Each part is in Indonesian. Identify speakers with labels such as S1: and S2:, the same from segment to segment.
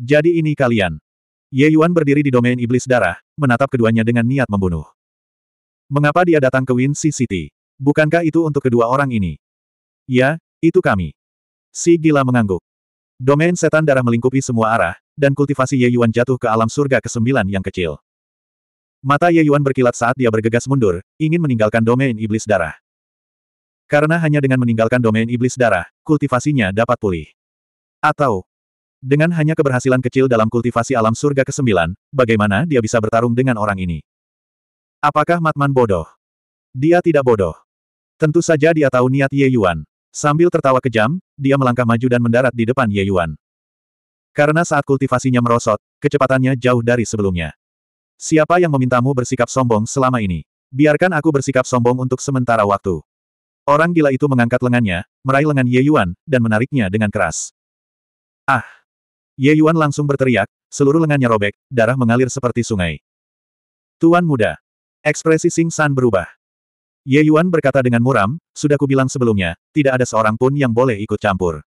S1: Jadi ini kalian. Ye Yuan berdiri di domain iblis darah, menatap keduanya dengan niat membunuh. Mengapa dia datang ke Winxi City? Bukankah itu untuk kedua orang ini? Ya, itu kami. Si gila mengangguk. Domain setan darah melingkupi semua arah, dan kultivasi Ye Yuan jatuh ke alam surga kesembilan yang kecil. Mata Ye Yuan berkilat saat dia bergegas mundur, ingin meninggalkan domain iblis darah. Karena hanya dengan meninggalkan domain iblis darah, kultivasinya dapat pulih. Atau, dengan hanya keberhasilan kecil dalam kultivasi alam surga ke-9, bagaimana dia bisa bertarung dengan orang ini? Apakah Matman bodoh? Dia tidak bodoh. Tentu saja dia tahu niat Ye Yuan. Sambil tertawa kejam, dia melangkah maju dan mendarat di depan Ye Yuan. Karena saat kultivasinya merosot, kecepatannya jauh dari sebelumnya. Siapa yang memintamu bersikap sombong selama ini? Biarkan aku bersikap sombong untuk sementara waktu. Orang gila itu mengangkat lengannya, meraih lengan Ye Yuan, dan menariknya dengan keras. Ah! Ye Yuan langsung berteriak, seluruh lengannya robek, darah mengalir seperti sungai. Tuan muda. Ekspresi Sing San berubah. Ye Yuan berkata dengan muram, sudah kubilang sebelumnya, tidak ada seorang pun yang boleh ikut campur.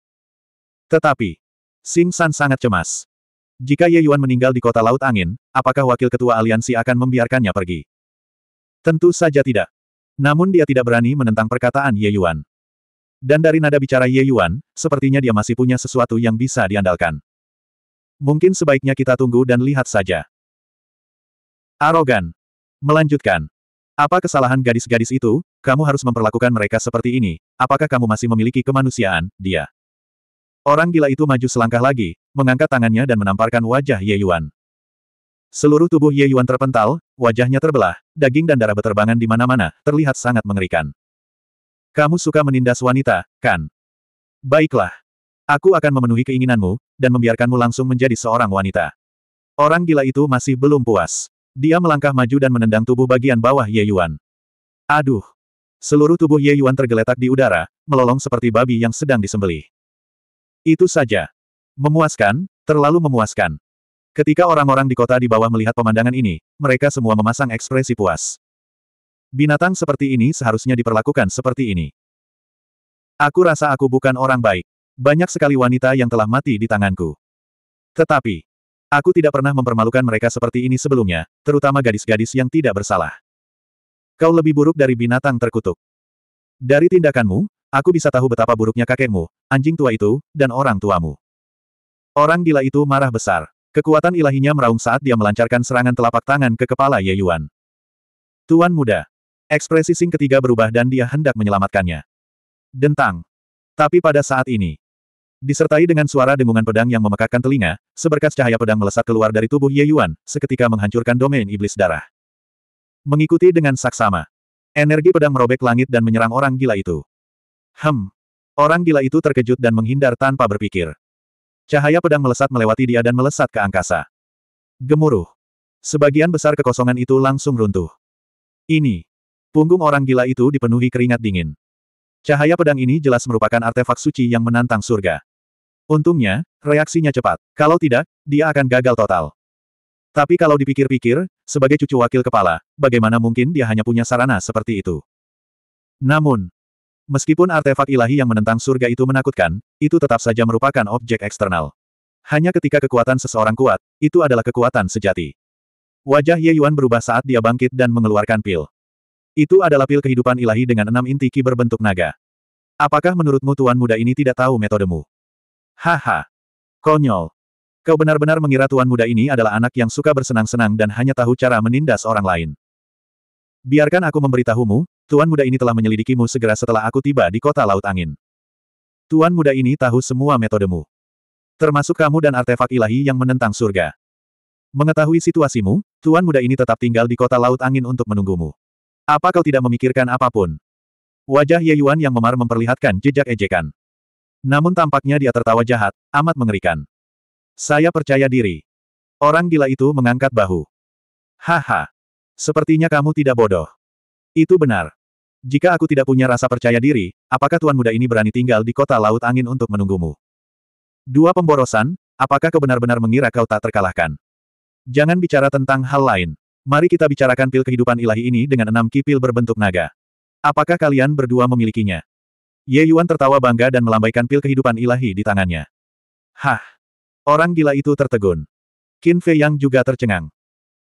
S1: Tetapi, Sing San sangat cemas. Jika Ye Yuan meninggal di kota Laut Angin, apakah wakil ketua aliansi akan membiarkannya pergi? Tentu saja tidak. Namun dia tidak berani menentang perkataan Ye Yuan. Dan dari nada bicara Ye Yuan, sepertinya dia masih punya sesuatu yang bisa diandalkan. Mungkin sebaiknya kita tunggu dan lihat saja. Arogan. Melanjutkan. Apa kesalahan gadis-gadis itu, kamu harus memperlakukan mereka seperti ini, apakah kamu masih memiliki kemanusiaan, dia? Orang gila itu maju selangkah lagi, mengangkat tangannya dan menamparkan wajah Ye Yuan. Seluruh tubuh Ye Yuan terpental, wajahnya terbelah, daging dan darah beterbangan di mana-mana, terlihat sangat mengerikan. Kamu suka menindas wanita, kan? Baiklah. Aku akan memenuhi keinginanmu, dan membiarkanmu langsung menjadi seorang wanita. Orang gila itu masih belum puas. Dia melangkah maju dan menendang tubuh bagian bawah Ye Yuan. Aduh! Seluruh tubuh Ye Yuan tergeletak di udara, melolong seperti babi yang sedang disembelih. Itu saja. Memuaskan, terlalu memuaskan. Ketika orang-orang di kota di bawah melihat pemandangan ini, mereka semua memasang ekspresi puas. Binatang seperti ini seharusnya diperlakukan seperti ini. Aku rasa aku bukan orang baik. Banyak sekali wanita yang telah mati di tanganku. Tetapi, aku tidak pernah mempermalukan mereka seperti ini sebelumnya, terutama gadis-gadis yang tidak bersalah. Kau lebih buruk dari binatang terkutuk. Dari tindakanmu, aku bisa tahu betapa buruknya kakekmu, anjing tua itu, dan orang tuamu. Orang gila itu marah besar. Kekuatan ilahinya meraung saat dia melancarkan serangan telapak tangan ke kepala Ye Yuan. Tuan muda. Ekspresi Sing ketiga berubah dan dia hendak menyelamatkannya. Dentang. Tapi pada saat ini, disertai dengan suara dengungan pedang yang memekakkan telinga, seberkas cahaya pedang melesat keluar dari tubuh Ye Yuan, seketika menghancurkan domain iblis darah. Mengikuti dengan saksama. Energi pedang merobek langit dan menyerang orang gila itu. Hem. Orang gila itu terkejut dan menghindar tanpa berpikir. Cahaya pedang melesat melewati dia dan melesat ke angkasa. Gemuruh. Sebagian besar kekosongan itu langsung runtuh. Ini. Punggung orang gila itu dipenuhi keringat dingin. Cahaya pedang ini jelas merupakan artefak suci yang menantang surga. Untungnya, reaksinya cepat. Kalau tidak, dia akan gagal total. Tapi kalau dipikir-pikir, sebagai cucu wakil kepala, bagaimana mungkin dia hanya punya sarana seperti itu? Namun, Meskipun artefak ilahi yang menentang surga itu menakutkan, itu tetap saja merupakan objek eksternal. Hanya ketika kekuatan seseorang kuat, itu adalah kekuatan sejati. Wajah Ye Yuan berubah saat dia bangkit dan mengeluarkan pil. Itu adalah pil kehidupan ilahi dengan enam inti ki berbentuk naga. Apakah menurutmu tuan muda ini tidak tahu metodemu? Haha. Konyol. Kau benar-benar mengira tuan muda ini adalah anak yang suka bersenang-senang dan hanya tahu cara menindas orang lain. Biarkan aku memberitahumu, Tuan muda ini telah menyelidikimu segera setelah aku tiba di kota Laut Angin. Tuan muda ini tahu semua metodemu. Termasuk kamu dan artefak ilahi yang menentang surga. Mengetahui situasimu, Tuan muda ini tetap tinggal di kota Laut Angin untuk menunggumu. Apa kau tidak memikirkan apa pun? Wajah Ye Yuan yang memar memperlihatkan jejak ejekan. Namun tampaknya dia tertawa jahat, amat mengerikan. Saya percaya diri. Orang gila itu mengangkat bahu. Haha. Sepertinya kamu tidak bodoh. Itu benar. Jika aku tidak punya rasa percaya diri, apakah tuan muda ini berani tinggal di kota Laut Angin untuk menunggumu? Dua pemborosan, apakah kau benar-benar mengira kau tak terkalahkan? Jangan bicara tentang hal lain. Mari kita bicarakan pil kehidupan ilahi ini dengan enam kipil berbentuk naga. Apakah kalian berdua memilikinya? Ye Yuan tertawa bangga dan melambaikan pil kehidupan ilahi di tangannya. Hah! Orang gila itu tertegun. Qin Fei Yang juga tercengang.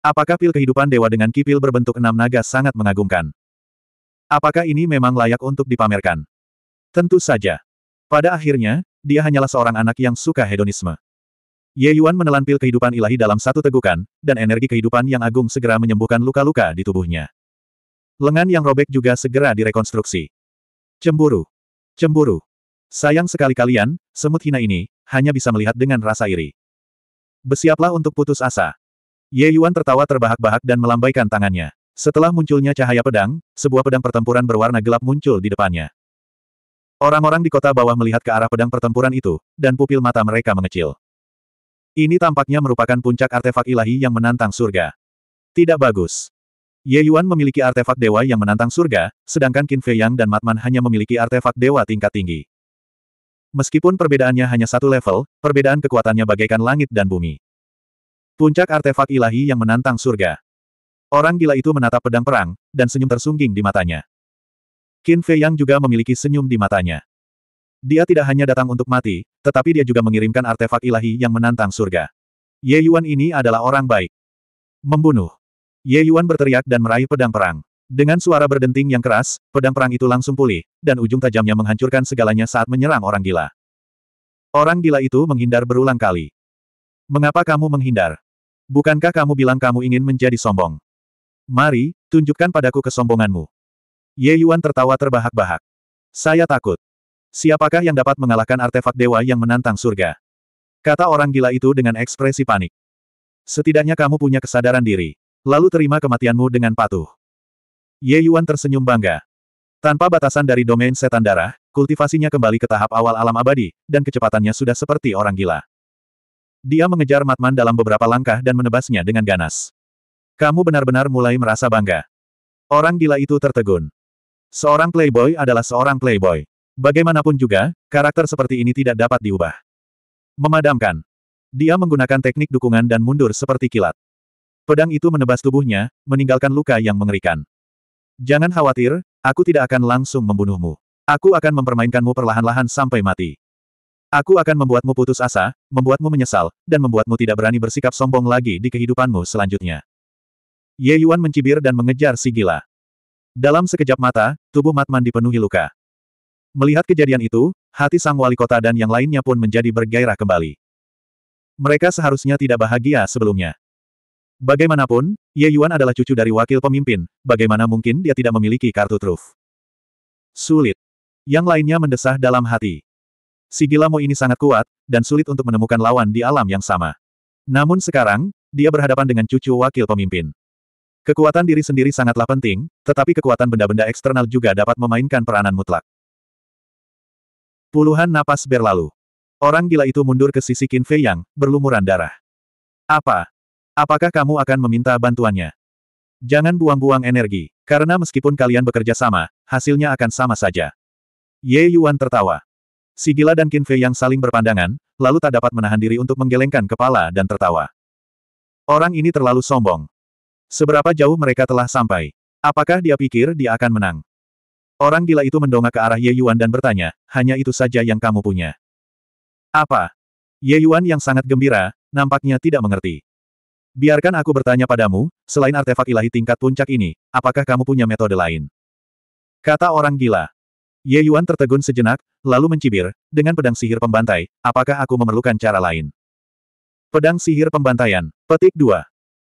S1: Apakah pil kehidupan dewa dengan kipil berbentuk enam naga sangat mengagumkan? Apakah ini memang layak untuk dipamerkan? Tentu saja. Pada akhirnya, dia hanyalah seorang anak yang suka hedonisme. Ye Yuan menelan pil kehidupan ilahi dalam satu tegukan, dan energi kehidupan yang agung segera menyembuhkan luka-luka di tubuhnya. Lengan yang robek juga segera direkonstruksi. Cemburu. Cemburu. Sayang sekali kalian, semut hina ini, hanya bisa melihat dengan rasa iri. Bersiaplah untuk putus asa. Ye Yuan tertawa terbahak-bahak dan melambaikan tangannya. Setelah munculnya cahaya pedang, sebuah pedang pertempuran berwarna gelap muncul di depannya. Orang-orang di kota bawah melihat ke arah pedang pertempuran itu, dan pupil mata mereka mengecil. Ini tampaknya merupakan puncak artefak ilahi yang menantang surga. Tidak bagus. Ye Yuan memiliki artefak dewa yang menantang surga, sedangkan Qin Fei Yang dan Matman hanya memiliki artefak dewa tingkat tinggi. Meskipun perbedaannya hanya satu level, perbedaan kekuatannya bagaikan langit dan bumi. Puncak artefak ilahi yang menantang surga. Orang gila itu menatap pedang perang, dan senyum tersungging di matanya. Qin Fei Yang juga memiliki senyum di matanya. Dia tidak hanya datang untuk mati, tetapi dia juga mengirimkan artefak ilahi yang menantang surga. Ye Yuan ini adalah orang baik. Membunuh. Ye Yuan berteriak dan meraih pedang perang. Dengan suara berdenting yang keras, pedang perang itu langsung pulih, dan ujung tajamnya menghancurkan segalanya saat menyerang orang gila. Orang gila itu menghindar berulang kali. Mengapa kamu menghindar? Bukankah kamu bilang kamu ingin menjadi sombong? Mari, tunjukkan padaku kesombonganmu. Ye Yuan tertawa terbahak-bahak. Saya takut. Siapakah yang dapat mengalahkan artefak dewa yang menantang surga? Kata orang gila itu dengan ekspresi panik. Setidaknya kamu punya kesadaran diri. Lalu terima kematianmu dengan patuh. Ye Yuan tersenyum bangga. Tanpa batasan dari domain setan darah, kultivasinya kembali ke tahap awal alam abadi, dan kecepatannya sudah seperti orang gila. Dia mengejar Matman dalam beberapa langkah dan menebasnya dengan ganas. Kamu benar-benar mulai merasa bangga. Orang gila itu tertegun. Seorang playboy adalah seorang playboy. Bagaimanapun juga, karakter seperti ini tidak dapat diubah. Memadamkan. Dia menggunakan teknik dukungan dan mundur seperti kilat. Pedang itu menebas tubuhnya, meninggalkan luka yang mengerikan. Jangan khawatir, aku tidak akan langsung membunuhmu. Aku akan mempermainkanmu perlahan-lahan sampai mati. Aku akan membuatmu putus asa, membuatmu menyesal, dan membuatmu tidak berani bersikap sombong lagi di kehidupanmu selanjutnya. Ye Yuan mencibir dan mengejar si gila. Dalam sekejap mata, tubuh Matman dipenuhi luka. Melihat kejadian itu, hati sang wali kota dan yang lainnya pun menjadi bergairah kembali. Mereka seharusnya tidak bahagia sebelumnya. Bagaimanapun, Ye Yuan adalah cucu dari wakil pemimpin, bagaimana mungkin dia tidak memiliki kartu truf? Sulit. Yang lainnya mendesah dalam hati. Si Gilamo ini sangat kuat, dan sulit untuk menemukan lawan di alam yang sama. Namun sekarang, dia berhadapan dengan cucu wakil pemimpin. Kekuatan diri sendiri sangatlah penting, tetapi kekuatan benda-benda eksternal juga dapat memainkan peranan mutlak. Puluhan napas berlalu. Orang gila itu mundur ke sisi Qin Fei Yang, berlumuran darah. Apa? Apakah kamu akan meminta bantuannya? Jangan buang-buang energi, karena meskipun kalian bekerja sama, hasilnya akan sama saja. Ye Yuan tertawa. Si gila dan Qin Fei Yang saling berpandangan, lalu tak dapat menahan diri untuk menggelengkan kepala dan tertawa. Orang ini terlalu sombong. Seberapa jauh mereka telah sampai? Apakah dia pikir dia akan menang? Orang gila itu mendongak ke arah Ye Yuan dan bertanya, hanya itu saja yang kamu punya. Apa? Ye Yuan yang sangat gembira, nampaknya tidak mengerti. Biarkan aku bertanya padamu, selain artefak ilahi tingkat puncak ini, apakah kamu punya metode lain? Kata orang gila. Ye Yuan tertegun sejenak, lalu mencibir, dengan pedang sihir pembantai, apakah aku memerlukan cara lain? Pedang sihir pembantaian. Petik 2.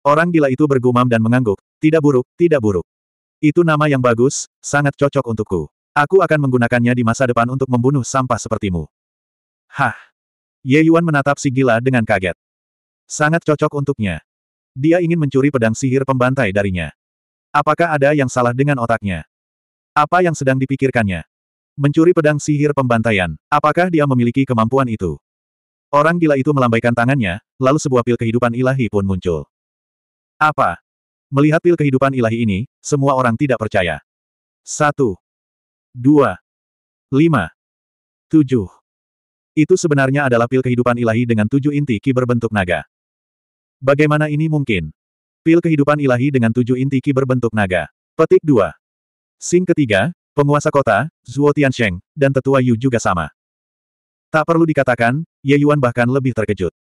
S1: Orang gila itu bergumam dan mengangguk, tidak buruk, tidak buruk. Itu nama yang bagus, sangat cocok untukku. Aku akan menggunakannya di masa depan untuk membunuh sampah sepertimu. Hah! Ye Yuan menatap si gila dengan kaget. Sangat cocok untuknya. Dia ingin mencuri pedang sihir pembantai darinya. Apakah ada yang salah dengan otaknya? Apa yang sedang dipikirkannya? Mencuri pedang sihir pembantaian, apakah dia memiliki kemampuan itu? Orang gila itu melambaikan tangannya, lalu sebuah pil kehidupan ilahi pun muncul. Apa? Melihat pil kehidupan ilahi ini, semua orang tidak percaya. Satu, dua, lima, tujuh. Itu sebenarnya adalah pil kehidupan ilahi dengan tujuh inti ki berbentuk naga. Bagaimana ini mungkin? Pil kehidupan ilahi dengan tujuh inti ki berbentuk naga. Petik dua. Sing ketiga, penguasa kota, Zuo Tiansheng, dan tetua Yu juga sama. Tak perlu dikatakan, Ye Yuan bahkan lebih terkejut.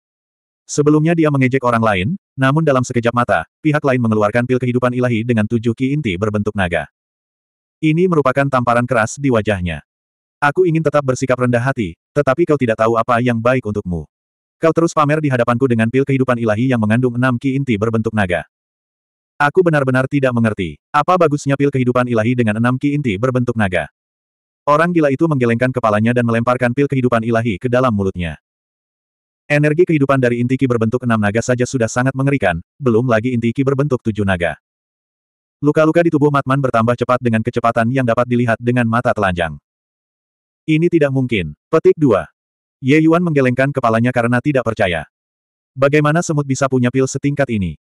S1: Sebelumnya dia mengejek orang lain, namun dalam sekejap mata, pihak lain mengeluarkan pil kehidupan ilahi dengan tujuh ki inti berbentuk naga. Ini merupakan tamparan keras di wajahnya. Aku ingin tetap bersikap rendah hati, tetapi kau tidak tahu apa yang baik untukmu. Kau terus pamer di hadapanku dengan pil kehidupan ilahi yang mengandung enam ki inti berbentuk naga. Aku benar-benar tidak mengerti, apa bagusnya pil kehidupan ilahi dengan enam ki inti berbentuk naga. Orang gila itu menggelengkan kepalanya dan melemparkan pil kehidupan ilahi ke dalam mulutnya. Energi kehidupan dari inti ki berbentuk enam naga saja sudah sangat mengerikan, belum lagi inti ki berbentuk tujuh naga. Luka-luka di tubuh Matman bertambah cepat dengan kecepatan yang dapat dilihat dengan mata telanjang. Ini tidak mungkin. Petik 2. Ye Yuan menggelengkan kepalanya karena tidak percaya. Bagaimana semut bisa punya pil setingkat ini?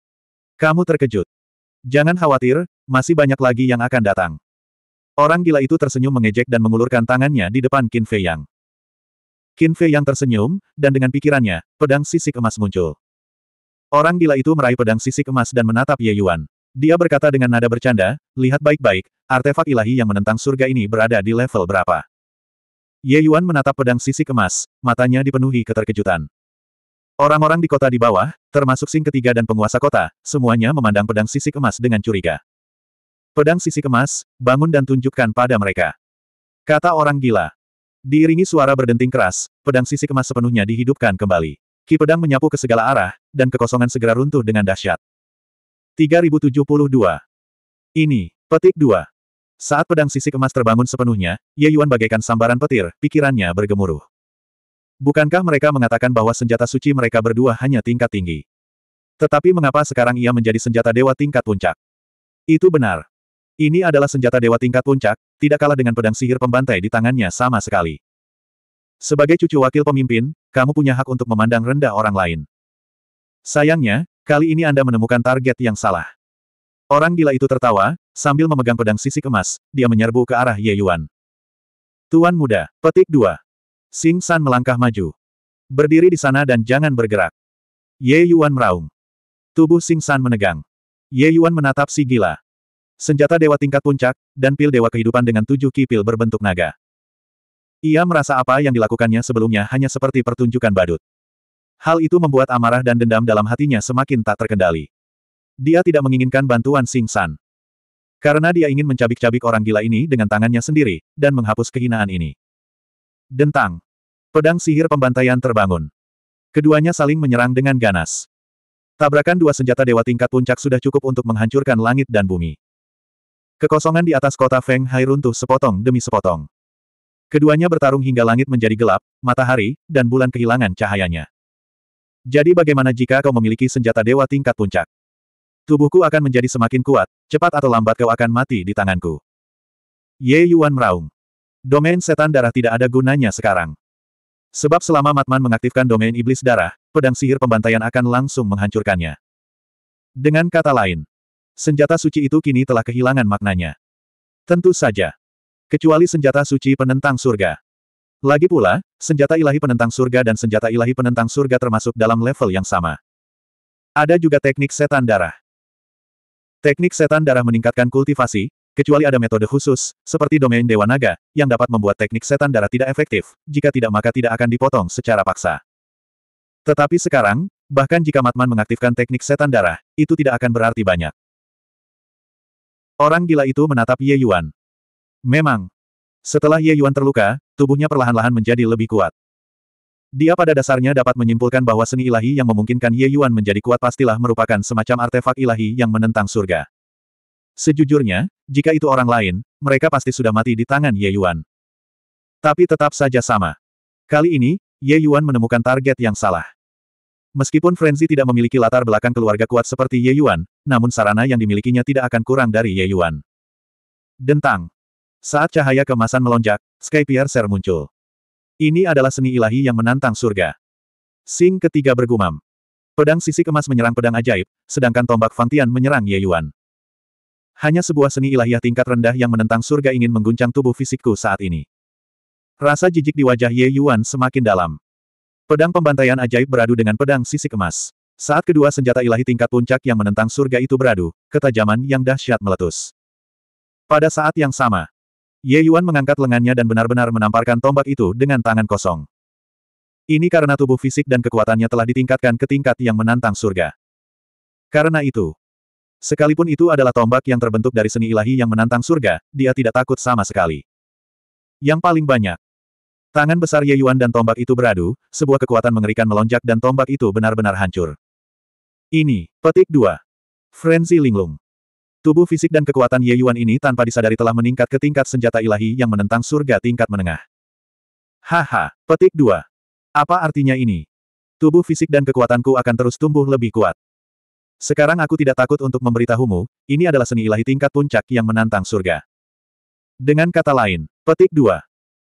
S1: Kamu terkejut. Jangan khawatir, masih banyak lagi yang akan datang. Orang gila itu tersenyum mengejek dan mengulurkan tangannya di depan Qin Fei Yang. Qin Fei yang tersenyum, dan dengan pikirannya, pedang sisik emas muncul. Orang gila itu meraih pedang sisik emas dan menatap Ye Yuan. Dia berkata dengan nada bercanda, lihat baik-baik, artefak ilahi yang menentang surga ini berada di level berapa. Ye Yuan menatap pedang sisik emas, matanya dipenuhi keterkejutan. Orang-orang di kota di bawah, termasuk Sing ketiga dan penguasa kota, semuanya memandang pedang sisik emas dengan curiga. Pedang sisik emas, bangun dan tunjukkan pada mereka. Kata orang gila. Diiringi suara berdenting keras, pedang sisik emas sepenuhnya dihidupkan kembali. Ki pedang menyapu ke segala arah, dan kekosongan segera runtuh dengan dahsyat. 3072. Ini, petik 2. Saat pedang sisik emas terbangun sepenuhnya, Ye Yuan bagaikan sambaran petir, pikirannya bergemuruh. Bukankah mereka mengatakan bahwa senjata suci mereka berdua hanya tingkat tinggi? Tetapi mengapa sekarang ia menjadi senjata dewa tingkat puncak? Itu benar. Ini adalah senjata dewa tingkat puncak, tidak kalah dengan pedang sihir pembantai di tangannya sama sekali. Sebagai cucu wakil pemimpin, kamu punya hak untuk memandang rendah orang lain. Sayangnya, kali ini Anda menemukan target yang salah. Orang gila itu tertawa, sambil memegang pedang sisik emas, dia menyerbu ke arah Ye Yuan. Tuan muda, petik 2. Sing San melangkah maju. Berdiri di sana dan jangan bergerak. Ye Yuan meraung. Tubuh Sing San menegang. Ye Yuan menatap si gila. Senjata dewa tingkat puncak, dan pil dewa kehidupan dengan tujuh kipil berbentuk naga. Ia merasa apa yang dilakukannya sebelumnya hanya seperti pertunjukan badut. Hal itu membuat amarah dan dendam dalam hatinya semakin tak terkendali. Dia tidak menginginkan bantuan Sing San. Karena dia ingin mencabik-cabik orang gila ini dengan tangannya sendiri, dan menghapus kehinaan ini. Dentang. Pedang sihir pembantaian terbangun. Keduanya saling menyerang dengan ganas. Tabrakan dua senjata dewa tingkat puncak sudah cukup untuk menghancurkan langit dan bumi. Kekosongan di atas kota Feng Hai runtuh sepotong demi sepotong. Keduanya bertarung hingga langit menjadi gelap, matahari, dan bulan kehilangan cahayanya. Jadi bagaimana jika kau memiliki senjata dewa tingkat puncak? Tubuhku akan menjadi semakin kuat, cepat atau lambat kau akan mati di tanganku. Ye Yuan meraung. Domain setan darah tidak ada gunanya sekarang. Sebab selama Matman mengaktifkan domain iblis darah, pedang sihir pembantaian akan langsung menghancurkannya. Dengan kata lain, Senjata suci itu kini telah kehilangan maknanya. Tentu saja. Kecuali senjata suci penentang surga. Lagi pula, senjata ilahi penentang surga dan senjata ilahi penentang surga termasuk dalam level yang sama. Ada juga teknik setan darah. Teknik setan darah meningkatkan kultivasi, kecuali ada metode khusus, seperti domain Dewa Naga, yang dapat membuat teknik setan darah tidak efektif, jika tidak maka tidak akan dipotong secara paksa. Tetapi sekarang, bahkan jika Matman mengaktifkan teknik setan darah, itu tidak akan berarti banyak. Orang gila itu menatap Ye Yuan. Memang. Setelah Ye Yuan terluka, tubuhnya perlahan-lahan menjadi lebih kuat. Dia pada dasarnya dapat menyimpulkan bahwa seni ilahi yang memungkinkan Ye Yuan menjadi kuat pastilah merupakan semacam artefak ilahi yang menentang surga. Sejujurnya, jika itu orang lain, mereka pasti sudah mati di tangan Ye Yuan. Tapi tetap saja sama. Kali ini, Ye Yuan menemukan target yang salah. Meskipun Frenzy tidak memiliki latar belakang keluarga kuat seperti Ye Yuan, namun sarana yang dimilikinya tidak akan kurang dari Ye Yuan. Dentang. Saat cahaya kemasan melonjak, Sky Piercer muncul. Ini adalah seni ilahi yang menantang surga. Sing ketiga bergumam. Pedang sisi kemas menyerang pedang ajaib, sedangkan tombak Fantian menyerang Ye Yuan. Hanya sebuah seni ilahiyah tingkat rendah yang menentang surga ingin mengguncang tubuh fisikku saat ini. Rasa jijik di wajah Ye Yuan semakin dalam. Pedang pembantaian ajaib beradu dengan pedang sisik emas. Saat kedua senjata ilahi tingkat puncak yang menentang surga itu beradu, ketajaman yang dahsyat meletus. Pada saat yang sama, Ye Yuan mengangkat lengannya dan benar-benar menamparkan tombak itu dengan tangan kosong. Ini karena tubuh fisik dan kekuatannya telah ditingkatkan ke tingkat yang menantang surga. Karena itu, sekalipun itu adalah tombak yang terbentuk dari seni ilahi yang menantang surga, dia tidak takut sama sekali. Yang paling banyak, tangan besar Ye Yuan dan tombak itu beradu, sebuah kekuatan mengerikan melonjak dan tombak itu benar-benar hancur. Ini, petik 2. Frenzy Linglung. Tubuh fisik dan kekuatan Ye Yuan ini tanpa disadari telah meningkat ke tingkat senjata ilahi yang menentang surga tingkat menengah. Haha, petik 2. Apa artinya ini? Tubuh fisik dan kekuatanku akan terus tumbuh lebih kuat. Sekarang aku tidak takut untuk memberitahumu, ini adalah seni ilahi tingkat puncak yang menantang surga. Dengan kata lain, petik 2.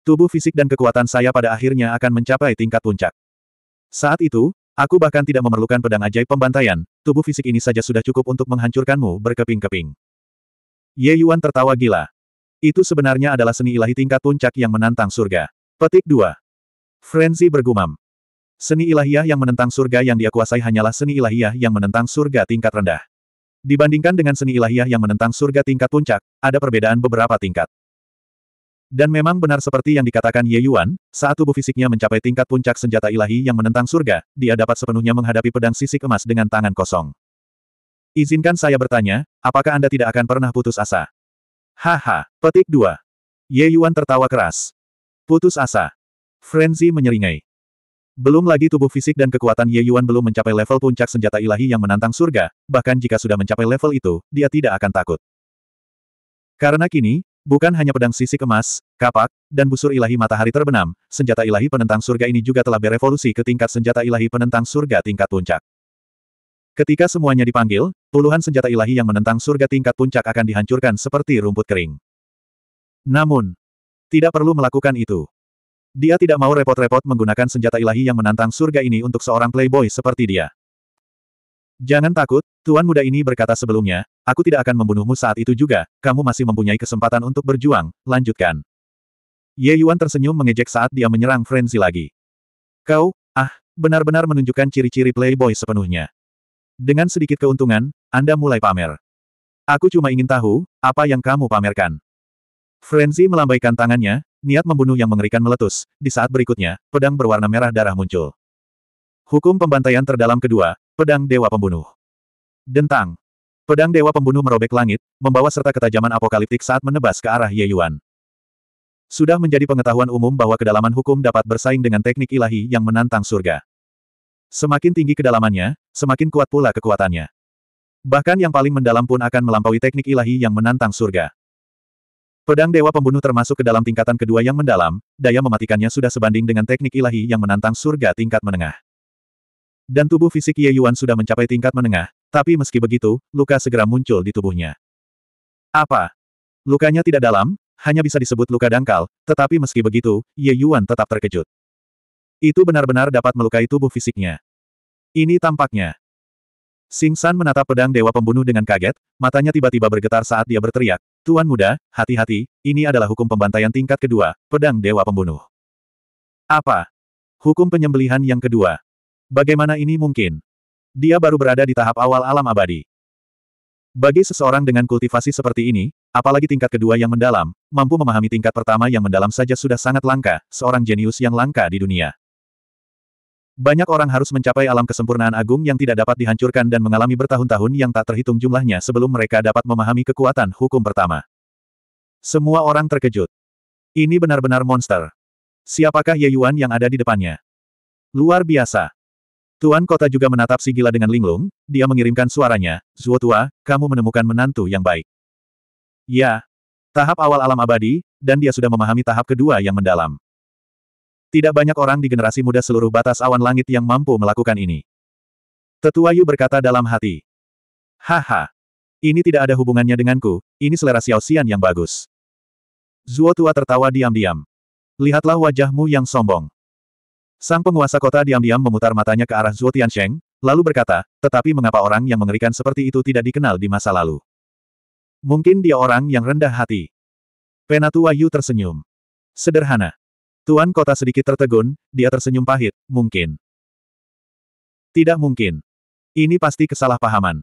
S1: Tubuh fisik dan kekuatan saya pada akhirnya akan mencapai tingkat puncak. Saat itu, aku bahkan tidak memerlukan pedang ajaib pembantaian, tubuh fisik ini saja sudah cukup untuk menghancurkanmu berkeping-keping. Ye Yuan tertawa gila. Itu sebenarnya adalah seni ilahi tingkat puncak yang menantang surga. Petik 2. Frenzy bergumam. Seni ilahiyah yang menentang surga yang dia kuasai hanyalah seni ilahiyah yang menentang surga tingkat rendah. Dibandingkan dengan seni ilahiyah yang menentang surga tingkat puncak, ada perbedaan beberapa tingkat. Dan memang benar seperti yang dikatakan Ye Yuan, saat tubuh fisiknya mencapai tingkat puncak senjata ilahi yang menentang surga, dia dapat sepenuhnya menghadapi pedang sisik emas dengan tangan kosong. Izinkan saya bertanya, apakah Anda tidak akan pernah putus asa? Haha, petik 2. Ye Yuan tertawa keras. Putus asa. Frenzy menyeringai. Belum lagi tubuh fisik dan kekuatan Ye Yuan belum mencapai level puncak senjata ilahi yang menantang surga, bahkan jika sudah mencapai level itu, dia tidak akan takut. Karena kini, bukan hanya pedang sisik emas, kapak, dan busur ilahi matahari terbenam, senjata ilahi penentang surga ini juga telah berevolusi ke tingkat senjata ilahi penentang surga tingkat puncak. Ketika semuanya dipanggil, puluhan senjata ilahi yang menentang surga tingkat puncak akan dihancurkan seperti rumput kering. Namun, tidak perlu melakukan itu. Dia tidak mau repot-repot menggunakan senjata ilahi yang menantang surga ini untuk seorang playboy seperti dia. Jangan takut, Tuan muda ini berkata sebelumnya, aku tidak akan membunuhmu saat itu juga, kamu masih mempunyai kesempatan untuk berjuang, lanjutkan. Ye Yuan tersenyum mengejek saat dia menyerang Frenzy lagi. Kau, ah, benar-benar menunjukkan ciri-ciri playboy sepenuhnya. Dengan sedikit keuntungan, Anda mulai pamer. Aku cuma ingin tahu, apa yang kamu pamerkan. Frenzy melambaikan tangannya, niat membunuh yang mengerikan meletus, di saat berikutnya, pedang berwarna merah darah muncul. Hukum pembantaian terdalam kedua, pedang dewa pembunuh. Dentang. Pedang dewa pembunuh merobek langit, membawa serta ketajaman apokaliptik saat menebas ke arah Ye Yuan. Sudah menjadi pengetahuan umum bahwa kedalaman hukum dapat bersaing dengan teknik ilahi yang menantang surga. Semakin tinggi kedalamannya, semakin kuat pula kekuatannya. Bahkan yang paling mendalam pun akan melampaui teknik ilahi yang menantang surga. Pedang Dewa Pembunuh termasuk ke dalam tingkatan kedua yang mendalam, daya mematikannya sudah sebanding dengan teknik ilahi yang menantang surga tingkat menengah. Dan tubuh fisik Ye Yuan sudah mencapai tingkat menengah, tapi meski begitu, luka segera muncul di tubuhnya. Apa? Lukanya tidak dalam, hanya bisa disebut luka dangkal, tetapi meski begitu, Ye Yuan tetap terkejut. Itu benar-benar dapat melukai tubuh fisiknya. Ini tampaknya. Sing San menatap pedang Dewa Pembunuh dengan kaget, matanya tiba-tiba bergetar saat dia berteriak, Tuan muda, hati-hati, ini adalah hukum pembantaian tingkat kedua, pedang dewa pembunuh. Apa? Hukum penyembelihan yang kedua. Bagaimana ini mungkin? Dia baru berada di tahap awal alam abadi. Bagi seseorang dengan kultivasi seperti ini, apalagi tingkat kedua yang mendalam, mampu memahami tingkat pertama yang mendalam saja sudah sangat langka, seorang jenius yang langka di dunia. Banyak orang harus mencapai alam kesempurnaan agung yang tidak dapat dihancurkan dan mengalami bertahun-tahun yang tak terhitung jumlahnya sebelum mereka dapat memahami kekuatan hukum pertama. Semua orang terkejut. Ini benar-benar monster. Siapakah Ye Yuan yang ada di depannya? Luar biasa. Tuan kota juga menatap si gila dengan linglung, dia mengirimkan suaranya, Zuo tua, kamu menemukan menantu yang baik. Ya. Tahap awal alam abadi, dan dia sudah memahami tahap kedua yang mendalam. Tidak banyak orang di generasi muda seluruh batas awan langit yang mampu melakukan ini. Tetua Yu berkata dalam hati. Haha. Ini tidak ada hubungannya denganku, ini selera Xiao Xian yang bagus. Zuo tua tertawa diam-diam. Lihatlah wajahmu yang sombong. Sang penguasa kota diam-diam memutar matanya ke arah Zuo Tiansheng, lalu berkata, tetapi mengapa orang yang mengerikan seperti itu tidak dikenal di masa lalu? Mungkin dia orang yang rendah hati. Penatua Yu tersenyum. Sederhana. Tuan kota sedikit tertegun, dia tersenyum pahit, mungkin. Tidak mungkin. Ini pasti kesalahpahaman.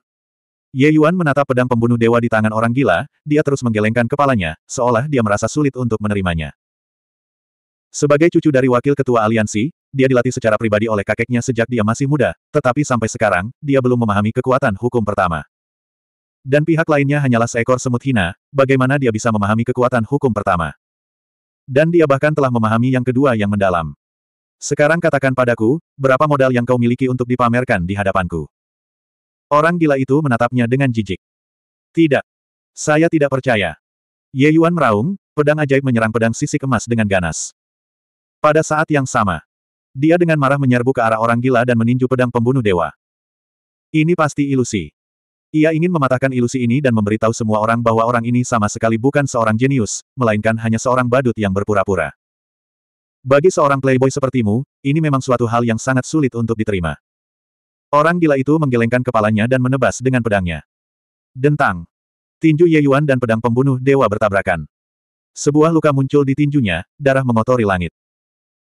S1: Ye Yuan menatap pedang pembunuh dewa di tangan orang gila, dia terus menggelengkan kepalanya, seolah dia merasa sulit untuk menerimanya. Sebagai cucu dari wakil ketua aliansi, dia dilatih secara pribadi oleh kakeknya sejak dia masih muda, tetapi sampai sekarang, dia belum memahami kekuatan hukum pertama. Dan pihak lainnya hanyalah seekor semut hina, bagaimana dia bisa memahami kekuatan hukum pertama. Dan dia bahkan telah memahami yang kedua yang mendalam. Sekarang katakan padaku, berapa modal yang kau miliki untuk dipamerkan di hadapanku? Orang gila itu menatapnya dengan jijik. Tidak. Saya tidak percaya. Ye Yuan meraung, pedang ajaib menyerang pedang sisik emas dengan ganas. Pada saat yang sama, dia dengan marah menyerbu ke arah orang gila dan meninju pedang pembunuh dewa. Ini pasti ilusi. Ia ingin mematahkan ilusi ini dan memberitahu semua orang bahwa orang ini sama sekali bukan seorang jenius, melainkan hanya seorang badut yang berpura-pura. Bagi seorang playboy sepertimu, ini memang suatu hal yang sangat sulit untuk diterima. Orang gila itu menggelengkan kepalanya dan menebas dengan pedangnya. Dentang. Tinju Ye Yuan dan pedang pembunuh dewa bertabrakan. Sebuah luka muncul di tinjunya, darah mengotori langit.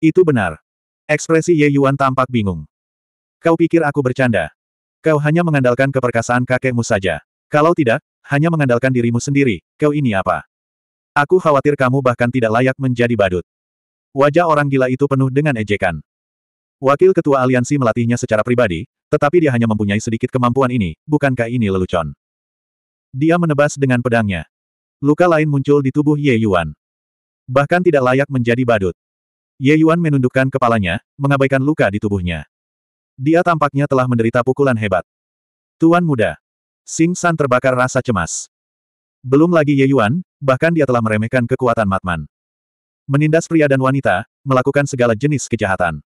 S1: Itu benar. Ekspresi Ye Yuan tampak bingung. Kau pikir aku bercanda? Kau hanya mengandalkan keperkasaan kakekmu saja. Kalau tidak, hanya mengandalkan dirimu sendiri, kau ini apa? Aku khawatir kamu bahkan tidak layak menjadi badut. Wajah orang gila itu penuh dengan ejekan. Wakil ketua aliansi melatihnya secara pribadi, tetapi dia hanya mempunyai sedikit kemampuan ini, bukankah ini lelucon? Dia menebas dengan pedangnya. Luka lain muncul di tubuh Ye Yuan. Bahkan tidak layak menjadi badut. Ye Yuan menundukkan kepalanya, mengabaikan luka di tubuhnya. Dia tampaknya telah menderita pukulan hebat. Tuan muda. Sing San terbakar rasa cemas. Belum lagi Ye Yuan, bahkan dia telah meremehkan kekuatan Matman. Menindas pria dan wanita, melakukan segala jenis kejahatan.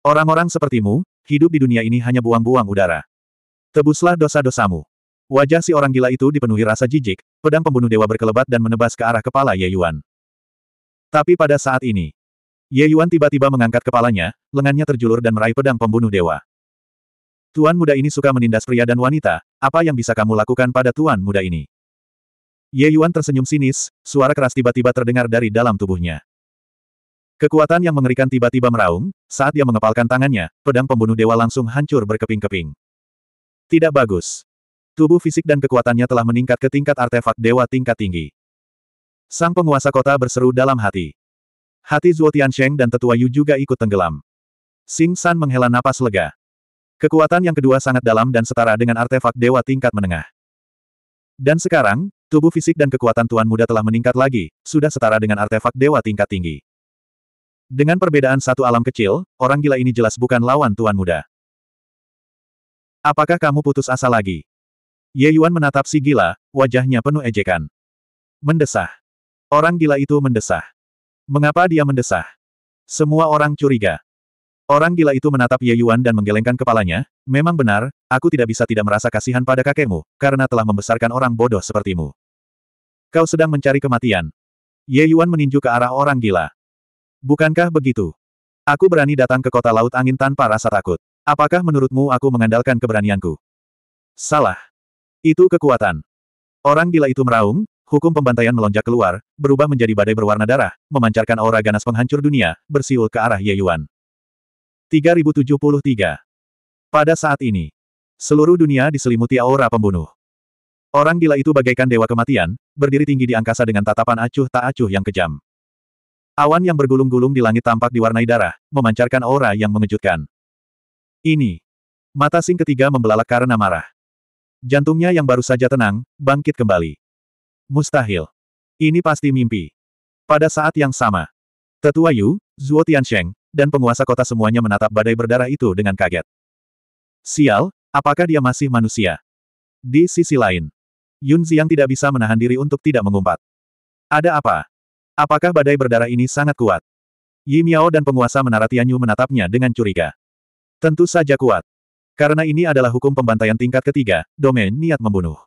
S1: Orang-orang sepertimu, hidup di dunia ini hanya buang-buang udara. Tebuslah dosa-dosamu. Wajah si orang gila itu dipenuhi rasa jijik, pedang pembunuh dewa berkelebat dan menebas ke arah kepala Ye Yuan. Tapi pada saat ini, Ye Yuan tiba-tiba mengangkat kepalanya, lengannya terjulur dan meraih pedang pembunuh dewa. Tuan muda ini suka menindas pria dan wanita, apa yang bisa kamu lakukan pada tuan muda ini? Ye Yuan tersenyum sinis, suara keras tiba-tiba terdengar dari dalam tubuhnya. Kekuatan yang mengerikan tiba-tiba meraung, saat dia mengepalkan tangannya, pedang pembunuh dewa langsung hancur berkeping-keping. Tidak bagus. Tubuh fisik dan kekuatannya telah meningkat ke tingkat artefak dewa tingkat tinggi. Sang penguasa kota berseru dalam hati. Hati Zuo Tiansheng dan tetua Yu juga ikut tenggelam. Sing San menghela napas lega. Kekuatan yang kedua sangat dalam dan setara dengan artefak dewa tingkat menengah. Dan sekarang, tubuh fisik dan kekuatan Tuan Muda telah meningkat lagi, sudah setara dengan artefak dewa tingkat tinggi. Dengan perbedaan satu alam kecil, orang gila ini jelas bukan lawan Tuan Muda. Apakah kamu putus asa lagi? Ye Yuan menatap si gila, wajahnya penuh ejekan. Mendesah. Orang gila itu mendesah. Mengapa dia mendesah? Semua orang curiga. Orang gila itu menatap Ye Yuan dan menggelengkan kepalanya, memang benar, aku tidak bisa tidak merasa kasihan pada kakekmu, karena telah membesarkan orang bodoh sepertimu. Kau sedang mencari kematian. Ye Yuan meninju ke arah orang gila. Bukankah begitu? Aku berani datang ke kota laut angin tanpa rasa takut. Apakah menurutmu aku mengandalkan keberanianku? Salah. Itu kekuatan. Orang gila itu meraung, hukum pembantaian melonjak keluar, berubah menjadi badai berwarna darah, memancarkan aura ganas penghancur dunia, bersiul ke arah Ye Yuan. 3073. Pada saat ini, seluruh dunia diselimuti aura pembunuh. Orang gila itu bagaikan dewa kematian, berdiri tinggi di angkasa dengan tatapan acuh tak acuh yang kejam. Awan yang bergulung-gulung di langit tampak diwarnai darah, memancarkan aura yang mengejutkan. Ini. Mata sing ketiga membelalak karena marah. Jantungnya yang baru saja tenang, bangkit kembali. Mustahil. Ini pasti mimpi. Pada saat yang sama, Tetua Yu, Zuo Tiansheng, dan penguasa kota semuanya menatap badai berdarah itu dengan kaget. Sial, apakah dia masih manusia? Di sisi lain, Yun Xiang tidak bisa menahan diri untuk tidak mengumpat. Ada apa? Apakah badai berdarah ini sangat kuat? Yi Miao dan penguasa menara Tianyu menatapnya dengan curiga. Tentu saja kuat. Karena ini adalah hukum pembantaian tingkat ketiga, domain niat membunuh.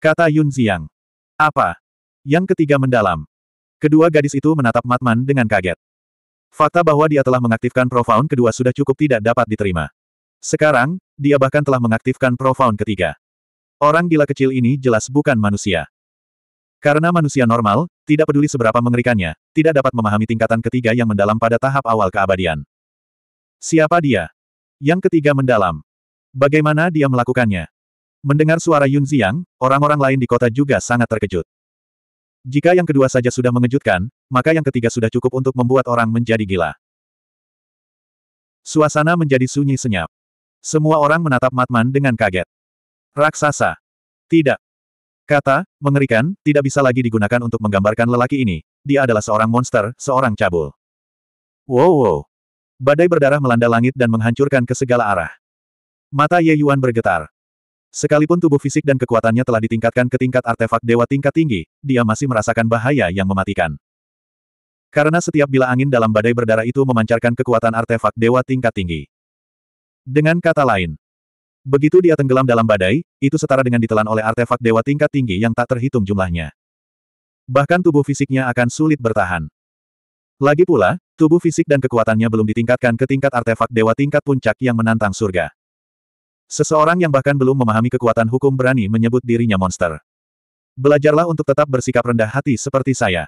S1: Kata Yun Xiang. Apa? Yang ketiga mendalam. Kedua gadis itu menatap Matman dengan kaget. Fakta bahwa dia telah mengaktifkan profound kedua sudah cukup tidak dapat diterima. Sekarang, dia bahkan telah mengaktifkan profound ketiga. Orang gila kecil ini jelas bukan manusia. Karena manusia normal, tidak peduli seberapa mengerikannya, tidak dapat memahami tingkatan ketiga yang mendalam pada tahap awal keabadian. Siapa dia? Yang ketiga mendalam. Bagaimana dia melakukannya? Mendengar suara Yun Xiang, orang-orang lain di kota juga sangat terkejut. Jika yang kedua saja sudah mengejutkan, maka yang ketiga sudah cukup untuk membuat orang menjadi gila. Suasana menjadi sunyi senyap. Semua orang menatap Matman dengan kaget. Raksasa. Tidak. Kata, mengerikan, tidak bisa lagi digunakan untuk menggambarkan lelaki ini. Dia adalah seorang monster, seorang cabul. Wow wow. Badai berdarah melanda langit dan menghancurkan ke segala arah. Mata Ye Yuan bergetar. Sekalipun tubuh fisik dan kekuatannya telah ditingkatkan ke tingkat artefak dewa tingkat tinggi, dia masih merasakan bahaya yang mematikan. Karena setiap bila angin dalam badai berdarah itu memancarkan kekuatan artefak dewa tingkat tinggi. Dengan kata lain, begitu dia tenggelam dalam badai, itu setara dengan ditelan oleh artefak dewa tingkat tinggi yang tak terhitung jumlahnya. Bahkan tubuh fisiknya akan sulit bertahan. Lagi pula, tubuh fisik dan kekuatannya belum ditingkatkan ke tingkat artefak dewa tingkat puncak yang menantang surga. Seseorang yang bahkan belum memahami kekuatan hukum berani menyebut dirinya monster. Belajarlah untuk tetap bersikap rendah hati seperti saya.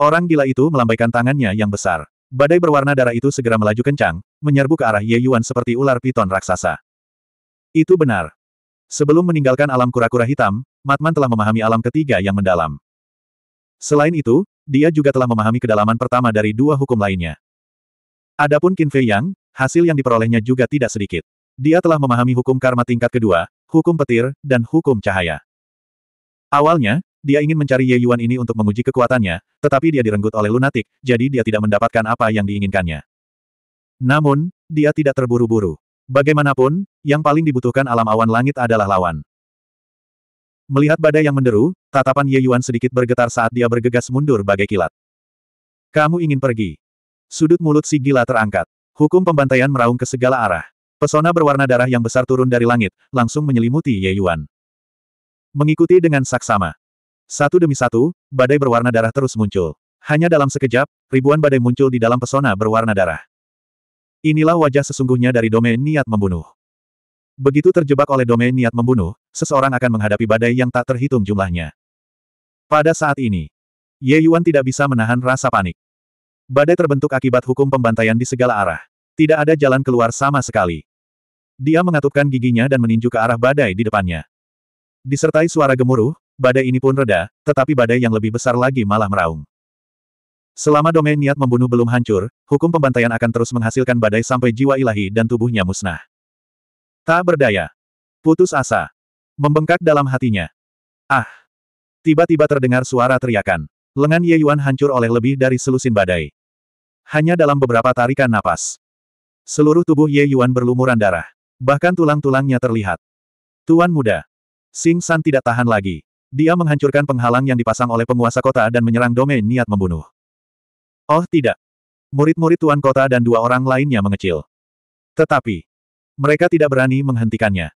S1: Orang gila itu melambaikan tangannya yang besar. Badai berwarna darah itu segera melaju kencang, menyerbu ke arah Ye Yuan seperti ular piton raksasa. Itu benar. Sebelum meninggalkan alam kura-kura hitam, Matman telah memahami alam ketiga yang mendalam. Selain itu, dia juga telah memahami kedalaman pertama dari dua hukum lainnya. Adapun Qin Fei Yang, hasil yang diperolehnya juga tidak sedikit. Dia telah memahami hukum karma tingkat kedua, hukum petir, dan hukum cahaya. Awalnya, dia ingin mencari Ye Yuan ini untuk menguji kekuatannya, tetapi dia direnggut oleh lunatik, jadi dia tidak mendapatkan apa yang diinginkannya. Namun, dia tidak terburu-buru. Bagaimanapun, yang paling dibutuhkan alam awan langit adalah lawan. Melihat badai yang menderu, tatapan Ye Yuan sedikit bergetar saat dia bergegas mundur bagai kilat. Kamu ingin pergi. Sudut mulut si gila terangkat. Hukum pembantaian meraung ke segala arah. Pesona berwarna darah yang besar turun dari langit, langsung menyelimuti Ye Yuan. Mengikuti dengan saksama. Satu demi satu, badai berwarna darah terus muncul. Hanya dalam sekejap, ribuan badai muncul di dalam pesona berwarna darah. Inilah wajah sesungguhnya dari domain niat membunuh. Begitu terjebak oleh domain niat membunuh, seseorang akan menghadapi badai yang tak terhitung jumlahnya. Pada saat ini, Ye Yuan tidak bisa menahan rasa panik. Badai terbentuk akibat hukum pembantaian di segala arah. Tidak ada jalan keluar sama sekali. Dia mengatupkan giginya dan meninju ke arah badai di depannya. Disertai suara gemuruh, badai ini pun reda, tetapi badai yang lebih besar lagi malah meraung. Selama domain niat membunuh belum hancur, hukum pembantaian akan terus menghasilkan badai sampai jiwa ilahi dan tubuhnya musnah. Tak berdaya. Putus asa. Membengkak dalam hatinya. Ah! Tiba-tiba terdengar suara teriakan. Lengan Ye Yuan hancur oleh lebih dari selusin badai. Hanya dalam beberapa tarikan napas. Seluruh tubuh Ye Yuan berlumuran darah. Bahkan tulang-tulangnya terlihat. Tuan muda. Sing San tidak tahan lagi. Dia menghancurkan penghalang yang dipasang oleh penguasa kota dan menyerang domain niat membunuh. Oh tidak. Murid-murid tuan kota dan dua orang lainnya mengecil. Tetapi, mereka tidak berani menghentikannya.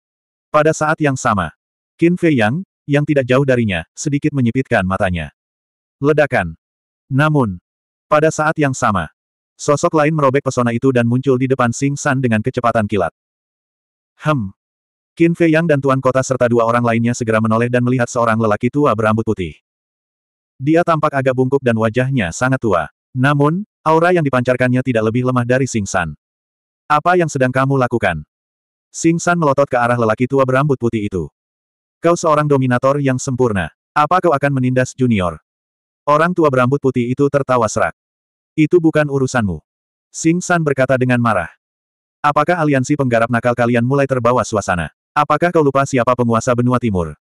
S1: Pada saat yang sama, Qin Fei Yang, yang tidak jauh darinya, sedikit menyipitkan matanya. Ledakan. Namun, pada saat yang sama, sosok lain merobek pesona itu dan muncul di depan Sing San dengan kecepatan kilat. Hem, Qin Fei Yang dan Tuan Kota serta dua orang lainnya segera menoleh dan melihat seorang lelaki tua berambut putih. Dia tampak agak bungkuk dan wajahnya sangat tua. Namun, aura yang dipancarkannya tidak lebih lemah dari Sing San. Apa yang sedang kamu lakukan? Sing San melotot ke arah lelaki tua berambut putih itu. Kau seorang dominator yang sempurna. Apa kau akan menindas junior? Orang tua berambut putih itu tertawa serak. Itu bukan urusanmu. Sing San berkata dengan marah. Apakah aliansi penggarap nakal kalian mulai terbawa suasana? Apakah kau lupa siapa penguasa benua timur?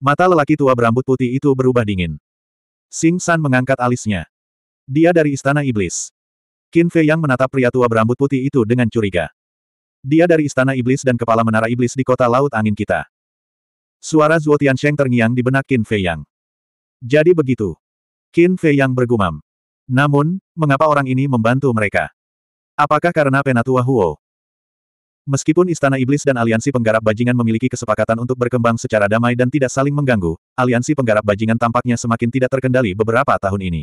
S1: Mata lelaki tua berambut putih itu berubah dingin. Sing San mengangkat alisnya. Dia dari Istana Iblis. Qin Fei yang menatap pria tua berambut putih itu dengan curiga. Dia dari Istana Iblis dan Kepala Menara Iblis di kota Laut Angin kita. Suara Zuo Tiansheng terngiang di benak Qin Fei Yang. Jadi begitu. Qin Fei Yang bergumam. Namun, mengapa orang ini membantu mereka? Apakah karena Penatua Huo? Meskipun Istana Iblis dan Aliansi Penggarap Bajingan memiliki kesepakatan untuk berkembang secara damai dan tidak saling mengganggu, Aliansi Penggarap Bajingan tampaknya semakin tidak terkendali beberapa tahun ini.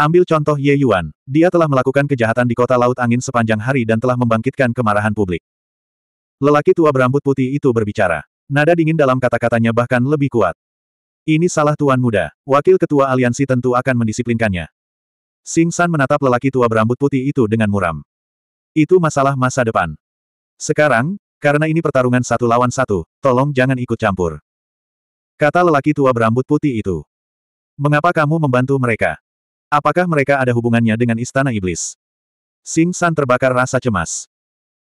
S1: Ambil contoh Ye Yuan, dia telah melakukan kejahatan di kota Laut Angin sepanjang hari dan telah membangkitkan kemarahan publik. Lelaki tua berambut putih itu berbicara. Nada dingin dalam kata-katanya bahkan lebih kuat. Ini salah tuan muda, wakil ketua aliansi tentu akan mendisiplinkannya. Sing San menatap lelaki tua berambut putih itu dengan muram. Itu masalah masa depan. Sekarang, karena ini pertarungan satu lawan satu, tolong jangan ikut campur. Kata lelaki tua berambut putih itu. Mengapa kamu membantu mereka? Apakah mereka ada hubungannya dengan Istana Iblis? Sing San terbakar rasa cemas.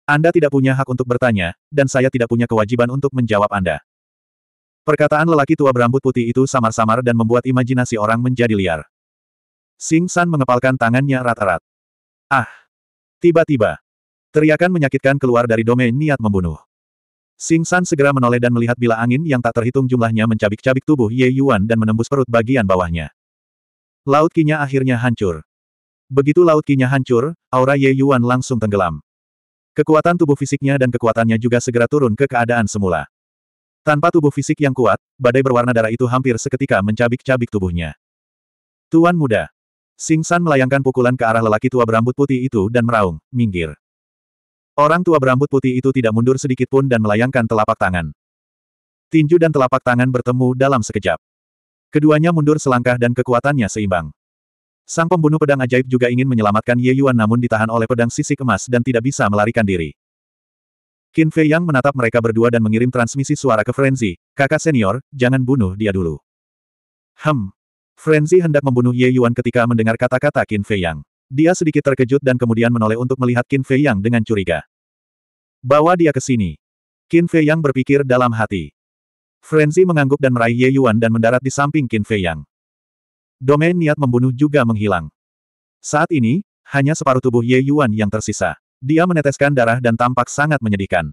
S1: Anda tidak punya hak untuk bertanya, dan saya tidak punya kewajiban untuk menjawab Anda. Perkataan lelaki tua berambut putih itu samar-samar dan membuat imajinasi orang menjadi liar. Sing San mengepalkan tangannya rat-rat. Ah! Tiba-tiba. Teriakan menyakitkan keluar dari domain niat membunuh. Sing San segera menoleh dan melihat bila angin yang tak terhitung jumlahnya mencabik-cabik tubuh Ye Yuan dan menembus perut bagian bawahnya. Laut kinya akhirnya hancur. Begitu laut kinya hancur, aura Ye Yuan langsung tenggelam. Kekuatan tubuh fisiknya dan kekuatannya juga segera turun ke keadaan semula. Tanpa tubuh fisik yang kuat, badai berwarna darah itu hampir seketika mencabik-cabik tubuhnya. Tuan muda. Sing San melayangkan pukulan ke arah lelaki tua berambut putih itu dan meraung, minggir. Orang tua berambut putih itu tidak mundur sedikit pun dan melayangkan telapak tangan. Tinju dan telapak tangan bertemu dalam sekejap. Keduanya mundur selangkah dan kekuatannya seimbang. Sang pembunuh pedang ajaib juga ingin menyelamatkan Ye Yuan namun ditahan oleh pedang sisik emas dan tidak bisa melarikan diri. Qin Fei Yang menatap mereka berdua dan mengirim transmisi suara ke Frenzy, kakak senior, jangan bunuh dia dulu. Hem. Frenzy hendak membunuh Ye Yuan ketika mendengar kata-kata Qin Fei Yang. Dia sedikit terkejut dan kemudian menoleh untuk melihat Qin Fei Yang dengan curiga. Bawa dia ke sini. Qin Fei Yang berpikir dalam hati. Frenzy mengangguk dan meraih Ye Yuan dan mendarat di samping Qin Fei Yang. Domain niat membunuh juga menghilang. Saat ini, hanya separuh tubuh Ye Yuan yang tersisa. Dia meneteskan darah dan tampak sangat menyedihkan.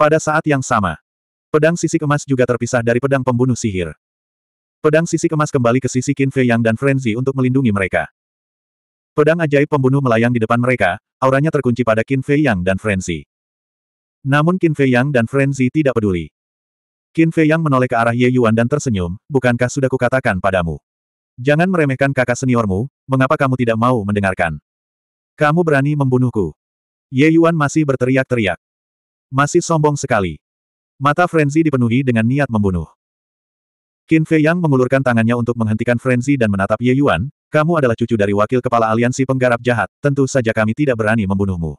S1: Pada saat yang sama, pedang sisik emas juga terpisah dari pedang pembunuh sihir. Pedang sisik emas kembali ke sisi Qin Fei Yang dan Frenzy untuk melindungi mereka. Pedang ajaib pembunuh melayang di depan mereka, auranya terkunci pada Qin Fei Yang dan Frenzy. Namun Qin Fei Yang dan Frenzy tidak peduli. Qin Fei Yang menoleh ke arah Ye Yuan dan tersenyum, bukankah sudah kukatakan padamu? Jangan meremehkan kakak seniormu, mengapa kamu tidak mau mendengarkan? Kamu berani membunuhku. Ye Yuan masih berteriak-teriak. Masih sombong sekali. Mata Frenzy dipenuhi dengan niat membunuh. Qin Fei Yang mengulurkan tangannya untuk menghentikan Frenzy dan menatap Ye Yuan, kamu adalah cucu dari wakil kepala aliansi penggarap jahat, tentu saja kami tidak berani membunuhmu.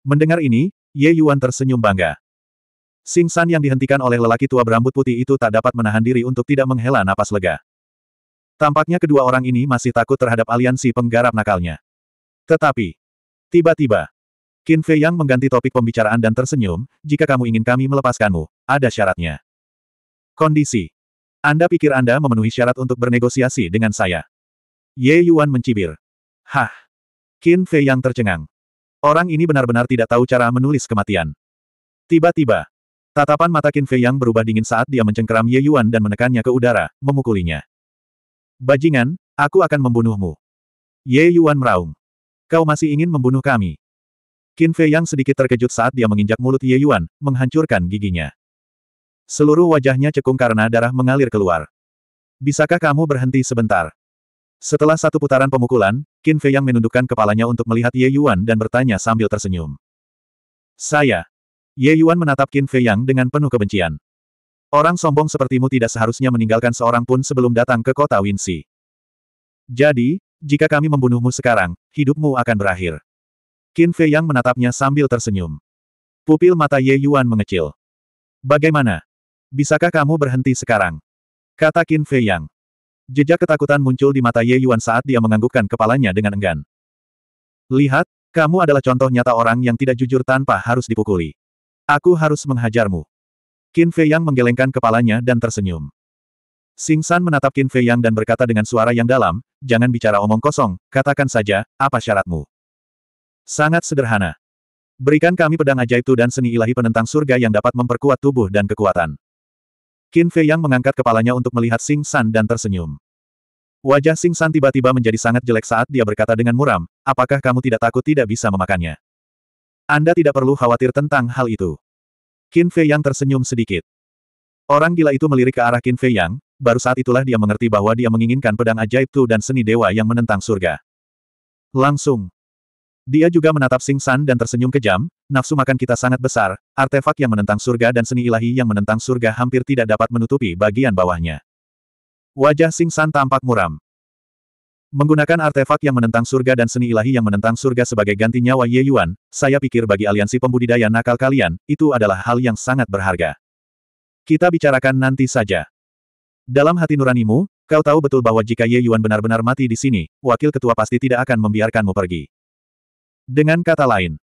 S1: Mendengar ini, Ye Yuan tersenyum bangga. Sing San yang dihentikan oleh lelaki tua berambut putih itu tak dapat menahan diri untuk tidak menghela napas lega. Tampaknya kedua orang ini masih takut terhadap aliansi penggarap nakalnya. Tetapi, tiba-tiba, Qin Fei Yang mengganti topik pembicaraan dan tersenyum, jika kamu ingin kami melepaskanmu, ada syaratnya. Kondisi. Anda pikir Anda memenuhi syarat untuk bernegosiasi dengan saya. Ye Yuan mencibir. Hah. Qin Fei Yang tercengang. Orang ini benar-benar tidak tahu cara menulis kematian. Tiba-tiba, tatapan mata Qin Fei Yang berubah dingin saat dia mencengkeram Ye Yuan dan menekannya ke udara, memukulinya. Bajingan, aku akan membunuhmu. Ye Yuan meraung. Kau masih ingin membunuh kami. Qin Fei yang sedikit terkejut saat dia menginjak mulut Ye Yuan, menghancurkan giginya. Seluruh wajahnya cekung karena darah mengalir keluar. Bisakah kamu berhenti sebentar? Setelah satu putaran pemukulan, Qin Fei yang menundukkan kepalanya untuk melihat Ye Yuan dan bertanya sambil tersenyum. Saya. Ye Yuan menatap Qin Fei Yang dengan penuh kebencian. Orang sombong sepertimu tidak seharusnya meninggalkan seorang pun sebelum datang ke kota Winsi. Jadi, jika kami membunuhmu sekarang, hidupmu akan berakhir. Qin Fei Yang menatapnya sambil tersenyum. Pupil mata Ye Yuan mengecil. Bagaimana? Bisakah kamu berhenti sekarang? Kata Qin Fei Yang. Jejak ketakutan muncul di mata Ye Yuan saat dia menganggukkan kepalanya dengan enggan. Lihat, kamu adalah contoh nyata orang yang tidak jujur tanpa harus dipukuli. Aku harus menghajarmu. Qin Fei Yang menggelengkan kepalanya dan tersenyum. Sing San menatap Qin Fei Yang dan berkata dengan suara yang dalam, jangan bicara omong kosong, katakan saja, apa syaratmu? Sangat sederhana. Berikan kami pedang ajaib itu dan seni ilahi penentang surga yang dapat memperkuat tubuh dan kekuatan. Qin Fei Yang mengangkat kepalanya untuk melihat Sing San dan tersenyum. Wajah Sing San tiba-tiba menjadi sangat jelek saat dia berkata dengan muram, apakah kamu tidak takut tidak bisa memakannya? Anda tidak perlu khawatir tentang hal itu. Qin Fei Yang tersenyum sedikit. Orang gila itu melirik ke arah Qin Fei Yang, baru saat itulah dia mengerti bahwa dia menginginkan pedang ajaib Tu dan seni dewa yang menentang surga. Langsung. Dia juga menatap Sing San dan tersenyum kejam, nafsu makan kita sangat besar, artefak yang menentang surga dan seni ilahi yang menentang surga hampir tidak dapat menutupi bagian bawahnya. Wajah Sing San tampak muram. Menggunakan artefak yang menentang surga dan seni ilahi yang menentang surga sebagai ganti nyawa Ye Yuan, saya pikir bagi aliansi pembudidaya nakal kalian, itu adalah hal yang sangat berharga. Kita bicarakan nanti saja. Dalam hati nuranimu, kau tahu betul bahwa jika Ye Yuan benar-benar mati di sini, wakil ketua pasti tidak akan membiarkanmu pergi. Dengan kata lain,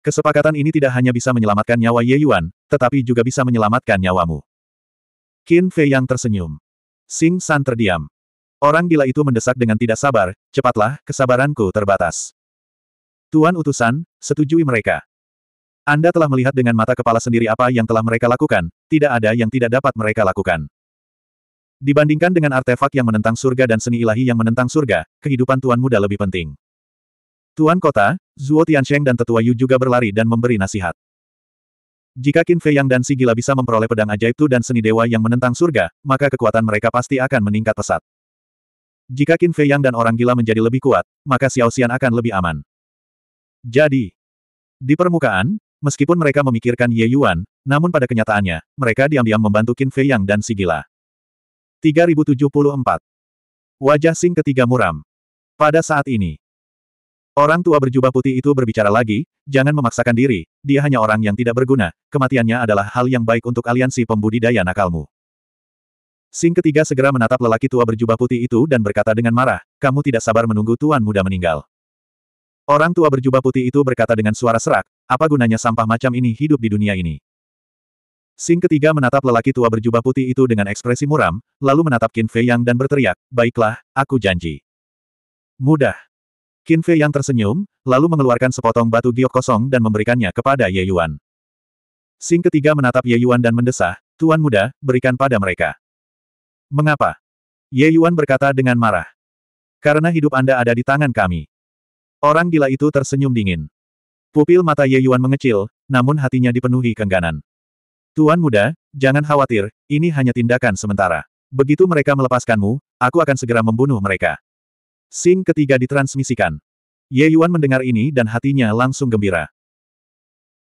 S1: kesepakatan ini tidak hanya bisa menyelamatkan nyawa Ye Yuan, tetapi juga bisa menyelamatkan nyawamu. Qin Fei yang tersenyum. Sing San terdiam. Orang gila itu mendesak dengan tidak sabar, cepatlah, kesabaranku terbatas. Tuan Utusan, setujui mereka. Anda telah melihat dengan mata kepala sendiri apa yang telah mereka lakukan, tidak ada yang tidak dapat mereka lakukan. Dibandingkan dengan artefak yang menentang surga dan seni ilahi yang menentang surga, kehidupan Tuan Muda lebih penting. Tuan Kota, Zuo Tiansheng dan Tetua Yu juga berlari dan memberi nasihat. Jika Qin Fei Yang dan si gila bisa memperoleh pedang ajaib Tu dan seni dewa yang menentang surga, maka kekuatan mereka pasti akan meningkat pesat. Jika Qin Fei Yang dan orang gila menjadi lebih kuat, maka Xiao Xian akan lebih aman. Jadi, di permukaan, Meskipun mereka memikirkan Ye Yuan, namun pada kenyataannya, mereka diam-diam membantu Qin Fei Yang dan si gila. 3074. Wajah Sing ketiga muram. Pada saat ini, orang tua berjubah putih itu berbicara lagi, jangan memaksakan diri, dia hanya orang yang tidak berguna, kematiannya adalah hal yang baik untuk aliansi pembudidaya nakalmu. Sing ketiga segera menatap lelaki tua berjubah putih itu dan berkata dengan marah, kamu tidak sabar menunggu tuan muda meninggal. Orang tua berjubah putih itu berkata dengan suara serak, apa gunanya sampah macam ini hidup di dunia ini? Sing ketiga menatap lelaki tua berjubah putih itu dengan ekspresi muram, lalu menatap Qin Fei Yang dan berteriak, baiklah, aku janji. Mudah. Qin Fei Yang tersenyum, lalu mengeluarkan sepotong batu giok kosong dan memberikannya kepada Ye Yuan. Sing ketiga menatap Ye Yuan dan mendesah, Tuan muda, berikan pada mereka. Mengapa? Ye Yuan berkata dengan marah. Karena hidup Anda ada di tangan kami. Orang gila itu tersenyum dingin. Pupil mata Ye Yuan mengecil, namun hatinya dipenuhi kengganan. Tuan muda, jangan khawatir, ini hanya tindakan sementara. Begitu mereka melepaskanmu, aku akan segera membunuh mereka. Sing ketiga ditransmisikan. Ye Yuan mendengar ini dan hatinya langsung gembira.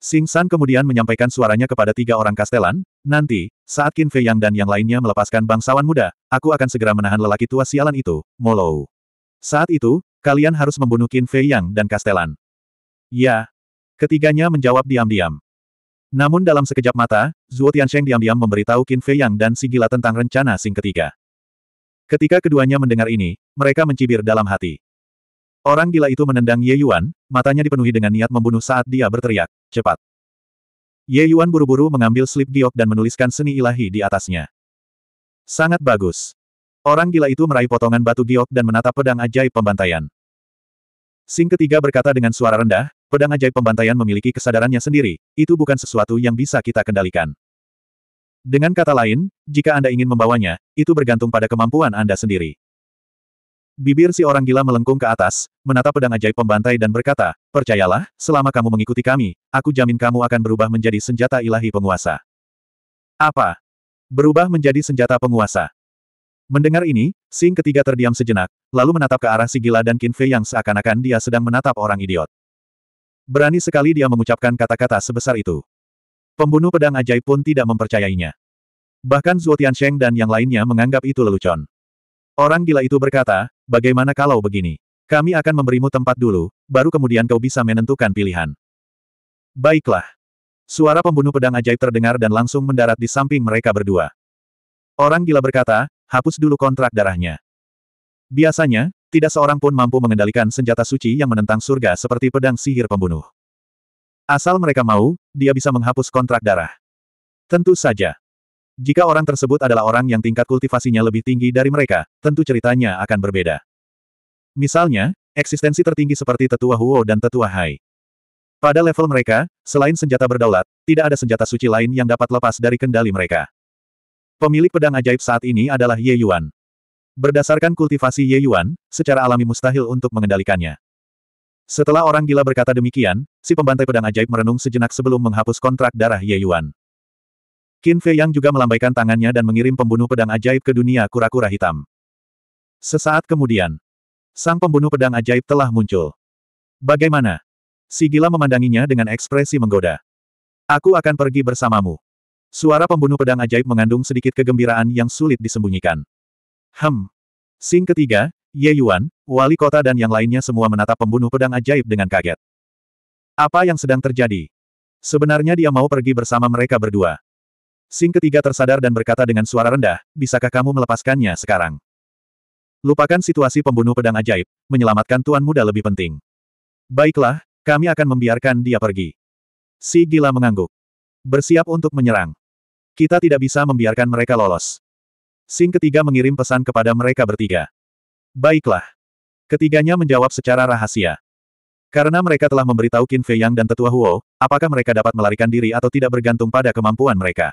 S1: Sing San kemudian menyampaikan suaranya kepada tiga orang kastelan, nanti, saat Qin Fei Yang dan yang lainnya melepaskan bangsawan muda, aku akan segera menahan lelaki tua sialan itu, Molou. Saat itu, Kalian harus membunuh Qin Fei Yang dan Kastelan. Ya. Ketiganya menjawab diam-diam. Namun dalam sekejap mata, Zuo Tiansheng diam-diam memberitahu Qin Fei Yang dan si gila tentang rencana Sing ketiga. Ketika keduanya mendengar ini, mereka mencibir dalam hati. Orang gila itu menendang Ye Yuan, matanya dipenuhi dengan niat membunuh saat dia berteriak, cepat. Ye Yuan buru-buru mengambil slip giok dan menuliskan seni ilahi di atasnya. Sangat bagus. Orang gila itu meraih potongan batu giok dan menatap pedang ajaib pembantaian. Sing ketiga berkata dengan suara rendah, pedang ajaib pembantaian memiliki kesadarannya sendiri, itu bukan sesuatu yang bisa kita kendalikan. Dengan kata lain, jika Anda ingin membawanya, itu bergantung pada kemampuan Anda sendiri. Bibir si orang gila melengkung ke atas, menatap pedang ajaib pembantai dan berkata, percayalah, selama kamu mengikuti kami, aku jamin kamu akan berubah menjadi senjata ilahi penguasa. Apa? Berubah menjadi senjata penguasa. Mendengar ini, Sing ketiga terdiam sejenak, lalu menatap ke arah si gila dan Qin Fei yang seakan-akan dia sedang menatap orang idiot. Berani sekali dia mengucapkan kata-kata sebesar itu. Pembunuh pedang ajaib pun tidak mempercayainya. Bahkan Zuo Tiansheng dan yang lainnya menganggap itu lelucon. Orang gila itu berkata, bagaimana kalau begini? Kami akan memberimu tempat dulu, baru kemudian kau bisa menentukan pilihan. Baiklah. Suara pembunuh pedang ajaib terdengar dan langsung mendarat di samping mereka berdua. Orang gila berkata, hapus dulu kontrak darahnya. Biasanya, tidak seorang pun mampu mengendalikan senjata suci yang menentang surga seperti pedang sihir pembunuh. Asal mereka mau, dia bisa menghapus kontrak darah. Tentu saja. Jika orang tersebut adalah orang yang tingkat kultivasinya lebih tinggi dari mereka, tentu ceritanya akan berbeda. Misalnya, eksistensi tertinggi seperti Tetua Huo dan Tetua Hai. Pada level mereka, selain senjata berdaulat, tidak ada senjata suci lain yang dapat lepas dari kendali mereka. Pemilik pedang ajaib saat ini adalah Ye Yuan. Berdasarkan kultivasi Ye Yuan, secara alami mustahil untuk mengendalikannya. Setelah orang gila berkata demikian, si pembantai pedang ajaib merenung sejenak sebelum menghapus kontrak darah Ye Yuan. Qin Fei Yang juga melambaikan tangannya dan mengirim pembunuh pedang ajaib ke dunia kura-kura hitam. Sesaat kemudian, sang pembunuh pedang ajaib telah muncul. Bagaimana? Si gila memandanginya dengan ekspresi menggoda. Aku akan pergi bersamamu. Suara pembunuh pedang ajaib mengandung sedikit kegembiraan yang sulit disembunyikan. Hem. Sing ketiga, Ye Yuan, wali kota dan yang lainnya semua menatap pembunuh pedang ajaib dengan kaget. Apa yang sedang terjadi? Sebenarnya dia mau pergi bersama mereka berdua. Sing ketiga tersadar dan berkata dengan suara rendah, bisakah kamu melepaskannya sekarang? Lupakan situasi pembunuh pedang ajaib, menyelamatkan tuan muda lebih penting. Baiklah, kami akan membiarkan dia pergi. Si gila mengangguk. Bersiap untuk menyerang. Kita tidak bisa membiarkan mereka lolos. Sing ketiga mengirim pesan kepada mereka bertiga. Baiklah. Ketiganya menjawab secara rahasia. Karena mereka telah memberitahu Qin Fei Yang dan Tetua Huo, apakah mereka dapat melarikan diri atau tidak bergantung pada kemampuan mereka.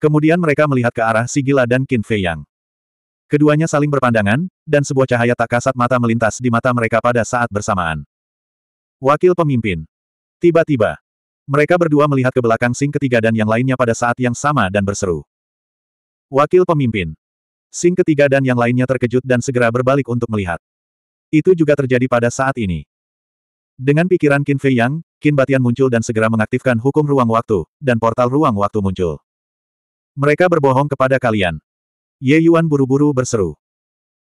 S1: Kemudian mereka melihat ke arah si gila dan Qin Fei Yang. Keduanya saling berpandangan, dan sebuah cahaya tak kasat mata melintas di mata mereka pada saat bersamaan. Wakil pemimpin. Tiba-tiba, mereka berdua melihat ke belakang Sing ketiga dan yang lainnya pada saat yang sama dan berseru. Wakil pemimpin. Sing ketiga dan yang lainnya terkejut dan segera berbalik untuk melihat. Itu juga terjadi pada saat ini. Dengan pikiran Qin Fei Yang, Qin Batian muncul dan segera mengaktifkan hukum ruang waktu, dan portal ruang waktu muncul. Mereka berbohong kepada kalian. Ye Yuan buru-buru berseru.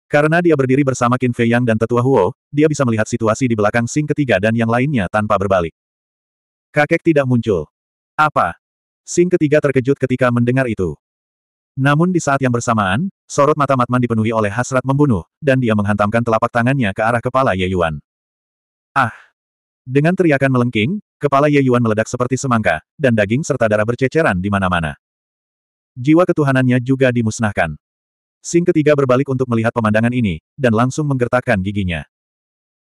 S1: Karena dia berdiri bersama Qin Fei Yang dan Tetua Huo, dia bisa melihat situasi di belakang Sing ketiga dan yang lainnya tanpa berbalik. Kakek tidak muncul. Apa? Sing ketiga terkejut ketika mendengar itu. Namun di saat yang bersamaan, sorot mata Matman dipenuhi oleh hasrat membunuh, dan dia menghantamkan telapak tangannya ke arah kepala Ye Yuan. Ah! Dengan teriakan melengking, kepala Ye Yuan meledak seperti semangka, dan daging serta darah berceceran di mana-mana. Jiwa ketuhanannya juga dimusnahkan. Sing ketiga berbalik untuk melihat pemandangan ini, dan langsung menggertakkan giginya.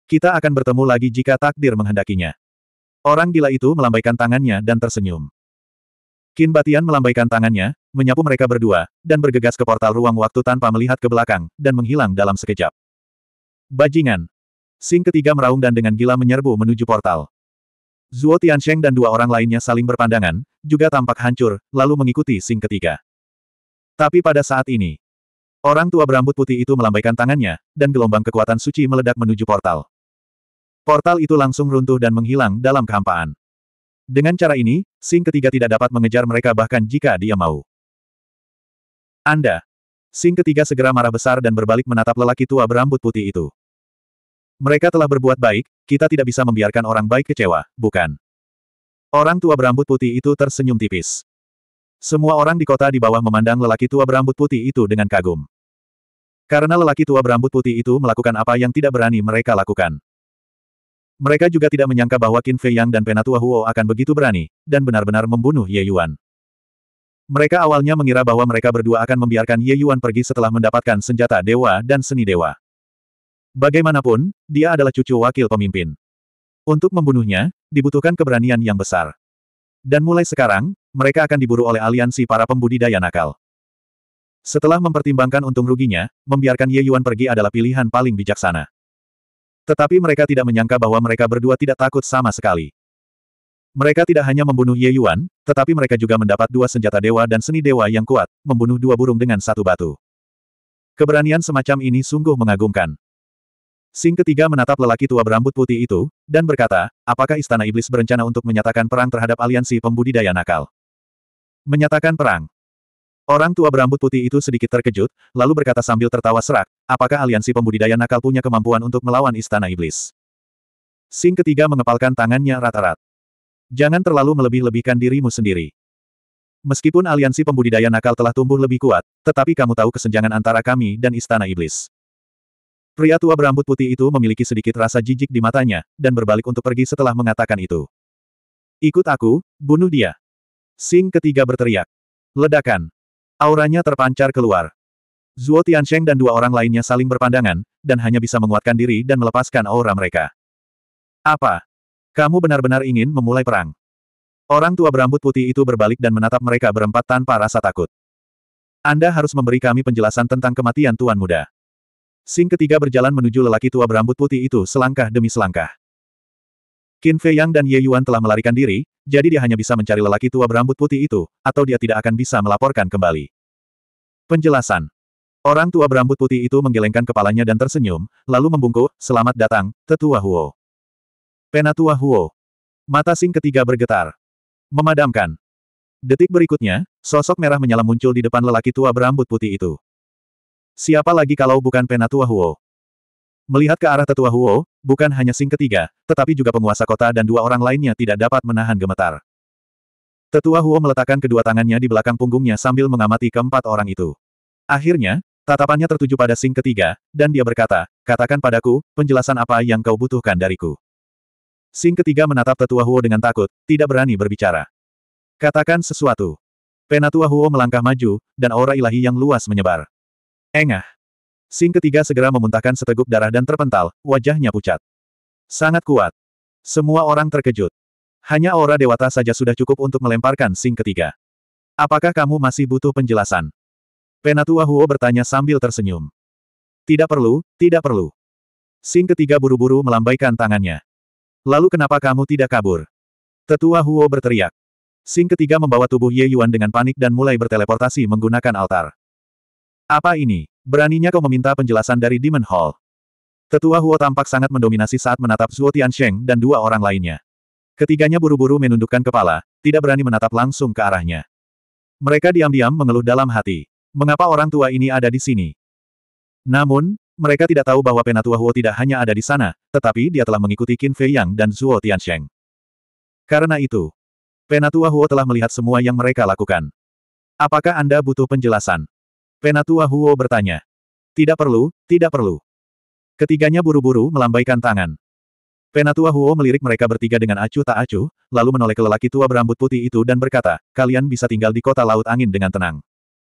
S1: Kita akan bertemu lagi jika takdir menghendakinya. Orang gila itu melambaikan tangannya dan tersenyum. Qin Batian melambaikan tangannya, menyapu mereka berdua, dan bergegas ke portal ruang waktu tanpa melihat ke belakang, dan menghilang dalam sekejap. Bajingan! Sing ketiga meraung dan dengan gila menyerbu menuju portal. Zuo Tiansheng dan dua orang lainnya saling berpandangan, juga tampak hancur, lalu mengikuti Sing ketiga. Tapi pada saat ini, orang tua berambut putih itu melambaikan tangannya, dan gelombang kekuatan suci meledak menuju portal. Portal itu langsung runtuh dan menghilang dalam kehampaan. Dengan cara ini, Sing ketiga tidak dapat mengejar mereka bahkan jika dia mau. Anda. Sing ketiga segera marah besar dan berbalik menatap lelaki tua berambut putih itu. Mereka telah berbuat baik, kita tidak bisa membiarkan orang baik kecewa, bukan? Orang tua berambut putih itu tersenyum tipis. Semua orang di kota di bawah memandang lelaki tua berambut putih itu dengan kagum. Karena lelaki tua berambut putih itu melakukan apa yang tidak berani mereka lakukan. Mereka juga tidak menyangka bahwa Qin Fei Yang dan Penatua Huo akan begitu berani, dan benar-benar membunuh Ye Yuan. Mereka awalnya mengira bahwa mereka berdua akan membiarkan Ye Yuan pergi setelah mendapatkan senjata dewa dan seni dewa. Bagaimanapun, dia adalah cucu wakil pemimpin. Untuk membunuhnya, dibutuhkan keberanian yang besar. Dan mulai sekarang, mereka akan diburu oleh aliansi para pembudidaya nakal. Setelah mempertimbangkan untung ruginya, membiarkan Ye Yuan pergi adalah pilihan paling bijaksana. Tetapi mereka tidak menyangka bahwa mereka berdua tidak takut sama sekali. Mereka tidak hanya membunuh Ye Yuan, tetapi mereka juga mendapat dua senjata dewa dan seni dewa yang kuat, membunuh dua burung dengan satu batu. Keberanian semacam ini sungguh mengagumkan. Sing ketiga menatap lelaki tua berambut putih itu, dan berkata, apakah Istana Iblis berencana untuk menyatakan perang terhadap aliansi pembudidaya nakal? Menyatakan perang. Orang tua berambut putih itu sedikit terkejut, lalu berkata sambil tertawa serak, apakah aliansi pembudidaya nakal punya kemampuan untuk melawan istana iblis? Sing ketiga mengepalkan tangannya rata-rat. Jangan terlalu melebih-lebihkan dirimu sendiri. Meskipun aliansi pembudidaya nakal telah tumbuh lebih kuat, tetapi kamu tahu kesenjangan antara kami dan istana iblis. Pria tua berambut putih itu memiliki sedikit rasa jijik di matanya, dan berbalik untuk pergi setelah mengatakan itu. Ikut aku, bunuh dia. Sing ketiga berteriak. Ledakan. Auranya terpancar keluar. Zuo Tiansheng dan dua orang lainnya saling berpandangan, dan hanya bisa menguatkan diri dan melepaskan aura mereka. Apa? Kamu benar-benar ingin memulai perang? Orang tua berambut putih itu berbalik dan menatap mereka berempat tanpa rasa takut. Anda harus memberi kami penjelasan tentang kematian Tuan Muda. Sing ketiga berjalan menuju lelaki tua berambut putih itu selangkah demi selangkah. Qin Fei Yang dan Ye Yuan telah melarikan diri, jadi dia hanya bisa mencari lelaki tua berambut putih itu, atau dia tidak akan bisa melaporkan kembali. Penjelasan. Orang tua berambut putih itu menggelengkan kepalanya dan tersenyum, lalu membungkuk, selamat datang, tetua Huo. Penatua Huo. Mata Sing ketiga bergetar. Memadamkan. Detik berikutnya, sosok merah menyala muncul di depan lelaki tua berambut putih itu. Siapa lagi kalau bukan Penatua Huo? Melihat ke arah tetua Huo, bukan hanya Sing ketiga, tetapi juga penguasa kota dan dua orang lainnya tidak dapat menahan gemetar. Tetua Huo meletakkan kedua tangannya di belakang punggungnya sambil mengamati keempat orang itu. Akhirnya, tatapannya tertuju pada Sing ketiga, dan dia berkata, katakan padaku, penjelasan apa yang kau butuhkan dariku. Sing ketiga menatap tetua Huo dengan takut, tidak berani berbicara. Katakan sesuatu. Penatua Huo melangkah maju, dan aura ilahi yang luas menyebar. Engah. Sing ketiga segera memuntahkan seteguk darah dan terpental, wajahnya pucat. Sangat kuat. Semua orang terkejut. Hanya aura dewata saja sudah cukup untuk melemparkan Sing ketiga. Apakah kamu masih butuh penjelasan? Penatua Huo bertanya sambil tersenyum. Tidak perlu, tidak perlu. Sing ketiga buru-buru melambaikan tangannya. Lalu kenapa kamu tidak kabur? Tetua Huo berteriak. Sing ketiga membawa tubuh Ye Yuan dengan panik dan mulai berteleportasi menggunakan altar. Apa ini? Beraninya kau meminta penjelasan dari Demon Hall. Tetua Huo tampak sangat mendominasi saat menatap Zuo Tiansheng dan dua orang lainnya. Ketiganya buru-buru menundukkan kepala, tidak berani menatap langsung ke arahnya. Mereka diam-diam mengeluh dalam hati. Mengapa orang tua ini ada di sini? Namun, mereka tidak tahu bahwa Penatua Huo tidak hanya ada di sana, tetapi dia telah mengikuti Qin Fei Yang dan Zuo Tiansheng. Karena itu, Penatua Huo telah melihat semua yang mereka lakukan. Apakah Anda butuh penjelasan? Penatua Huo bertanya. Tidak perlu, tidak perlu. Ketiganya buru-buru melambaikan tangan. Penatua Huo melirik mereka bertiga dengan acuh tak acuh, lalu menoleh ke lelaki tua berambut putih itu dan berkata, kalian bisa tinggal di kota Laut Angin dengan tenang.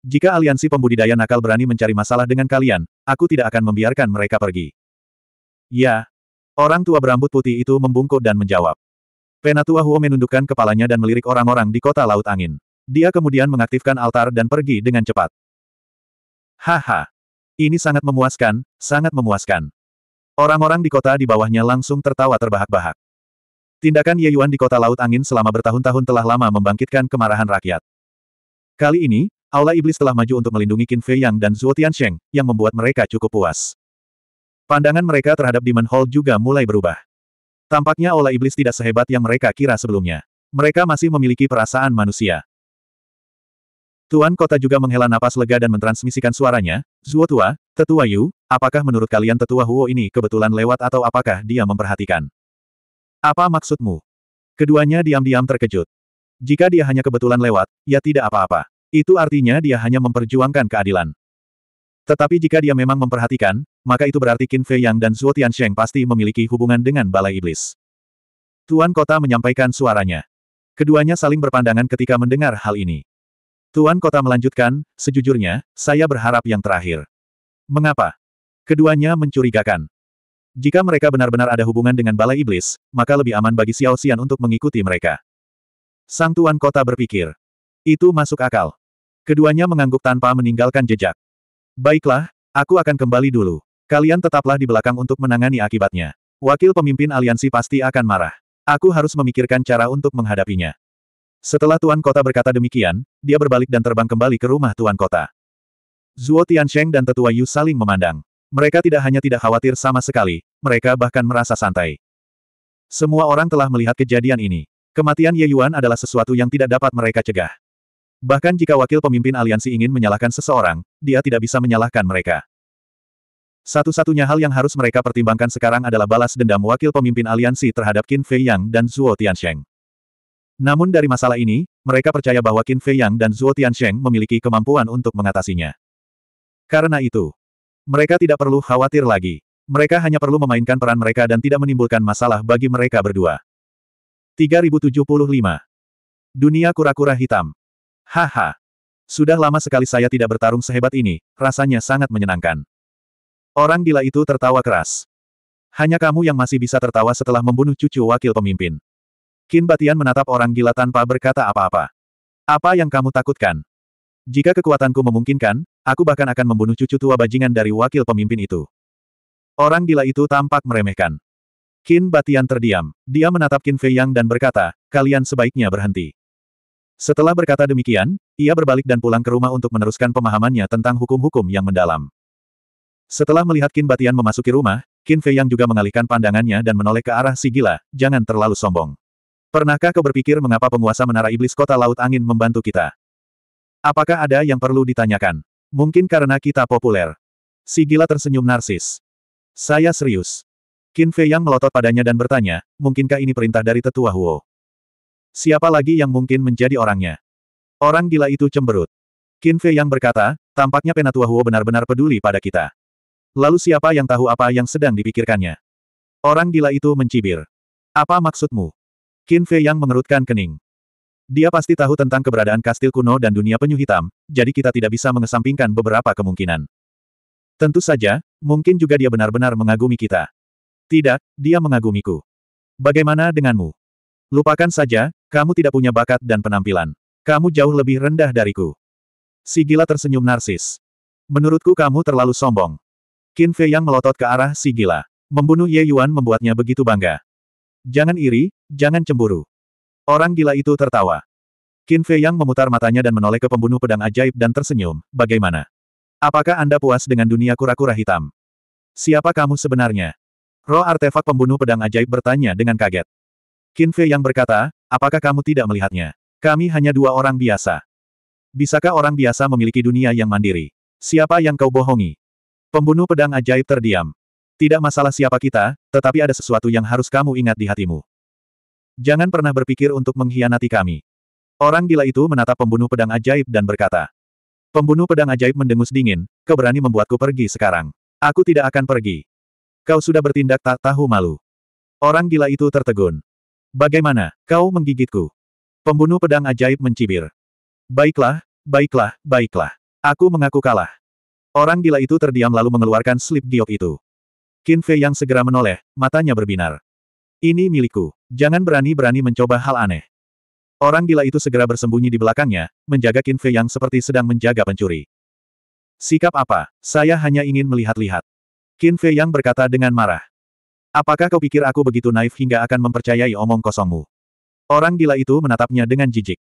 S1: Jika aliansi pembudidaya nakal berani mencari masalah dengan kalian, aku tidak akan membiarkan mereka pergi. Ya. Orang tua berambut putih itu membungkuk dan menjawab. Penatua Huo menundukkan kepalanya dan melirik orang-orang di kota Laut Angin. Dia kemudian mengaktifkan altar dan pergi dengan cepat. Haha. Ini sangat memuaskan, sangat memuaskan. Orang-orang di kota di bawahnya langsung tertawa terbahak-bahak. Tindakan Ye Yuan di kota Laut Angin selama bertahun-tahun telah lama membangkitkan kemarahan rakyat. Kali ini, Aula Iblis telah maju untuk melindungi Qin Fei Yang dan Zuo Tiansheng, yang membuat mereka cukup puas. Pandangan mereka terhadap Demon Hall juga mulai berubah. Tampaknya Aula Iblis tidak sehebat yang mereka kira sebelumnya. Mereka masih memiliki perasaan manusia. Tuan Kota juga menghela napas lega dan mentransmisikan suaranya, Zuo Tua, Tetua Yu, apakah menurut kalian Tetua Huo ini kebetulan lewat atau apakah dia memperhatikan? Apa maksudmu? Keduanya diam-diam terkejut. Jika dia hanya kebetulan lewat, ya tidak apa-apa. Itu artinya dia hanya memperjuangkan keadilan. Tetapi jika dia memang memperhatikan, maka itu berarti Qin Fei Yang dan Zuo Tiansheng pasti memiliki hubungan dengan Balai Iblis. Tuan Kota menyampaikan suaranya. Keduanya saling berpandangan ketika mendengar hal ini. Tuan Kota melanjutkan, sejujurnya, saya berharap yang terakhir. Mengapa? Keduanya mencurigakan. Jika mereka benar-benar ada hubungan dengan Balai Iblis, maka lebih aman bagi Xiao Xian untuk mengikuti mereka. Sang Tuan Kota berpikir. Itu masuk akal. Keduanya mengangguk tanpa meninggalkan jejak. Baiklah, aku akan kembali dulu. Kalian tetaplah di belakang untuk menangani akibatnya. Wakil pemimpin aliansi pasti akan marah. Aku harus memikirkan cara untuk menghadapinya. Setelah Tuan Kota berkata demikian, dia berbalik dan terbang kembali ke rumah Tuan Kota. Zuo Tiansheng dan Tetua Yu saling memandang. Mereka tidak hanya tidak khawatir sama sekali, mereka bahkan merasa santai. Semua orang telah melihat kejadian ini. Kematian Ye Yuan adalah sesuatu yang tidak dapat mereka cegah. Bahkan jika wakil pemimpin aliansi ingin menyalahkan seseorang, dia tidak bisa menyalahkan mereka. Satu-satunya hal yang harus mereka pertimbangkan sekarang adalah balas dendam wakil pemimpin aliansi terhadap Qin Fei Yang dan Zuo Tiansheng. Namun dari masalah ini, mereka percaya bahwa Qin Fei Yang dan Zuo Tiansheng memiliki kemampuan untuk mengatasinya. Karena itu, mereka tidak perlu khawatir lagi. Mereka hanya perlu memainkan peran mereka dan tidak menimbulkan masalah bagi mereka berdua. 3075. Dunia Kura-Kura Hitam Haha. Sudah lama sekali saya tidak bertarung sehebat ini, rasanya sangat menyenangkan. Orang gila itu tertawa keras. Hanya kamu yang masih bisa tertawa setelah membunuh cucu wakil pemimpin. Qin Batian menatap orang gila tanpa berkata apa-apa. Apa yang kamu takutkan? Jika kekuatanku memungkinkan, aku bahkan akan membunuh cucu tua bajingan dari wakil pemimpin itu. Orang gila itu tampak meremehkan. Qin Batian terdiam. Dia menatap Qin Fei Yang dan berkata, kalian sebaiknya berhenti. Setelah berkata demikian, ia berbalik dan pulang ke rumah untuk meneruskan pemahamannya tentang hukum-hukum yang mendalam. Setelah melihat Qin Batian memasuki rumah, Qin Fei yang juga mengalihkan pandangannya dan menoleh ke arah si gila, jangan terlalu sombong. Pernahkah kau berpikir mengapa penguasa menara iblis kota laut angin membantu kita? Apakah ada yang perlu ditanyakan? Mungkin karena kita populer. Si gila tersenyum narsis. Saya serius. Qin Fei yang melotot padanya dan bertanya, mungkinkah ini perintah dari tetua Huo? Siapa lagi yang mungkin menjadi orangnya? Orang gila itu cemberut. Qin Fei yang berkata, tampaknya Penatua Huo benar-benar peduli pada kita. Lalu siapa yang tahu apa yang sedang dipikirkannya? Orang gila itu mencibir. Apa maksudmu? Qin Fei yang mengerutkan kening. Dia pasti tahu tentang keberadaan kastil kuno dan dunia penyu hitam, jadi kita tidak bisa mengesampingkan beberapa kemungkinan. Tentu saja, mungkin juga dia benar-benar mengagumi kita. Tidak, dia mengagumiku. Bagaimana denganmu? Lupakan saja, kamu tidak punya bakat dan penampilan. Kamu jauh lebih rendah dariku. Si gila tersenyum narsis. Menurutku kamu terlalu sombong. Qin Fei yang melotot ke arah si gila. Membunuh Ye Yuan membuatnya begitu bangga. Jangan iri, jangan cemburu. Orang gila itu tertawa. Qin Fei yang memutar matanya dan menoleh ke pembunuh pedang ajaib dan tersenyum, bagaimana? Apakah Anda puas dengan dunia kura-kura hitam? Siapa kamu sebenarnya? Roh artefak pembunuh pedang ajaib bertanya dengan kaget. Qin Fei yang berkata, apakah kamu tidak melihatnya? Kami hanya dua orang biasa. Bisakah orang biasa memiliki dunia yang mandiri? Siapa yang kau bohongi? Pembunuh pedang ajaib terdiam. Tidak masalah siapa kita, tetapi ada sesuatu yang harus kamu ingat di hatimu. Jangan pernah berpikir untuk mengkhianati kami. Orang gila itu menatap pembunuh pedang ajaib dan berkata. Pembunuh pedang ajaib mendengus dingin, kau berani membuatku pergi sekarang. Aku tidak akan pergi. Kau sudah bertindak tak tahu malu. Orang gila itu tertegun. Bagaimana, kau menggigitku? Pembunuh pedang ajaib mencibir. Baiklah, baiklah, baiklah. Aku mengaku kalah. Orang gila itu terdiam lalu mengeluarkan slip giok itu. Qin Fei yang segera menoleh, matanya berbinar. Ini milikku. Jangan berani-berani mencoba hal aneh. Orang gila itu segera bersembunyi di belakangnya, menjaga Qin Fei yang seperti sedang menjaga pencuri. Sikap apa? Saya hanya ingin melihat-lihat. Qin Fei yang berkata dengan marah. Apakah kau pikir aku begitu naif hingga akan mempercayai omong kosongmu? Orang gila itu menatapnya dengan jijik.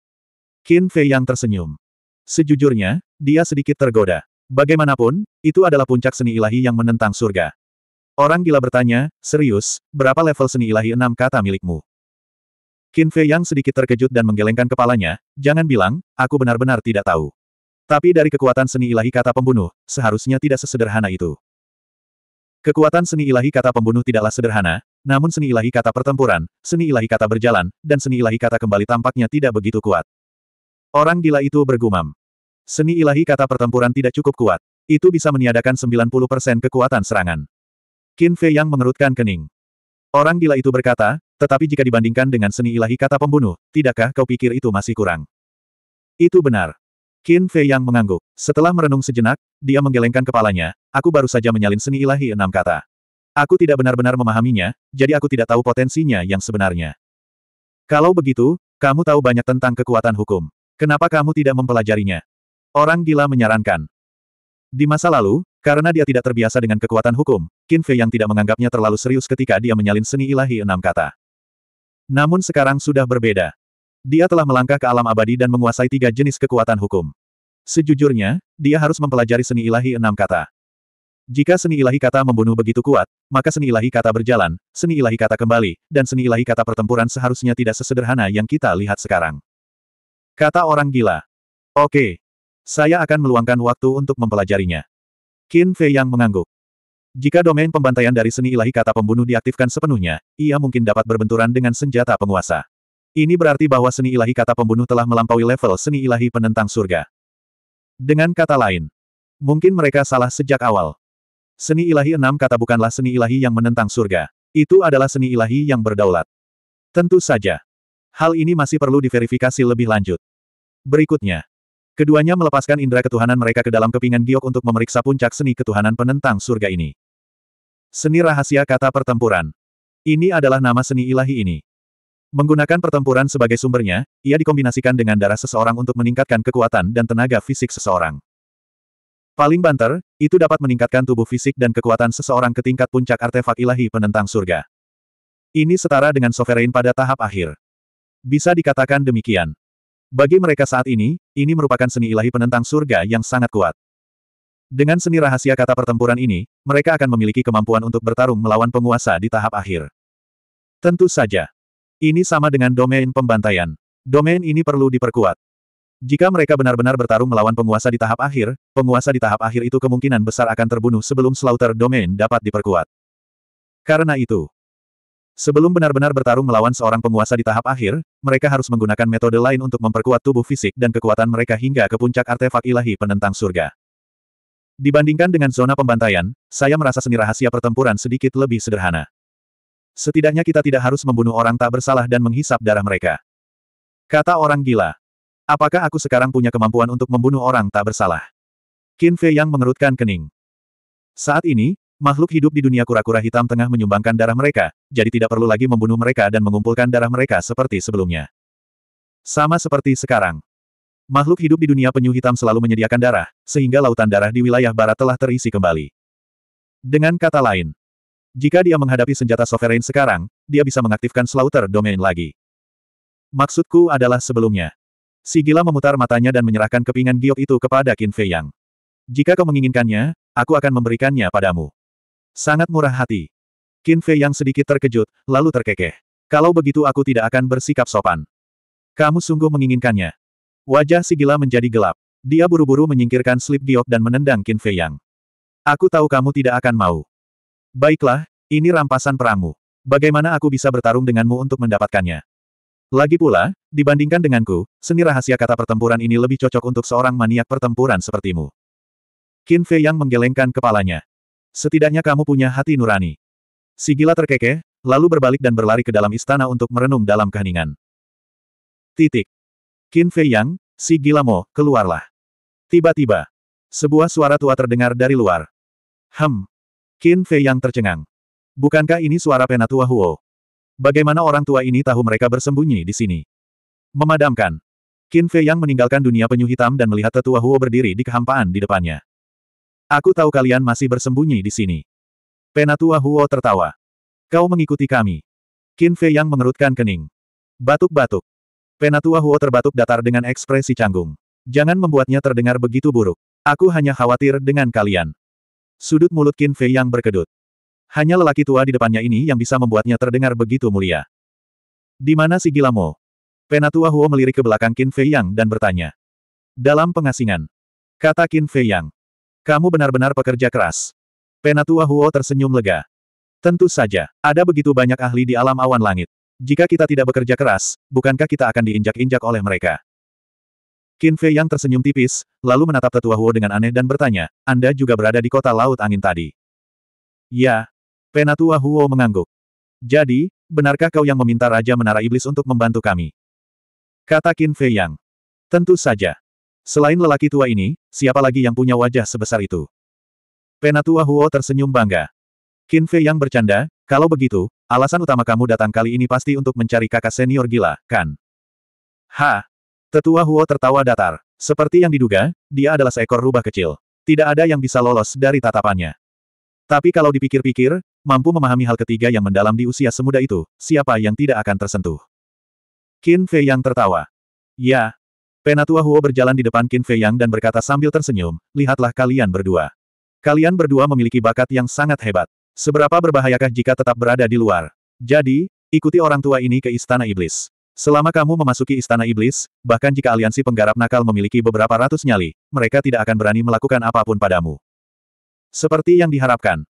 S1: Qin Fei yang tersenyum. Sejujurnya, dia sedikit tergoda. Bagaimanapun, itu adalah puncak seni ilahi yang menentang surga. Orang gila bertanya, serius, berapa level seni ilahi enam kata milikmu? Qin Fei yang sedikit terkejut dan menggelengkan kepalanya, jangan bilang, aku benar-benar tidak tahu. Tapi dari kekuatan seni ilahi kata pembunuh, seharusnya tidak sesederhana itu. Kekuatan seni ilahi kata pembunuh tidaklah sederhana, namun seni ilahi kata pertempuran, seni ilahi kata berjalan, dan seni ilahi kata kembali tampaknya tidak begitu kuat. Orang gila itu bergumam. Seni ilahi kata pertempuran tidak cukup kuat. Itu bisa meniadakan 90% kekuatan serangan. Qin Fei yang mengerutkan kening. Orang gila itu berkata, tetapi jika dibandingkan dengan seni ilahi kata pembunuh, tidakkah kau pikir itu masih kurang? Itu benar. Qin Fei yang mengangguk. Setelah merenung sejenak, dia menggelengkan kepalanya, aku baru saja menyalin seni ilahi enam kata. Aku tidak benar-benar memahaminya, jadi aku tidak tahu potensinya yang sebenarnya. Kalau begitu, kamu tahu banyak tentang kekuatan hukum. Kenapa kamu tidak mempelajarinya? Orang gila menyarankan. Di masa lalu, karena dia tidak terbiasa dengan kekuatan hukum, Qin Fei yang tidak menganggapnya terlalu serius ketika dia menyalin seni ilahi enam kata. Namun sekarang sudah berbeda. Dia telah melangkah ke alam abadi dan menguasai tiga jenis kekuatan hukum. Sejujurnya, dia harus mempelajari seni ilahi enam kata. Jika seni ilahi kata membunuh begitu kuat, maka seni ilahi kata berjalan, seni ilahi kata kembali, dan seni ilahi kata pertempuran seharusnya tidak sesederhana yang kita lihat sekarang. Kata orang gila. Oke. Saya akan meluangkan waktu untuk mempelajarinya. Qin Fei yang mengangguk. Jika domain pembantaian dari seni ilahi kata pembunuh diaktifkan sepenuhnya, ia mungkin dapat berbenturan dengan senjata penguasa. Ini berarti bahwa seni ilahi kata pembunuh telah melampaui level seni ilahi penentang surga. Dengan kata lain, mungkin mereka salah sejak awal. Seni ilahi enam kata bukanlah seni ilahi yang menentang surga. Itu adalah seni ilahi yang berdaulat. Tentu saja. Hal ini masih perlu diverifikasi lebih lanjut. Berikutnya, Keduanya melepaskan indera ketuhanan mereka ke dalam kepingan giok untuk memeriksa puncak seni ketuhanan penentang surga ini. Seni rahasia kata pertempuran. Ini adalah nama seni ilahi ini. Menggunakan pertempuran sebagai sumbernya, ia dikombinasikan dengan darah seseorang untuk meningkatkan kekuatan dan tenaga fisik seseorang. Paling banter, itu dapat meningkatkan tubuh fisik dan kekuatan seseorang ke tingkat puncak artefak ilahi penentang surga. Ini setara dengan sovereign pada tahap akhir. Bisa dikatakan demikian. Bagi mereka saat ini, ini merupakan seni ilahi penentang surga yang sangat kuat. Dengan seni rahasia kata pertempuran ini, mereka akan memiliki kemampuan untuk bertarung melawan penguasa di tahap akhir. Tentu saja. Ini sama dengan domain pembantaian. Domain ini perlu diperkuat. Jika mereka benar-benar bertarung melawan penguasa di tahap akhir, penguasa di tahap akhir itu kemungkinan besar akan terbunuh sebelum slaughter domain dapat diperkuat. Karena itu, Sebelum benar-benar bertarung melawan seorang penguasa di tahap akhir, mereka harus menggunakan metode lain untuk memperkuat tubuh fisik dan kekuatan mereka hingga ke puncak artefak ilahi penentang surga. Dibandingkan dengan zona pembantaian, saya merasa seni rahasia pertempuran sedikit lebih sederhana. Setidaknya kita tidak harus membunuh orang tak bersalah dan menghisap darah mereka. Kata orang gila. Apakah aku sekarang punya kemampuan untuk membunuh orang tak bersalah? Qin Fei yang mengerutkan kening. Saat ini, makhluk hidup di dunia kura-kura hitam tengah menyumbangkan darah mereka, jadi tidak perlu lagi membunuh mereka dan mengumpulkan darah mereka seperti sebelumnya. Sama seperti sekarang. Makhluk hidup di dunia penyu hitam selalu menyediakan darah, sehingga lautan darah di wilayah barat telah terisi kembali. Dengan kata lain, jika dia menghadapi senjata sovereign sekarang, dia bisa mengaktifkan Slaughter Domain lagi. Maksudku adalah sebelumnya. Si gila memutar matanya dan menyerahkan kepingan giok itu kepada Qin Fei Yang. Jika kau menginginkannya, aku akan memberikannya padamu. Sangat murah hati. Qin Fei Yang sedikit terkejut, lalu terkekeh. Kalau begitu aku tidak akan bersikap sopan. Kamu sungguh menginginkannya. Wajah si gila menjadi gelap. Dia buru-buru menyingkirkan slip giok dan menendang Qin Fei Yang. Aku tahu kamu tidak akan mau. Baiklah, ini rampasan perangmu. Bagaimana aku bisa bertarung denganmu untuk mendapatkannya? Lagi pula, dibandingkan denganku, seni rahasia kata pertempuran ini lebih cocok untuk seorang maniak pertempuran sepertimu. Qin Fei yang menggelengkan kepalanya. Setidaknya kamu punya hati nurani. Si gila terkekeh, lalu berbalik dan berlari ke dalam istana untuk merenung dalam keheningan. Titik. Qin Fei Yang, si gila mo, keluarlah. Tiba-tiba, sebuah suara tua terdengar dari luar. Hem. Qin Fei Yang tercengang. Bukankah ini suara penatua Huo? Bagaimana orang tua ini tahu mereka bersembunyi di sini? Memadamkan. Qin Fei yang meninggalkan dunia penyu hitam dan melihat tetua Huo berdiri di kehampaan di depannya. Aku tahu kalian masih bersembunyi di sini. Penatua Huo tertawa. Kau mengikuti kami. Qin Fei yang mengerutkan kening. Batuk-batuk. Penatua Huo terbatuk datar dengan ekspresi canggung. Jangan membuatnya terdengar begitu buruk. Aku hanya khawatir dengan kalian. Sudut mulut Qin Fei yang berkedut. Hanya lelaki tua di depannya ini yang bisa membuatnya terdengar begitu mulia. Di mana si gila Mo? Penatua Huo melirik ke belakang Qin Fei Yang dan bertanya. Dalam pengasingan. Kata Qin Fei Yang. Kamu benar-benar pekerja keras. Penatua Huo tersenyum lega. Tentu saja, ada begitu banyak ahli di alam awan langit. Jika kita tidak bekerja keras, bukankah kita akan diinjak-injak oleh mereka? Qin Fei Yang tersenyum tipis, lalu menatap tetua Huo dengan aneh dan bertanya, Anda juga berada di kota laut angin tadi. Ya, Penatua Huo mengangguk. Jadi, benarkah kau yang meminta Raja Menara Iblis untuk membantu kami? Kata Qin Fei Yang. Tentu saja. Selain lelaki tua ini, siapa lagi yang punya wajah sebesar itu? Penatua Huo tersenyum bangga. Qin Fei Yang bercanda, kalau begitu, alasan utama kamu datang kali ini pasti untuk mencari kakak senior gila, kan? Ha! Tetua Huo tertawa datar. Seperti yang diduga, dia adalah seekor rubah kecil. Tidak ada yang bisa lolos dari tatapannya. Tapi kalau dipikir-pikir, mampu memahami hal ketiga yang mendalam di usia semuda itu, siapa yang tidak akan tersentuh? Qin Fei yang tertawa. Ya. Penatua Huo berjalan di depan Qin Fei Yang dan berkata sambil tersenyum, lihatlah kalian berdua. Kalian berdua memiliki bakat yang sangat hebat. Seberapa berbahayakah jika tetap berada di luar? Jadi, ikuti orang tua ini ke Istana Iblis. Selama kamu memasuki Istana Iblis, bahkan jika aliansi penggarap nakal memiliki beberapa ratus nyali, mereka tidak akan berani melakukan apa pun padamu. Seperti yang diharapkan,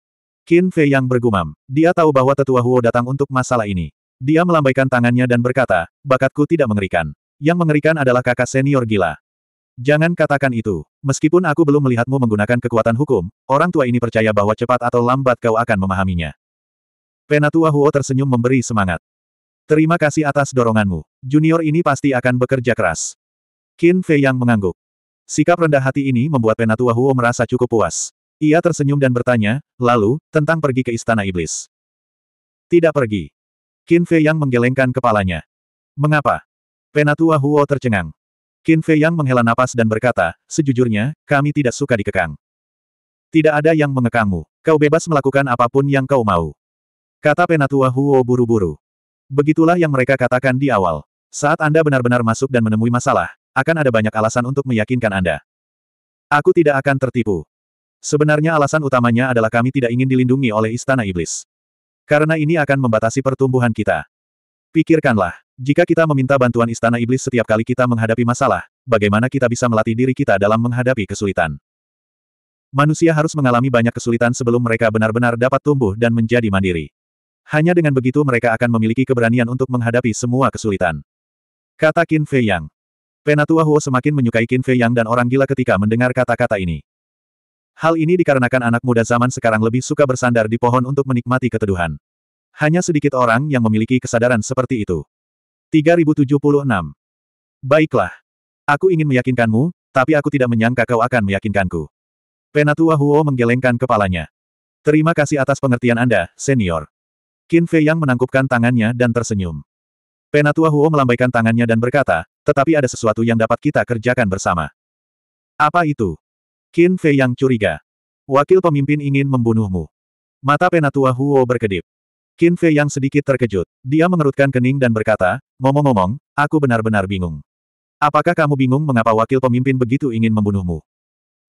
S1: Qin Fei yang bergumam. Dia tahu bahwa tetua Huo datang untuk masalah ini. Dia melambaikan tangannya dan berkata, bakatku tidak mengerikan. Yang mengerikan adalah kakak senior gila. Jangan katakan itu. Meskipun aku belum melihatmu menggunakan kekuatan hukum, orang tua ini percaya bahwa cepat atau lambat kau akan memahaminya. Penatua Huo tersenyum memberi semangat. Terima kasih atas doronganmu. Junior ini pasti akan bekerja keras. Qin Fei yang mengangguk. Sikap rendah hati ini membuat Penatua Huo merasa cukup puas. Ia tersenyum dan bertanya, lalu, tentang pergi ke Istana Iblis. Tidak pergi. Qin Fei yang menggelengkan kepalanya. Mengapa? Penatua Huo tercengang. Qin Fei yang menghela napas dan berkata, sejujurnya, kami tidak suka dikekang. Tidak ada yang mengekangmu. Kau bebas melakukan apa pun yang kau mau. Kata Penatua Huo buru-buru. Begitulah yang mereka katakan di awal. Saat Anda benar-benar masuk dan menemui masalah, akan ada banyak alasan untuk meyakinkan Anda. Aku tidak akan tertipu. Sebenarnya alasan utamanya adalah kami tidak ingin dilindungi oleh Istana Iblis. Karena ini akan membatasi pertumbuhan kita. Pikirkanlah, jika kita meminta bantuan Istana Iblis setiap kali kita menghadapi masalah, bagaimana kita bisa melatih diri kita dalam menghadapi kesulitan? Manusia harus mengalami banyak kesulitan sebelum mereka benar-benar dapat tumbuh dan menjadi mandiri. Hanya dengan begitu mereka akan memiliki keberanian untuk menghadapi semua kesulitan. Kata Qin Fei Yang. Penatua Huo semakin menyukai Qin Fei Yang dan orang gila ketika mendengar kata-kata ini. Hal ini dikarenakan anak muda zaman sekarang lebih suka bersandar di pohon untuk menikmati keteduhan. Hanya sedikit orang yang memiliki kesadaran seperti itu. 3076. Baiklah. Aku ingin meyakinkanmu, tapi aku tidak menyangka kau akan meyakinkanku. Penatua Huo menggelengkan kepalanya. Terima kasih atas pengertian Anda, senior. Qin Fei yang menangkupkan tangannya dan tersenyum. Penatua Huo melambaikan tangannya dan berkata, tetapi ada sesuatu yang dapat kita kerjakan bersama. Apa itu? Qin Fei yang curiga. Wakil pemimpin ingin membunuhmu. Mata Penatua Huo berkedip. Qin Fei yang sedikit terkejut. Dia mengerutkan kening dan berkata, ngomong-ngomong, aku benar-benar bingung. Apakah kamu bingung mengapa wakil pemimpin begitu ingin membunuhmu?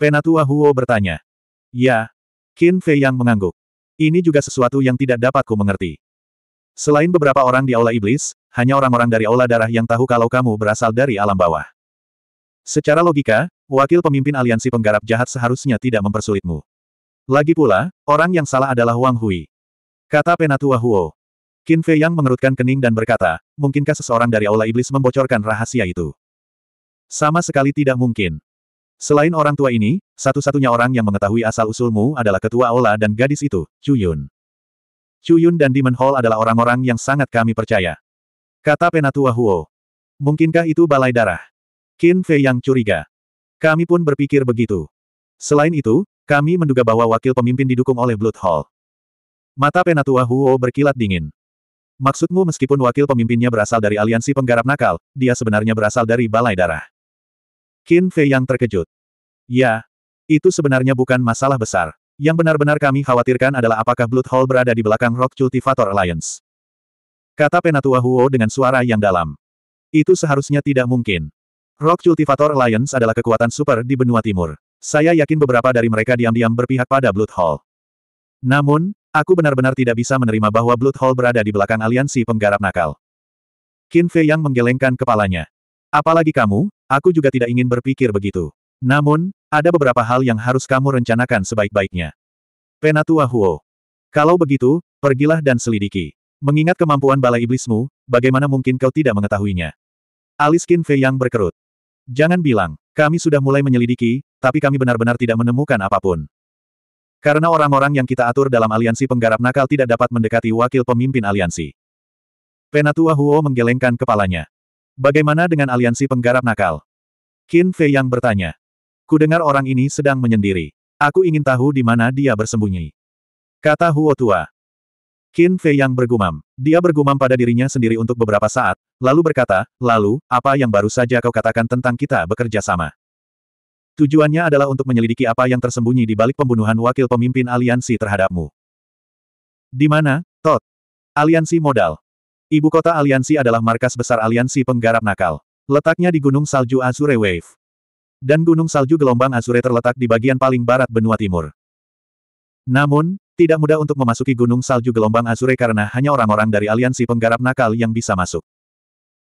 S1: Penatua Huo bertanya. Ya. Qin Fei yang mengangguk. Ini juga sesuatu yang tidak dapat ku mengerti. Selain beberapa orang di Aula Iblis, hanya orang-orang dari Aula Darah yang tahu kalau kamu berasal dari alam bawah. Secara logika, wakil pemimpin aliansi penggarap jahat seharusnya tidak mempersulitmu. Lagi pula, orang yang salah adalah Wang Hui. Kata Penatua Huo. Qin Fei Yang mengerutkan kening dan berkata, mungkinkah seseorang dari Aula Iblis membocorkan rahasia itu? Sama sekali tidak mungkin. Selain orang tua ini, satu-satunya orang yang mengetahui asal-usulmu adalah ketua Aula dan gadis itu, Chu Yun. Chu Yun dan Demon Hall adalah orang-orang yang sangat kami percaya. Kata Penatua Huo. Mungkinkah itu balai darah? Qin Fei Yang curiga. Kami pun berpikir begitu. Selain itu, kami menduga bahwa wakil pemimpin didukung oleh Blood Hall. Mata penatua Huo berkilat dingin. Maksudmu meskipun wakil pemimpinnya berasal dari aliansi penggarap nakal, dia sebenarnya berasal dari balai darah. Qin Fei yang terkejut. Ya, itu sebenarnya bukan masalah besar. Yang benar-benar kami khawatirkan adalah apakah Blood Hall berada di belakang Rock Cultivator Alliance. Kata penatua Huo dengan suara yang dalam. Itu seharusnya tidak mungkin. Rock Cultivator Alliance adalah kekuatan super di benua timur. Saya yakin beberapa dari mereka diam-diam berpihak pada Blood Hall. Namun, Aku benar-benar tidak bisa menerima bahwa Blood Hall berada di belakang aliansi penggarap nakal. Qin Fei yang menggelengkan kepalanya. Apalagi kamu, aku juga tidak ingin berpikir begitu. Namun, ada beberapa hal yang harus kamu rencanakan sebaik-baiknya. Penatua Huo. Kalau begitu, pergilah dan selidiki. Mengingat kemampuan bala iblismu, bagaimana mungkin kau tidak mengetahuinya? Alis Qin Fei yang berkerut. Jangan bilang, kami sudah mulai menyelidiki, tapi kami benar-benar tidak menemukan apa pun. Karena orang-orang yang kita atur dalam aliansi penggarap nakal tidak dapat mendekati wakil pemimpin aliansi. Penatua Huo menggelengkan kepalanya. Bagaimana dengan aliansi penggarap nakal? Qin Fei yang bertanya. Kudengar orang ini sedang menyendiri. Aku ingin tahu di mana dia bersembunyi. Kata Huo tua. Qin Fei yang bergumam. Dia bergumam pada dirinya sendiri untuk beberapa saat, lalu berkata, lalu, apa yang baru saja kau katakan tentang kita bekerja sama? Tujuannya adalah untuk menyelidiki apa yang tersembunyi di balik pembunuhan wakil pemimpin aliansi terhadapmu. Di mana, Todd? Aliansi modal. Ibu kota aliansi adalah markas besar aliansi penggarap nakal. Letaknya di Gunung Salju Azure Wave. Dan Gunung Salju Gelombang Azure terletak di bagian paling barat benua timur. Namun, tidak mudah untuk memasuki Gunung Salju Gelombang Azure karena hanya orang-orang dari aliansi penggarap nakal yang bisa masuk.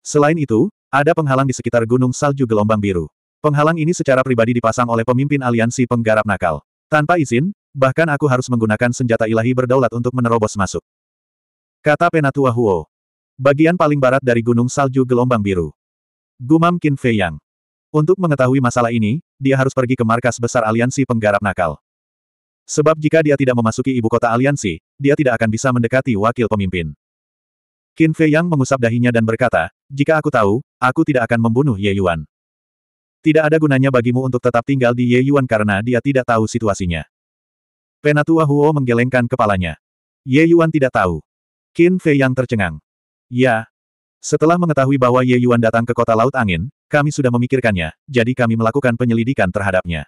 S1: Selain itu, ada penghalang di sekitar Gunung Salju Gelombang Biru. Penghalang ini secara pribadi dipasang oleh pemimpin aliansi penggarap nakal. Tanpa izin, bahkan aku harus menggunakan senjata ilahi berdaulat untuk menerobos masuk. Kata Penatua Huo. Bagian paling barat dari gunung salju gelombang biru. Gumam Qin Fei Yang. Untuk mengetahui masalah ini, dia harus pergi ke markas besar aliansi penggarap nakal. Sebab jika dia tidak memasuki ibu kota aliansi, dia tidak akan bisa mendekati wakil pemimpin. Qin Fei Yang mengusap dahinya dan berkata, jika aku tahu, aku tidak akan membunuh Ye Yuan. Tidak ada gunanya bagimu untuk tetap tinggal di Ye Yuan karena dia tidak tahu situasinya. Penatua Huo menggelengkan kepalanya. Ye Yuan tidak tahu. Qin Fei yang tercengang. Ya. Setelah mengetahui bahwa Ye Yuan datang ke kota Laut Angin, kami sudah memikirkannya, jadi kami melakukan penyelidikan terhadapnya.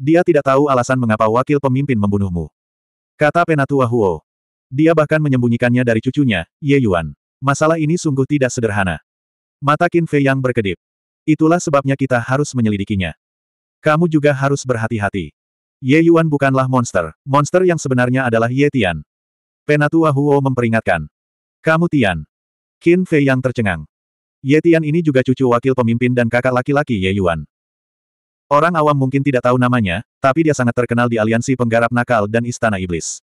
S1: Dia tidak tahu alasan mengapa wakil pemimpin membunuhmu. Kata Penatua Huo. Dia bahkan menyembunyikannya dari cucunya, Ye Yuan. Masalah ini sungguh tidak sederhana. Mata Qin Fei yang berkedip. Itulah sebabnya kita harus menyelidikinya. Kamu juga harus berhati-hati. Ye Yuan bukanlah monster. Monster yang sebenarnya adalah Ye Tian. Penatua Huo memperingatkan. Kamu Tian. Qin Fei yang tercengang. Ye Tian ini juga cucu wakil pemimpin dan kakak laki-laki Ye Yuan. Orang awam mungkin tidak tahu namanya, tapi dia sangat terkenal di aliansi penggarap nakal dan istana iblis.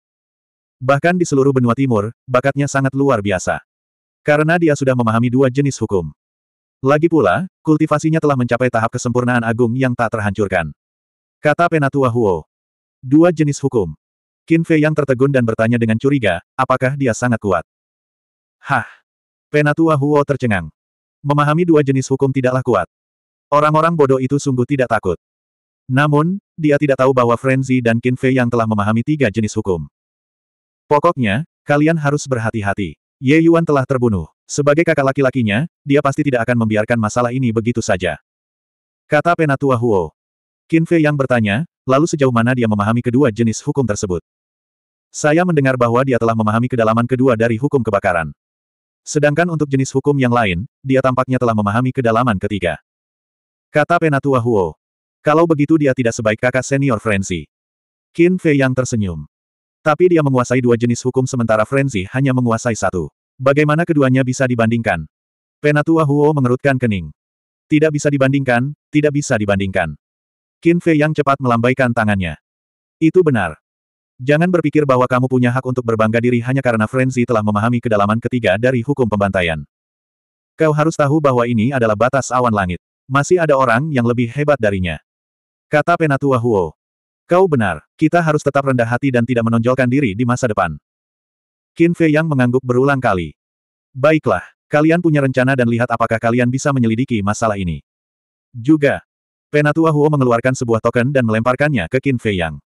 S1: Bahkan di seluruh benua timur, bakatnya sangat luar biasa. Karena dia sudah memahami dua jenis hukum. Lagi pula, kultivasinya telah mencapai tahap kesempurnaan agung yang tak terhancurkan. Kata Penatua Huo. Dua jenis hukum. Qin Fei yang tertegun dan bertanya dengan curiga, apakah dia sangat kuat? Hah! Penatua Huo tercengang. Memahami dua jenis hukum tidaklah kuat. Orang-orang bodoh itu sungguh tidak takut. Namun, dia tidak tahu bahwa Frenzy dan Qin Fei yang telah memahami tiga jenis hukum. Pokoknya, kalian harus berhati-hati. Ye Yuan telah terbunuh. Sebagai kakak laki-lakinya, dia pasti tidak akan membiarkan masalah ini begitu saja. Kata Penatua Huo. Qin Fei yang bertanya, lalu sejauh mana dia memahami kedua jenis hukum tersebut? Saya mendengar bahwa dia telah memahami kedalaman kedua dari hukum kebakaran. Sedangkan untuk jenis hukum yang lain, dia tampaknya telah memahami kedalaman ketiga. Kata Penatua Huo. Kalau begitu dia tidak sebaik kakak senior Frenzy. Qin Fei yang tersenyum. Tapi dia menguasai dua jenis hukum sementara Frenzy hanya menguasai satu. Bagaimana keduanya bisa dibandingkan? Penatua Huo mengerutkan kening. Tidak bisa dibandingkan, tidak bisa dibandingkan. Qin Fei yang cepat melambaikan tangannya. Itu benar. Jangan berpikir bahwa kamu punya hak untuk berbangga diri hanya karena Frenzy telah memahami kedalaman ketiga dari hukum pembantaian. Kau harus tahu bahwa ini adalah batas awan langit. Masih ada orang yang lebih hebat darinya. Kata Penatua Huo. Kau benar, kita harus tetap rendah hati dan tidak menonjolkan diri di masa depan. Qin Fei yang mengangguk berulang kali. Baiklah, kalian punya rencana dan lihat apakah kalian bisa menyelidiki masalah ini. Juga, Penatua Huo mengeluarkan sebuah token dan melemparkannya ke Qin Fei Yang.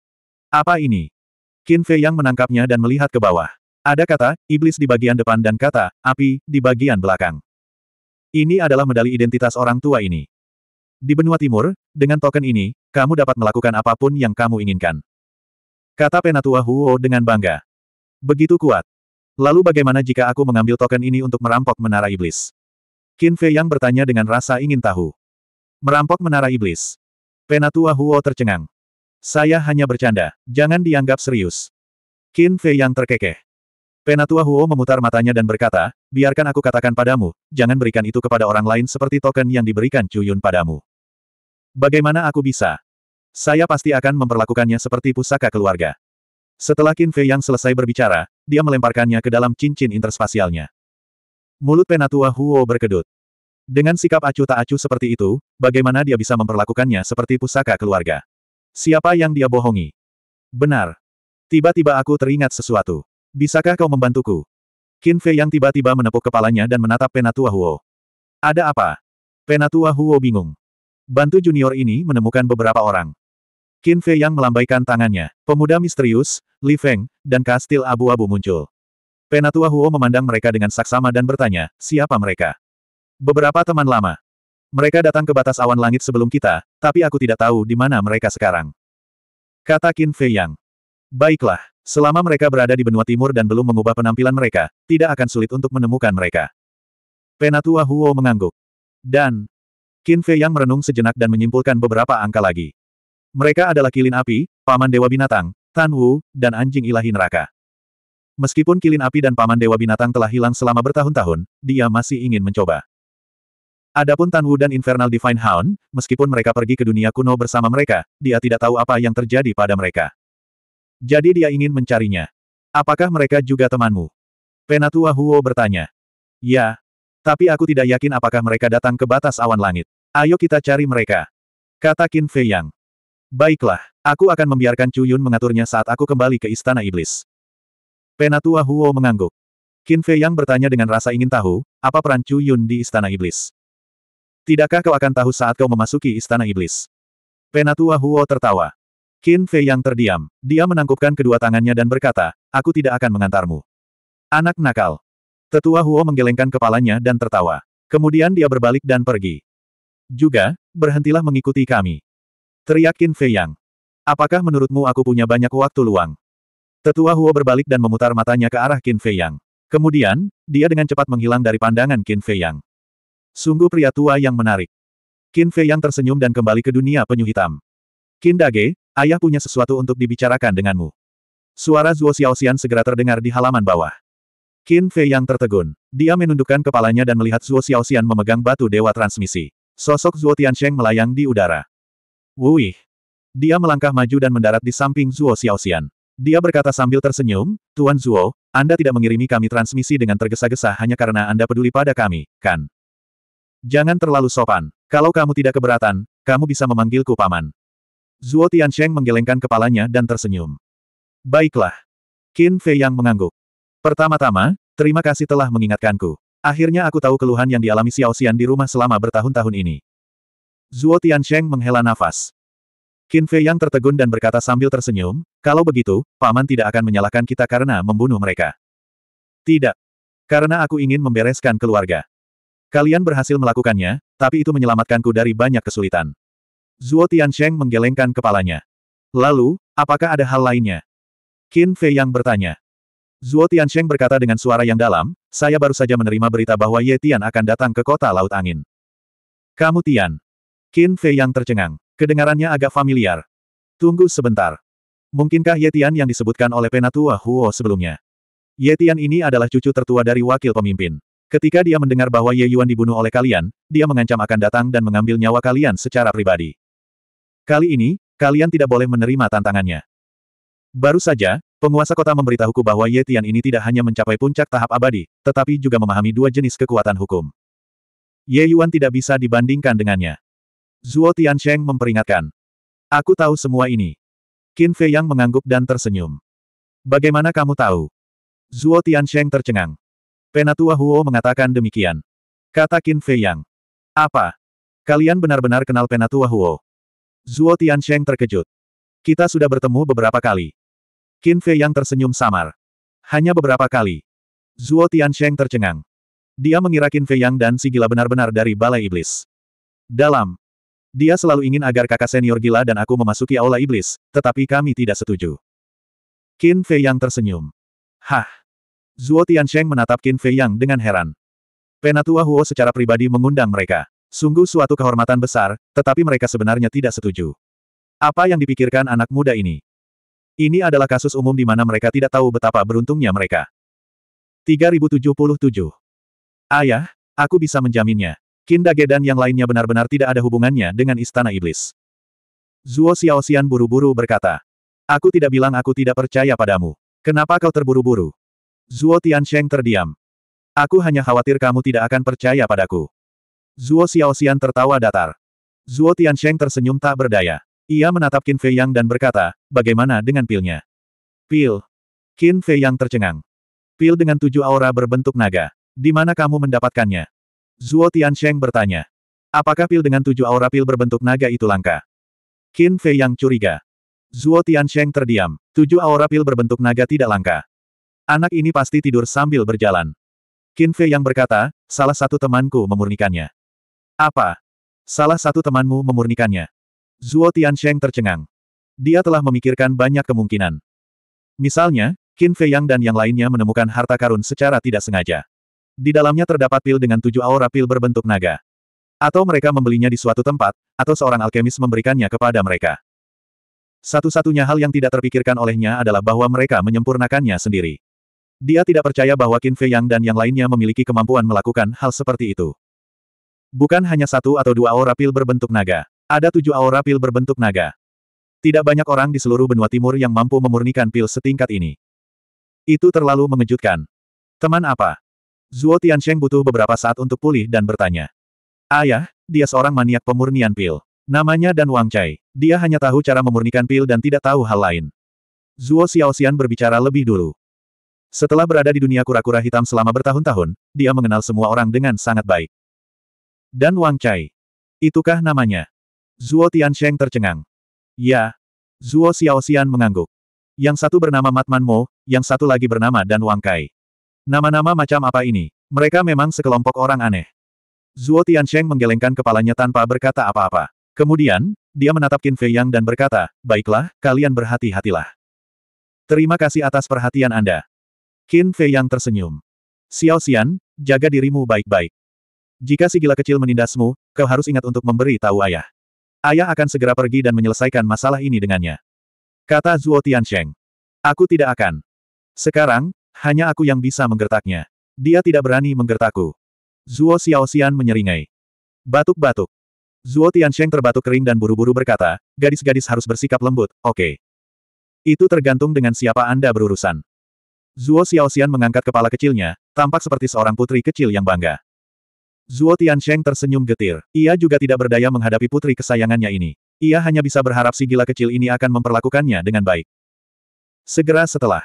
S1: Apa ini? Qin Fei yang menangkapnya dan melihat ke bawah. Ada kata, iblis di bagian depan dan kata, api, di bagian belakang. Ini adalah medali identitas orang tua ini. Di benua timur, dengan token ini, kamu dapat melakukan apa pun yang kamu inginkan. Kata Penatua Huo dengan bangga. Begitu kuat. Lalu bagaimana jika aku mengambil token ini untuk merampok menara iblis? Qin Fei yang bertanya dengan rasa ingin tahu. Merampok menara iblis. Penatua Huo tercengang. Saya hanya bercanda, jangan dianggap serius. Qin Fei yang terkekeh. Penatua Huo memutar matanya dan berkata, biarkan aku katakan padamu, jangan berikan itu kepada orang lain seperti token yang diberikan Cuyun padamu. Bagaimana aku bisa? Saya pasti akan memperlakukannya seperti pusaka keluarga. Setelah Qin Fei yang selesai berbicara, dia melemparkannya ke dalam cincin interspasialnya. Mulut Penatua Huo berkedut. Dengan sikap acuh tak acuh seperti itu, bagaimana dia bisa memperlakukannya seperti pusaka keluarga? Siapa yang dia bohongi? Benar. Tiba-tiba aku teringat sesuatu. Bisakah kau membantuku? Qin Fei yang tiba-tiba menepuk kepalanya dan menatap Penatua Huo. Ada apa? Penatua Huo bingung. Bantu junior ini menemukan beberapa orang. Qin Fei yang melambaikan tangannya. Pemuda misterius, Li Feng, dan kastil abu-abu muncul. Penatua Huo memandang mereka dengan saksama dan bertanya, siapa mereka? Beberapa teman lama. Mereka datang ke batas awan langit sebelum kita, tapi aku tidak tahu di mana mereka sekarang. Kata Qin Fei Yang. Baiklah, selama mereka berada di benua timur dan belum mengubah penampilan mereka, tidak akan sulit untuk menemukan mereka. Penatua Huo mengangguk. Dan, Qin Fei Yang merenung sejenak dan menyimpulkan beberapa angka lagi. Mereka adalah kilin api, paman dewa binatang, Tan Wu, dan anjing ilahi neraka. Meskipun kilin api dan paman dewa binatang telah hilang selama bertahun-tahun, dia masih ingin mencoba. Adapun Tan Wu dan Infernal Divine Hound, meskipun mereka pergi ke dunia kuno bersama mereka, dia tidak tahu apa yang terjadi pada mereka. Jadi dia ingin mencarinya. Apakah mereka juga temanmu? Penatua Huo bertanya. Ya. Tapi aku tidak yakin apakah mereka datang ke batas awan langit. Ayo kita cari mereka. Kata Qin Fei Yang. Baiklah, aku akan membiarkan Chu Yun mengaturnya saat aku kembali ke Istana Iblis. Penatua Huo mengangguk. Qin Fei Yang bertanya dengan rasa ingin tahu, apa peran Chu Yun di Istana Iblis? Tidakkah kau akan tahu saat kau memasuki istana iblis? Penatua Huo tertawa. Qin Fei yang terdiam. Dia menangkupkan kedua tangannya dan berkata, aku tidak akan mengantarmu. Anak nakal. Tetua Huo menggelengkan kepalanya dan tertawa. Kemudian dia berbalik dan pergi. Juga, berhentilah mengikuti kami. Teriak Qin Fei yang. Apakah menurutmu aku punya banyak waktu luang? Tetua Huo berbalik dan memutar matanya ke arah Qin Fei yang. Kemudian, dia dengan cepat menghilang dari pandangan Qin Fei yang. Sungguh pria tua yang menarik. Qin Fei yang tersenyum dan kembali ke dunia penyu hitam. Qin Dage, ayah punya sesuatu untuk dibicarakan denganmu. Suara Zuo Xiaoxian segera terdengar di halaman bawah. Qin Fei yang tertegun. Dia menundukkan kepalanya dan melihat Zuo Xiaoxian memegang batu dewa transmisi. Sosok Zuo Tiansheng melayang di udara. Wuih. Dia melangkah maju dan mendarat di samping Zuo Xiaoxian. Dia berkata sambil tersenyum, Tuan Zuo, Anda tidak mengirimi kami transmisi dengan tergesa-gesa hanya karena Anda peduli pada kami, kan? Jangan terlalu sopan. Kalau kamu tidak keberatan, kamu bisa memanggilku paman. Zuo Tiansheng menggelengkan kepalanya dan tersenyum. Baiklah. Qin Fei yang mengangguk. Pertama-tama, terima kasih telah mengingatkanku. Akhirnya aku tahu keluhan yang dialami Xiao Xian di rumah selama bertahun-tahun ini. Zuo Tiansheng menghela nafas. Qin Fei yang tertegun dan berkata sambil tersenyum, kalau begitu, Paman tidak akan menyalahkan kita karena membunuh mereka. Tidak. Karena aku ingin membereskan keluarga. Kalian berhasil melakukannya, tapi itu menyelamatkanku dari banyak kesulitan. Zuo Tiansheng menggelengkan kepalanya. Lalu, apakah ada hal lainnya? Qin Fei yang bertanya. Zuo Tiansheng berkata dengan suara yang dalam, saya baru saja menerima berita bahwa Ye Tian akan datang ke kota Laut Angin. Kamu Tian. Qin Fei yang tercengang. Kedengarannya agak familiar. Tunggu sebentar. Mungkinkah Ye Tian yang disebutkan oleh Penatua Huo sebelumnya? Ye Tian ini adalah cucu tertua dari wakil pemimpin. Ketika dia mendengar bahwa Ye Yuan dibunuh oleh kalian, dia mengancam akan datang dan mengambil nyawa kalian secara pribadi. Kali ini, kalian tidak boleh menerima tantangannya. Baru saja, penguasa kota memberitahuku bahwa Ye Tian ini tidak hanya mencapai puncak tahap abadi, tetapi juga memahami dua jenis kekuatan hukum. Ye Yuan tidak bisa dibandingkan dengannya. Zuo Tiansheng memperingatkan. Aku tahu semua ini. Qin Fei Yang mengangguk dan tersenyum. Bagaimana kamu tahu? Zuo Tiansheng tercengang. Penatua Huo mengatakan demikian. Kata Qin Fei Yang. Apa? Kalian benar-benar kenal Penatua Huo. Zuo Tiansheng terkejut. Kita sudah bertemu beberapa kali. Qin Fei Yang tersenyum samar. Hanya beberapa kali. Zuo Tiansheng tercengang. Dia mengira Qin Fei Yang dan si gila benar-benar dari Balai Iblis. Dalam. Dia selalu ingin agar kakak senior gila dan aku memasuki aula iblis, tetapi kami tidak setuju. Qin Fei Yang tersenyum. Hah. Zuo Tiansheng menatap Qin Fei Yang dengan heran. Penatua Huo secara pribadi mengundang mereka. Sungguh suatu kehormatan besar, tetapi mereka sebenarnya tidak setuju. Apa yang dipikirkan anak muda ini? Ini adalah kasus umum di mana mereka tidak tahu betapa beruntungnya mereka. 3077 Ayah, aku bisa menjaminnya. Qin Dage dan yang lainnya benar-benar tidak ada hubungannya dengan Istana Iblis. Zuo Xiaoxian buru-buru berkata. Aku tidak bilang aku tidak percaya padamu. Kenapa kau terburu-buru? Zuo Tiansheng terdiam. Aku hanya khawatir kamu tidak akan percaya padaku. Zuo Xiaoxian tertawa datar. Zuo Tiansheng tersenyum tak berdaya. Ia menatap Qin Fei Yang dan berkata, bagaimana dengan pilnya? Pil. Qin Fei Yang tercengang. Pil dengan tujuh aura berbentuk naga. Di mana kamu mendapatkannya? Zuo Tiansheng bertanya. Apakah pil dengan tujuh aura pil berbentuk naga itu langka? Qin Fei Yang curiga. Zuo Tiansheng terdiam. Tujuh aura pil berbentuk naga tidak langka. Anak ini pasti tidur sambil berjalan. Qin Fei yang berkata, salah satu temanku memurnikannya. Apa? Salah satu temanmu memurnikannya. Zuo Tiansheng tercengang. Dia telah memikirkan banyak kemungkinan. Misalnya, Qin Fei Yang dan yang lainnya menemukan harta karun secara tidak sengaja. Di dalamnya terdapat pil dengan tujuh aura pil berbentuk naga. Atau mereka membelinya di suatu tempat, atau seorang alkemis memberikannya kepada mereka. Satu-satunya hal yang tidak terpikirkan olehnya adalah bahwa mereka menyempurnakannya sendiri. Dia tidak percaya bahwa Qin Fei Yang dan yang lainnya memiliki kemampuan melakukan hal seperti itu. Bukan hanya satu atau dua aura pil berbentuk naga. Ada tujuh aura pil berbentuk naga. Tidak banyak orang di seluruh benua timur yang mampu memurnikan pil setingkat ini. Itu terlalu mengejutkan. Teman apa? Zuo Tiansheng butuh beberapa saat untuk pulih dan bertanya. Ayah, dia seorang maniak pemurnian pil. Namanya Dan Wang Chai. Dia hanya tahu cara memurnikan pil dan tidak tahu hal lain. Zuo Xiaoxian berbicara lebih dulu. Setelah berada di dunia kura-kura hitam selama bertahun-tahun, dia mengenal semua orang dengan sangat baik. Dan Wang Chai. Itukah namanya? Zuo Tiansheng tercengang. Ya. Zuo Xiaoxian mengangguk. Yang satu bernama Matman Mo, yang satu lagi bernama Dan Wang Kai. Nama-nama macam apa ini? Mereka memang sekelompok orang aneh. Zuo Tiansheng menggelengkan kepalanya tanpa berkata apa-apa. Kemudian, dia menatap Qin Fei Yang dan berkata, baiklah, kalian berhati-hatilah. Terima kasih atas perhatian Anda. Qin Fei yang tersenyum. Xiao Xian, jaga dirimu baik-baik. Jika si gila kecil menindasmu, kau harus ingat untuk memberi tahu ayah. Ayah akan segera pergi dan menyelesaikan masalah ini dengannya. Kata Zuo Tiansheng. Aku tidak akan. Sekarang, hanya aku yang bisa menggertaknya. Dia tidak berani menggertakku. Zuo Xiaoxian menyeringai. Batuk-batuk. Zuo Tiansheng terbatuk kering dan buru-buru berkata, gadis-gadis harus bersikap lembut, oke. Okay. Itu tergantung dengan siapa Anda berurusan. Zuo Xiaoxian mengangkat kepala kecilnya, tampak seperti seorang putri kecil yang bangga. Zuo Tiansheng tersenyum getir. Ia juga tidak berdaya menghadapi putri kesayangannya ini. Ia hanya bisa berharap si gila kecil ini akan memperlakukannya dengan baik. Segera setelah,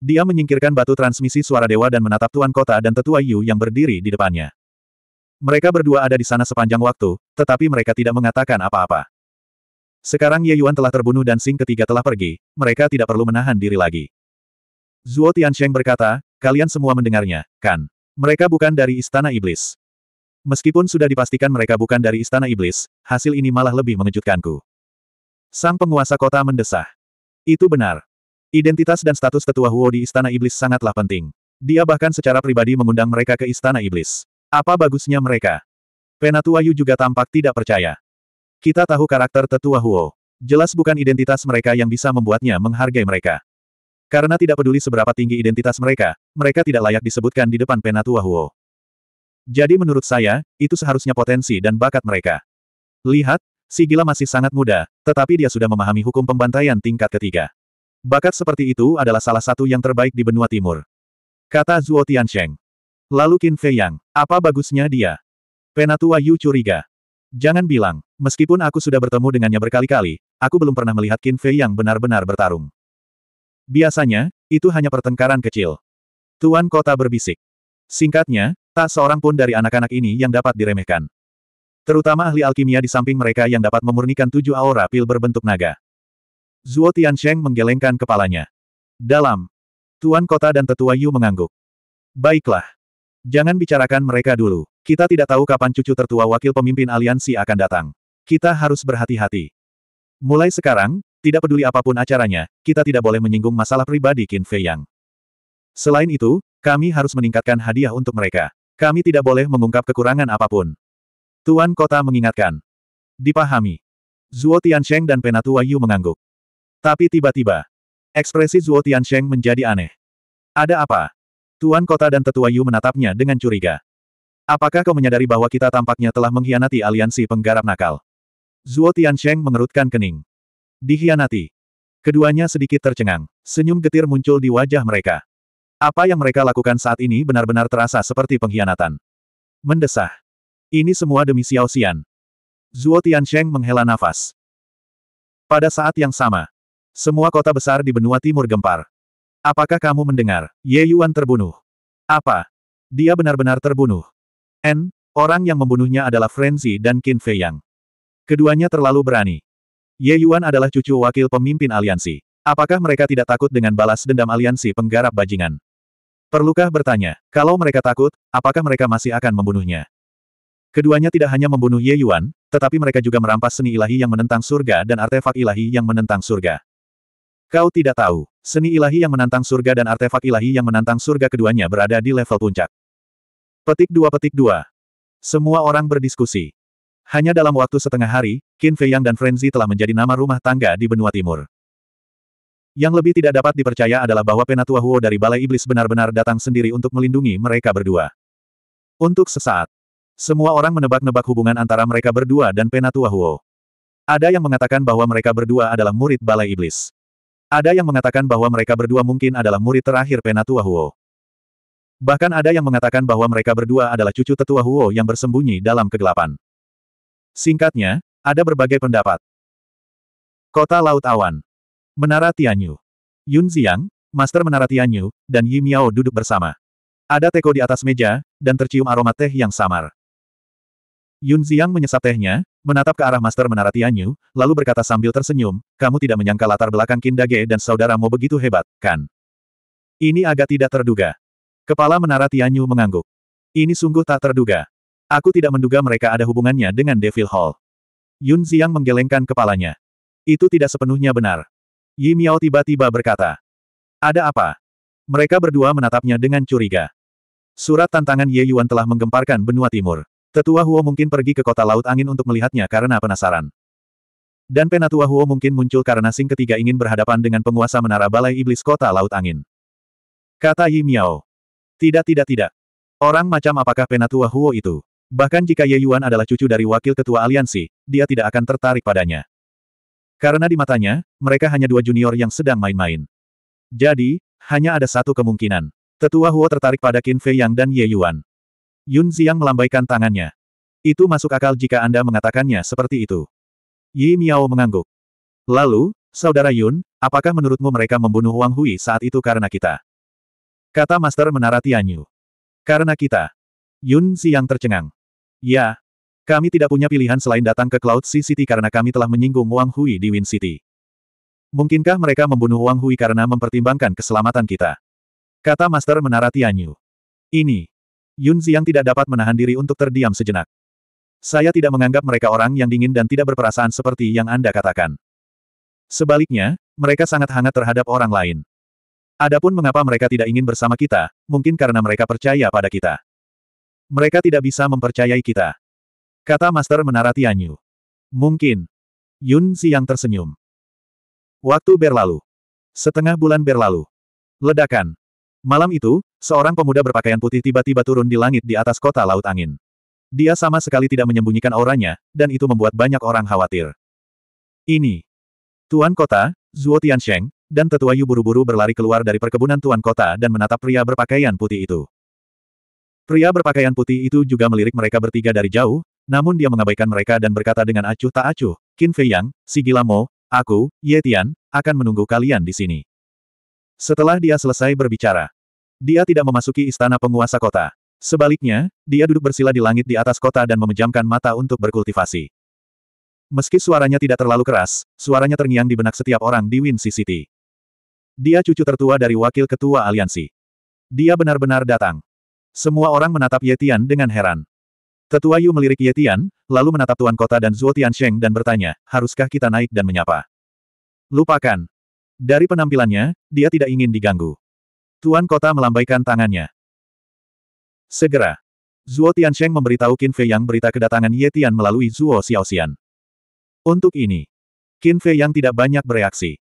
S1: dia menyingkirkan batu transmisi suara dewa dan menatap Tuan Kota dan Tetua Yu yang berdiri di depannya. Mereka berdua ada di sana sepanjang waktu, tetapi mereka tidak mengatakan apa-apa. Sekarang Ye Yuan telah terbunuh dan Sing ketiga telah pergi, mereka tidak perlu menahan diri lagi. Zuo Tiansheng berkata, kalian semua mendengarnya, kan? Mereka bukan dari Istana Iblis. Meskipun sudah dipastikan mereka bukan dari Istana Iblis, hasil ini malah lebih mengejutkanku. Sang penguasa kota mendesah. Itu benar. Identitas dan status tetua Huo di Istana Iblis sangatlah penting. Dia bahkan secara pribadi mengundang mereka ke Istana Iblis. Apa bagusnya mereka? Penatua Yu juga tampak tidak percaya. Kita tahu karakter tetua Huo. Jelas bukan identitas mereka yang bisa membuatnya menghargai mereka. Karena tidak peduli seberapa tinggi identitas mereka, mereka tidak layak disebutkan di depan Penatua Huo. Jadi menurut saya, itu seharusnya potensi dan bakat mereka. Lihat, si gila masih sangat muda, tetapi dia sudah memahami hukum pembantaian tingkat ketiga. Bakat seperti itu adalah salah satu yang terbaik di benua timur. Kata Zuo Tiansheng. Lalu Qin Fei Yang, apa bagusnya dia? Penatua Yu curiga. Jangan bilang, meskipun aku sudah bertemu dengannya berkali-kali, aku belum pernah melihat Qin Fei yang benar-benar bertarung. Biasanya, itu hanya pertengkaran kecil. Tuan kota berbisik. Singkatnya, tak seorang pun dari anak-anak ini yang dapat diremehkan. Terutama ahli alkimia di samping mereka yang dapat memurnikan tujuh aura pil berbentuk naga. Zuo Tiansheng menggelengkan kepalanya. Dalam. Tuan kota dan tetua Yu mengangguk. Baiklah. Jangan bicarakan mereka dulu. Kita tidak tahu kapan cucu tertua wakil pemimpin aliansi akan datang. Kita harus berhati-hati. Mulai sekarang, tidak peduli apa pun acaranya, kita tidak boleh menyinggung masalah pribadi Qin Fei Yang. Selain itu, kami harus meningkatkan hadiah untuk mereka. Kami tidak boleh mengungkap kekurangan apa pun. Tuan Kota mengingatkan. Dipahami. Zuo Tiansheng dan Penatua Yu mengangguk. Tapi tiba-tiba, ekspresi Zuo Tiansheng menjadi aneh. Ada apa? Tuan Kota dan Tetua Yu menatapnya dengan curiga. Apakah kau menyadari bahwa kita tampaknya telah mengkhianati aliansi penggarap nakal? Zuo Tiansheng mengerutkan kening. Dihianati. Keduanya sedikit tercengang. Senyum getir muncul di wajah mereka. Apa yang mereka lakukan saat ini benar-benar terasa seperti pengkhianatan. Mendesah. Ini semua demi Xiao Xian. Zuo Tiansheng menghela nafas. Pada saat yang sama, semua kota besar di benua timur gempar. Apakah kamu mendengar? Ye Yuan terbunuh. Apa? Dia benar-benar terbunuh. N, orang yang membunuhnya adalah Frenzy dan Qin Fei Yang. Keduanya terlalu berani. Ye Yuan adalah cucu wakil pemimpin aliansi. Apakah mereka tidak takut dengan balas dendam aliansi penggarap bajingan? Perlukah bertanya, kalau mereka takut, apakah mereka masih akan membunuhnya? Keduanya tidak hanya membunuh Ye Yuan, tetapi mereka juga merampas seni ilahi yang menentang surga dan artefak ilahi yang menentang surga. Kau tidak tahu, seni ilahi yang menantang surga dan artefak ilahi yang menantang surga keduanya berada di level puncak. Petik dua petik dua. Semua orang berdiskusi. Hanya dalam waktu setengah hari, Qin Fei Yang dan Frenzy telah menjadi nama rumah tangga di benua timur. Yang lebih tidak dapat dipercaya adalah bahwa Penatua Huo dari Balai Iblis benar-benar datang sendiri untuk melindungi mereka berdua. Untuk sesaat, semua orang menebak-nebak hubungan antara mereka berdua dan Penatua Huo. Ada yang mengatakan bahwa mereka berdua adalah murid Balai Iblis. Ada yang mengatakan bahwa mereka berdua mungkin adalah murid terakhir Penatua Huo. Bahkan ada yang mengatakan bahwa mereka berdua adalah cucu tetua Huo yang bersembunyi dalam kegelapan. Singkatnya, ada berbagai pendapat. Kota Laut Awan Menara Tianyu. Yun Xiang, Master Menara Tianyu, dan Yi Miao duduk bersama. Ada teko di atas meja, dan tercium aroma teh yang samar. Yun Xiang menyesap tehnya, menatap ke arah Master Menara Tianyu, lalu berkata sambil tersenyum, kamu tidak menyangka latar belakang Qin Dage dan saudaramu begitu hebat, kan? Ini agak tidak terduga. Kepala Menara Tianyu mengangguk. Ini sungguh tak terduga. Aku tidak menduga mereka ada hubungannya dengan Devil Hall. Yun Xiang menggelengkan kepalanya. Itu tidak sepenuhnya benar. Yi Miao tiba-tiba berkata. Ada apa? Mereka berdua menatapnya dengan curiga. Surat tantangan Ye Yuan telah menggemparkan benua timur. Tetua Huo mungkin pergi ke kota Laut Angin untuk melihatnya karena penasaran. Dan Penatua Huo mungkin muncul karena Sing ketiga ingin berhadapan dengan penguasa menara balai iblis kota Laut Angin. Kata Yi Miao. Tidak tidak tidak. Orang macam apakah Penatua Huo itu? Bahkan jika Ye Yuan adalah cucu dari wakil ketua aliansi, dia tidak akan tertarik padanya. Karena di matanya, mereka hanya dua junior yang sedang main-main. Jadi, hanya ada satu kemungkinan. Tetua Huo tertarik pada Qin Fei Yang dan Ye Yuan. Yun Xiang melambaikan tangannya. Itu masuk akal jika Anda mengatakannya seperti itu. Yi Miao mengangguk. Lalu, Saudara Yun, apakah menurutmu mereka membunuh Wang Hui saat itu karena kita? Kata Master Menara Tianyu. Karena kita. Yun Xiang tercengang. Ya. Kami tidak punya pilihan selain datang ke Cloud Sea City karena kami telah menyinggung Wang Hui di Win City. Mungkinkah mereka membunuh Wang Hui karena mempertimbangkan keselamatan kita? Kata Master Menara Tianyu. Ini. Yun Xiang tidak dapat menahan diri untuk terdiam sejenak. Saya tidak menganggap mereka orang yang dingin dan tidak berperasaan seperti yang Anda katakan. Sebaliknya, mereka sangat hangat terhadap orang lain. Adapun mengapa mereka tidak ingin bersama kita, mungkin karena mereka percaya pada kita. Mereka tidak bisa mempercayai kita. Kata Master Menara Tianyu. Mungkin. Yun Xiang tersenyum. Waktu berlalu. Setengah bulan berlalu. Ledakan. Malam itu, seorang pemuda berpakaian putih tiba-tiba turun di langit di atas kota Laut Angin. Dia sama sekali tidak menyembunyikan auranya, dan itu membuat banyak orang khawatir. Ini. Tuan Kota, Zuo Tiansheng, dan Tetua Yu buru-buru berlari keluar dari perkebunan Tuan Kota dan menatap pria berpakaian putih itu. Pria berpakaian putih itu juga melirik mereka bertiga dari jauh, namun dia mengabaikan mereka dan berkata dengan acuh tak acuh, Qin Fei Yang, si gila Mo, aku, Ye Tian, akan menunggu kalian di sini. Setelah dia selesai berbicara, dia tidak memasuki istana penguasa kota. Sebaliknya, dia duduk bersila di langit di atas kota dan memejamkan mata untuk berkultivasi. Meski suaranya tidak terlalu keras, suaranya terngiang di benak setiap orang di Winsi City. Dia cucu tertua dari wakil ketua aliansi. Dia benar-benar datang. Semua orang menatap Yetian dengan heran. Tetua Yu melirik Yetian, lalu menatap Tuan Kota dan Zuo Tiansheng dan bertanya, haruskah kita naik dan menyapa? Lupakan. Dari penampilannya, dia tidak ingin diganggu. Tuan Kota melambaikan tangannya. Segera. Zuo Tiansheng memberitahu Qin Fei Yang berita kedatangan Ye Tian melalui Zuo Xiaoxian. Untuk ini, Qin Fei Yang tidak banyak bereaksi.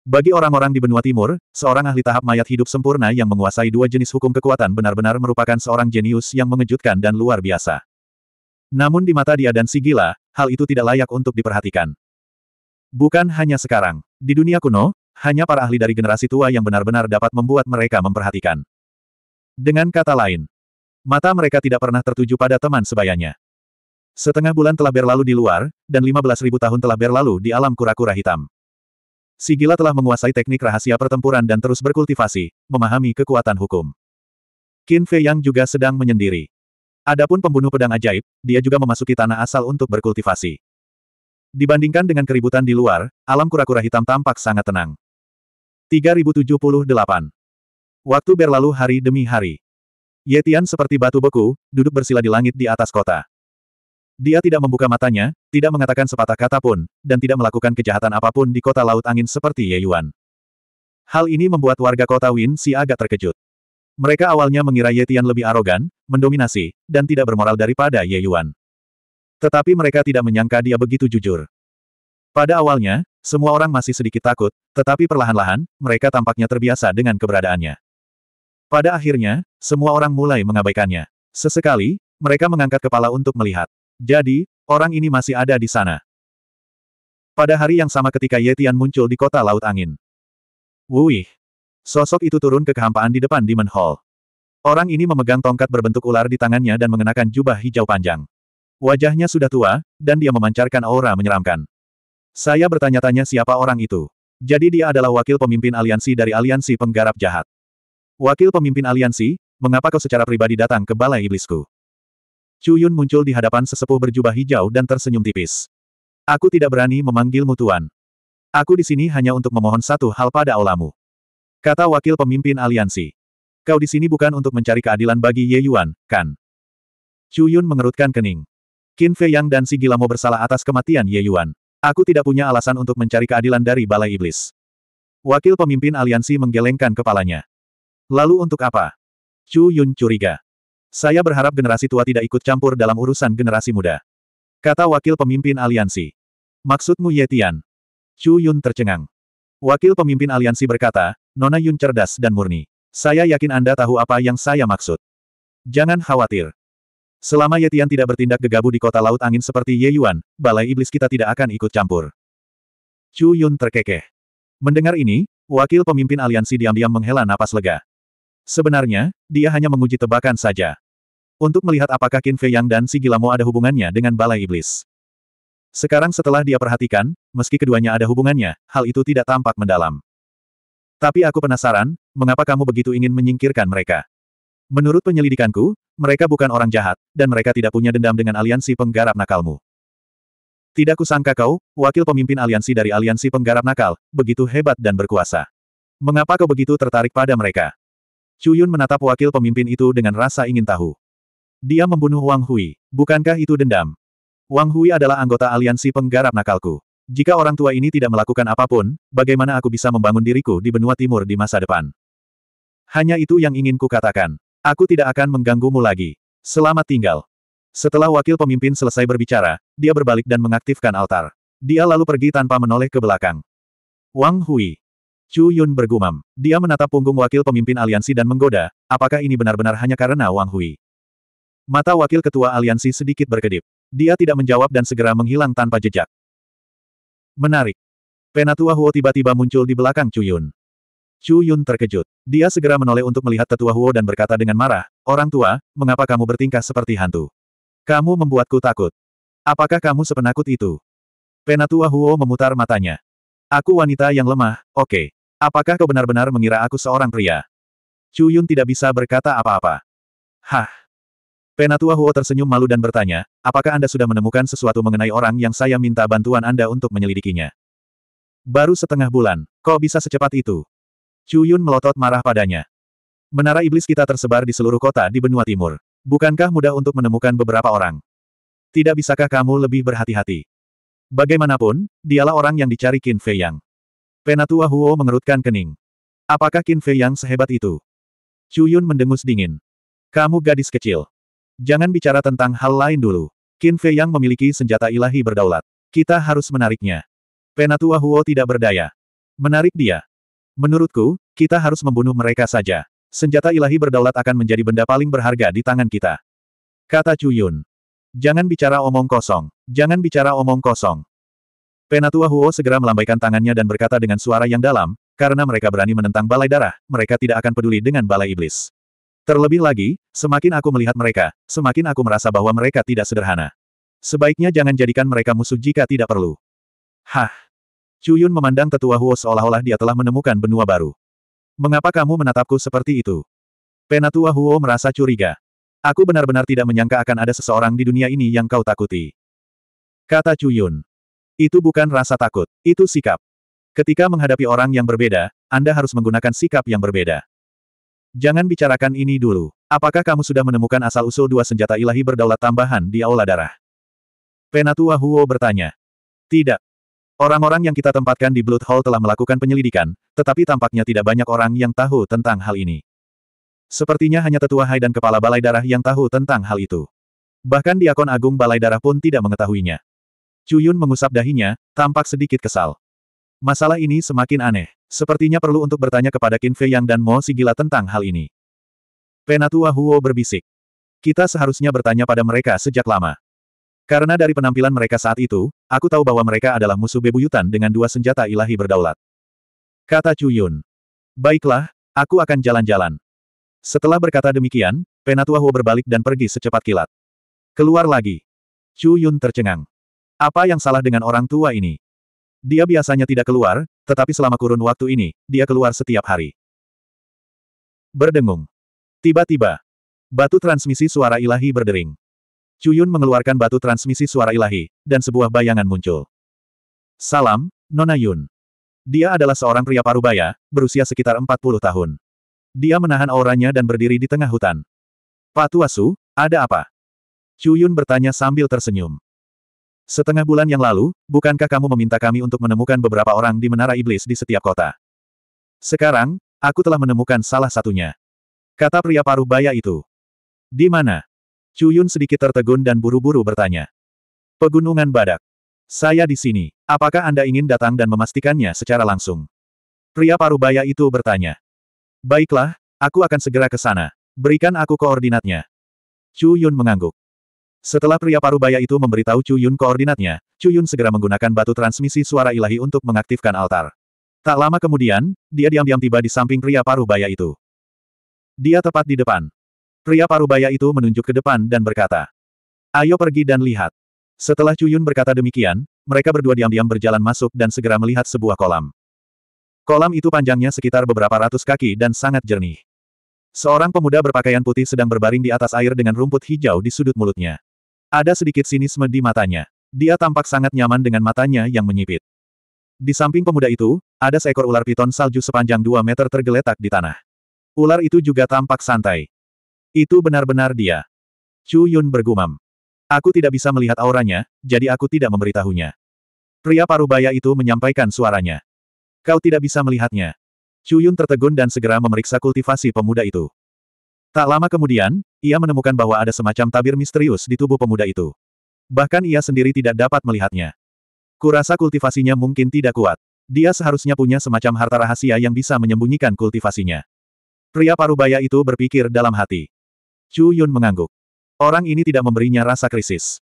S1: Bagi orang-orang di benua timur, seorang ahli tahap mayat hidup sempurna yang menguasai dua jenis hukum kekuatan benar-benar merupakan seorang jenius yang mengejutkan dan luar biasa. Namun di mata dia dan si gila, hal itu tidak layak untuk diperhatikan. Bukan hanya sekarang. Di dunia kuno, hanya para ahli dari generasi tua yang benar-benar dapat membuat mereka memperhatikan. Dengan kata lain, mata mereka tidak pernah tertuju pada teman sebayanya. Setengah bulan telah berlalu di luar, dan 15.000 tahun telah berlalu di alam kura-kura hitam. Si gila telah menguasai teknik rahasia pertempuran dan terus berkultivasi, memahami kekuatan hukum. Qin Fei Yang juga sedang menyendiri. Adapun pembunuh pedang ajaib, dia juga memasuki tanah asal untuk berkultivasi. Dibandingkan dengan keributan di luar, alam kura-kura hitam tampak sangat tenang. 3078 Waktu berlalu hari demi hari. Yetian seperti batu beku, duduk bersila di langit di atas kota. Dia tidak membuka matanya, tidak mengatakan sepatah kata pun, dan tidak melakukan kejahatan apa pun di kota laut angin seperti Ye Yuan. Hal ini membuat warga kota Win si agak terkejut. Mereka awalnya mengira Yetian lebih arogan, mendominasi, dan tidak bermoral daripada Ye Yuan. Tetapi mereka tidak menyangka dia begitu jujur. Pada awalnya, semua orang masih sedikit takut, tetapi perlahan-lahan, mereka tampaknya terbiasa dengan keberadaannya. Pada akhirnya, semua orang mulai mengabaikannya. Sesekali, mereka mengangkat kepala untuk melihat. Jadi, orang ini masih ada di sana. Pada hari yang sama ketika Yetian muncul di kota Laut Angin. Wuih! Sosok itu turun ke kehampaan di depan Demon Hall. Orang ini memegang tongkat berbentuk ular di tangannya dan mengenakan jubah hijau panjang. Wajahnya sudah tua, dan dia memancarkan aura menyeramkan. Saya bertanya-tanya siapa orang itu. Jadi dia adalah wakil pemimpin aliansi dari aliansi penggarap jahat. Wakil pemimpin aliansi, mengapa kau secara pribadi datang ke balai iblisku? Chu Yun muncul di hadapan sesepuh berjubah hijau dan tersenyum tipis. Aku tidak berani memanggilmu tuan. Aku di sini hanya untuk memohon satu hal pada aulamu. Kata wakil pemimpin aliansi. Kau di sini bukan untuk mencari keadilan bagi Ye Yuan, kan? Chu Yun mengerutkan kening. Qin Fei Yang dan si Gilamo bersalah atas kematian Ye Yuan. Aku tidak punya alasan untuk mencari keadilan dari balai iblis. Wakil pemimpin aliansi menggelengkan kepalanya. Lalu untuk apa? Chu Yun curiga. Saya berharap generasi tua tidak ikut campur dalam urusan generasi muda. Kata wakil pemimpin aliansi. Maksudmu Yetian? Chu Yun tercengang. Wakil pemimpin aliansi berkata, Nona Yun cerdas dan murni. Saya yakin Anda tahu apa yang saya maksud. Jangan khawatir. Selama Yetian tidak bertindak gegabah di kota Laut Angin seperti Ye Yuan, balai iblis kita tidak akan ikut campur. Chu Yun terkekeh. Mendengar ini, wakil pemimpin aliansi diam-diam menghela napas lega. Sebenarnya, dia hanya menguji tebakan saja. Untuk melihat apakah Qin Fei Yang dan si Gilamo ada hubungannya dengan balai iblis. Sekarang setelah dia perhatikan, meski keduanya ada hubungannya, hal itu tidak tampak mendalam. Tapi aku penasaran, mengapa kamu begitu ingin menyingkirkan mereka? Menurut penyelidikanku, mereka bukan orang jahat, dan mereka tidak punya dendam dengan aliansi penggarap nakalmu. Tidak kusangka kau, wakil pemimpin aliansi dari aliansi penggarap nakal, begitu hebat dan berkuasa. Mengapa kau begitu tertarik pada mereka? Chuyun menatap wakil pemimpin itu dengan rasa ingin tahu. Dia membunuh Wang Hui. Bukankah itu dendam? Wang Hui adalah anggota aliansi penggarap nakalku. Jika orang tua ini tidak melakukan apa pun, bagaimana aku bisa membangun diriku di benua timur di masa depan? Hanya itu yang ingin kukatakan. Aku tidak akan mengganggumu lagi. Selamat tinggal. Setelah wakil pemimpin selesai berbicara, dia berbalik dan mengaktifkan altar. Dia lalu pergi tanpa menoleh ke belakang. Wang Hui. Chu Yun bergumam. Dia menatap punggung wakil pemimpin aliansi dan menggoda, apakah ini benar-benar hanya karena Wang Hui? Mata wakil ketua aliansi sedikit berkedip. Dia tidak menjawab dan segera menghilang tanpa jejak. Menarik. Penatua Huo tiba-tiba muncul di belakang Chu Yun. Chu Yun terkejut. Dia segera menoleh untuk melihat tetua Huo dan berkata dengan marah, Orang tua, mengapa kamu bertingkah seperti hantu? Kamu membuatku takut. Apakah kamu sepenakut itu? Penatua Huo memutar matanya. Aku wanita yang lemah, oke. Okay. Apakah kau benar-benar mengira aku seorang pria? Chu Yun tidak bisa berkata apa-apa. Hah? Penatua Huo tersenyum malu dan bertanya, apakah Anda sudah menemukan sesuatu mengenai orang yang saya minta bantuan Anda untuk menyelidikinya? Baru setengah bulan, kok bisa secepat itu? Chu Yun melotot marah padanya. Menara iblis kita tersebar di seluruh kota di benua timur. Bukankah mudah untuk menemukan beberapa orang? Tidak bisakah kamu lebih berhati-hati? Bagaimanapun, dialah orang yang dicari Qin Fei Yang. Penatua Huo mengerutkan kening. Apakah Qin Fei Yang sehebat itu? Chu Yun mendengus dingin. Kamu gadis kecil. Jangan bicara tentang hal lain dulu. Qin Fei Yang memiliki senjata ilahi berdaulat. Kita harus menariknya. Penatua Huo tidak berdaya. Menarik dia. Menurutku, kita harus membunuh mereka saja. Senjata ilahi berdaulat akan menjadi benda paling berharga di tangan kita. Kata Chu Yun. Jangan bicara omong kosong. Jangan bicara omong kosong. Penatua Huo segera melambaikan tangannya dan berkata dengan suara yang dalam, karena mereka berani menentang balai darah, mereka tidak akan peduli dengan balai iblis. Terlebih lagi, semakin aku melihat mereka, semakin aku merasa bahwa mereka tidak sederhana. Sebaiknya jangan jadikan mereka musuh jika tidak perlu. Hah! Yun memandang tetua Huo seolah-olah dia telah menemukan benua baru. Mengapa kamu menatapku seperti itu? Penatua Huo merasa curiga. Aku benar-benar tidak menyangka akan ada seseorang di dunia ini yang kau takuti. Kata Yun. Itu bukan rasa takut, itu sikap. Ketika menghadapi orang yang berbeda, Anda harus menggunakan sikap yang berbeda. Jangan bicarakan ini dulu. Apakah kamu sudah menemukan asal-usul dua senjata ilahi berdaulat tambahan di Aula Darah? Penatua Huo bertanya. Tidak. Orang-orang yang kita tempatkan di Blood Hall telah melakukan penyelidikan, tetapi tampaknya tidak banyak orang yang tahu tentang hal ini. Sepertinya hanya tetua Hai dan kepala Balai Darah yang tahu tentang hal itu. Bahkan Diakon Agung Balai Darah pun tidak mengetahuinya. Cuyun mengusap dahinya, tampak sedikit kesal. Masalah ini semakin aneh. Sepertinya perlu untuk bertanya kepada Qin Fei Yang dan Mo Si Gila tentang hal ini. Penatua Huo berbisik. Kita seharusnya bertanya pada mereka sejak lama. Karena dari penampilan mereka saat itu, aku tahu bahwa mereka adalah musuh bebuyutan dengan dua senjata ilahi berdaulat. Kata Chu Yun. Baiklah, aku akan jalan-jalan. Setelah berkata demikian, Penatua Huo berbalik dan pergi secepat kilat. Keluar lagi. Chu Yun tercengang. Apa yang salah dengan orang tua ini? Dia biasanya tidak keluar, tetapi selama kurun waktu ini, dia keluar setiap hari. Berdengung. Tiba-tiba, batu transmisi suara ilahi berdering. Cuyun mengeluarkan batu transmisi suara ilahi, dan sebuah bayangan muncul. Salam, Nona Yun. Dia adalah seorang pria parubaya, berusia sekitar 40 tahun. Dia menahan auranya dan berdiri di tengah hutan. Pak Tuasu, ada apa? Cuyun bertanya sambil tersenyum. Setengah bulan yang lalu, bukankah kamu meminta kami untuk menemukan beberapa orang di Menara Iblis di setiap kota? Sekarang, aku telah menemukan salah satunya. Kata pria paruh baya itu. Di mana? Yun sedikit tertegun dan buru-buru bertanya. Pegunungan Badak. Saya di sini. Apakah Anda ingin datang dan memastikannya secara langsung? Pria paruh baya itu bertanya. Baiklah, aku akan segera ke sana. Berikan aku koordinatnya. Yun mengangguk. Setelah pria parubaya itu memberitahu Chu Yun koordinatnya, Chu Yun segera menggunakan batu transmisi suara ilahi untuk mengaktifkan altar. Tak lama kemudian, dia diam-diam tiba di samping pria parubaya itu. Dia tepat di depan. Pria parubaya itu menunjuk ke depan dan berkata, Ayo pergi dan lihat. Setelah Cuyun berkata demikian, mereka berdua diam-diam berjalan masuk dan segera melihat sebuah kolam. Kolam itu panjangnya sekitar beberapa ratus kaki dan sangat jernih. Seorang pemuda berpakaian putih sedang berbaring di atas air dengan rumput hijau di sudut mulutnya. Ada sedikit sinisme di matanya. Dia tampak sangat nyaman dengan matanya yang menyipit. Di samping pemuda itu, ada seekor ular piton salju sepanjang 2 meter tergeletak di tanah. Ular itu juga tampak santai. Itu benar-benar dia. Chu Yun bergumam. Aku tidak bisa melihat auranya, jadi aku tidak memberitahunya. Pria parubaya itu menyampaikan suaranya. Kau tidak bisa melihatnya. Chu Yun tertegun dan segera memeriksa kultivasi pemuda itu. Tak lama kemudian, ia menemukan bahwa ada semacam tabir misterius di tubuh pemuda itu. Bahkan ia sendiri tidak dapat melihatnya. Kurasa kultivasinya mungkin tidak kuat. Dia seharusnya punya semacam harta rahasia yang bisa menyembunyikan kultivasinya. Pria parubaya itu berpikir dalam hati. Chu Yun mengangguk. Orang ini tidak memberinya rasa krisis.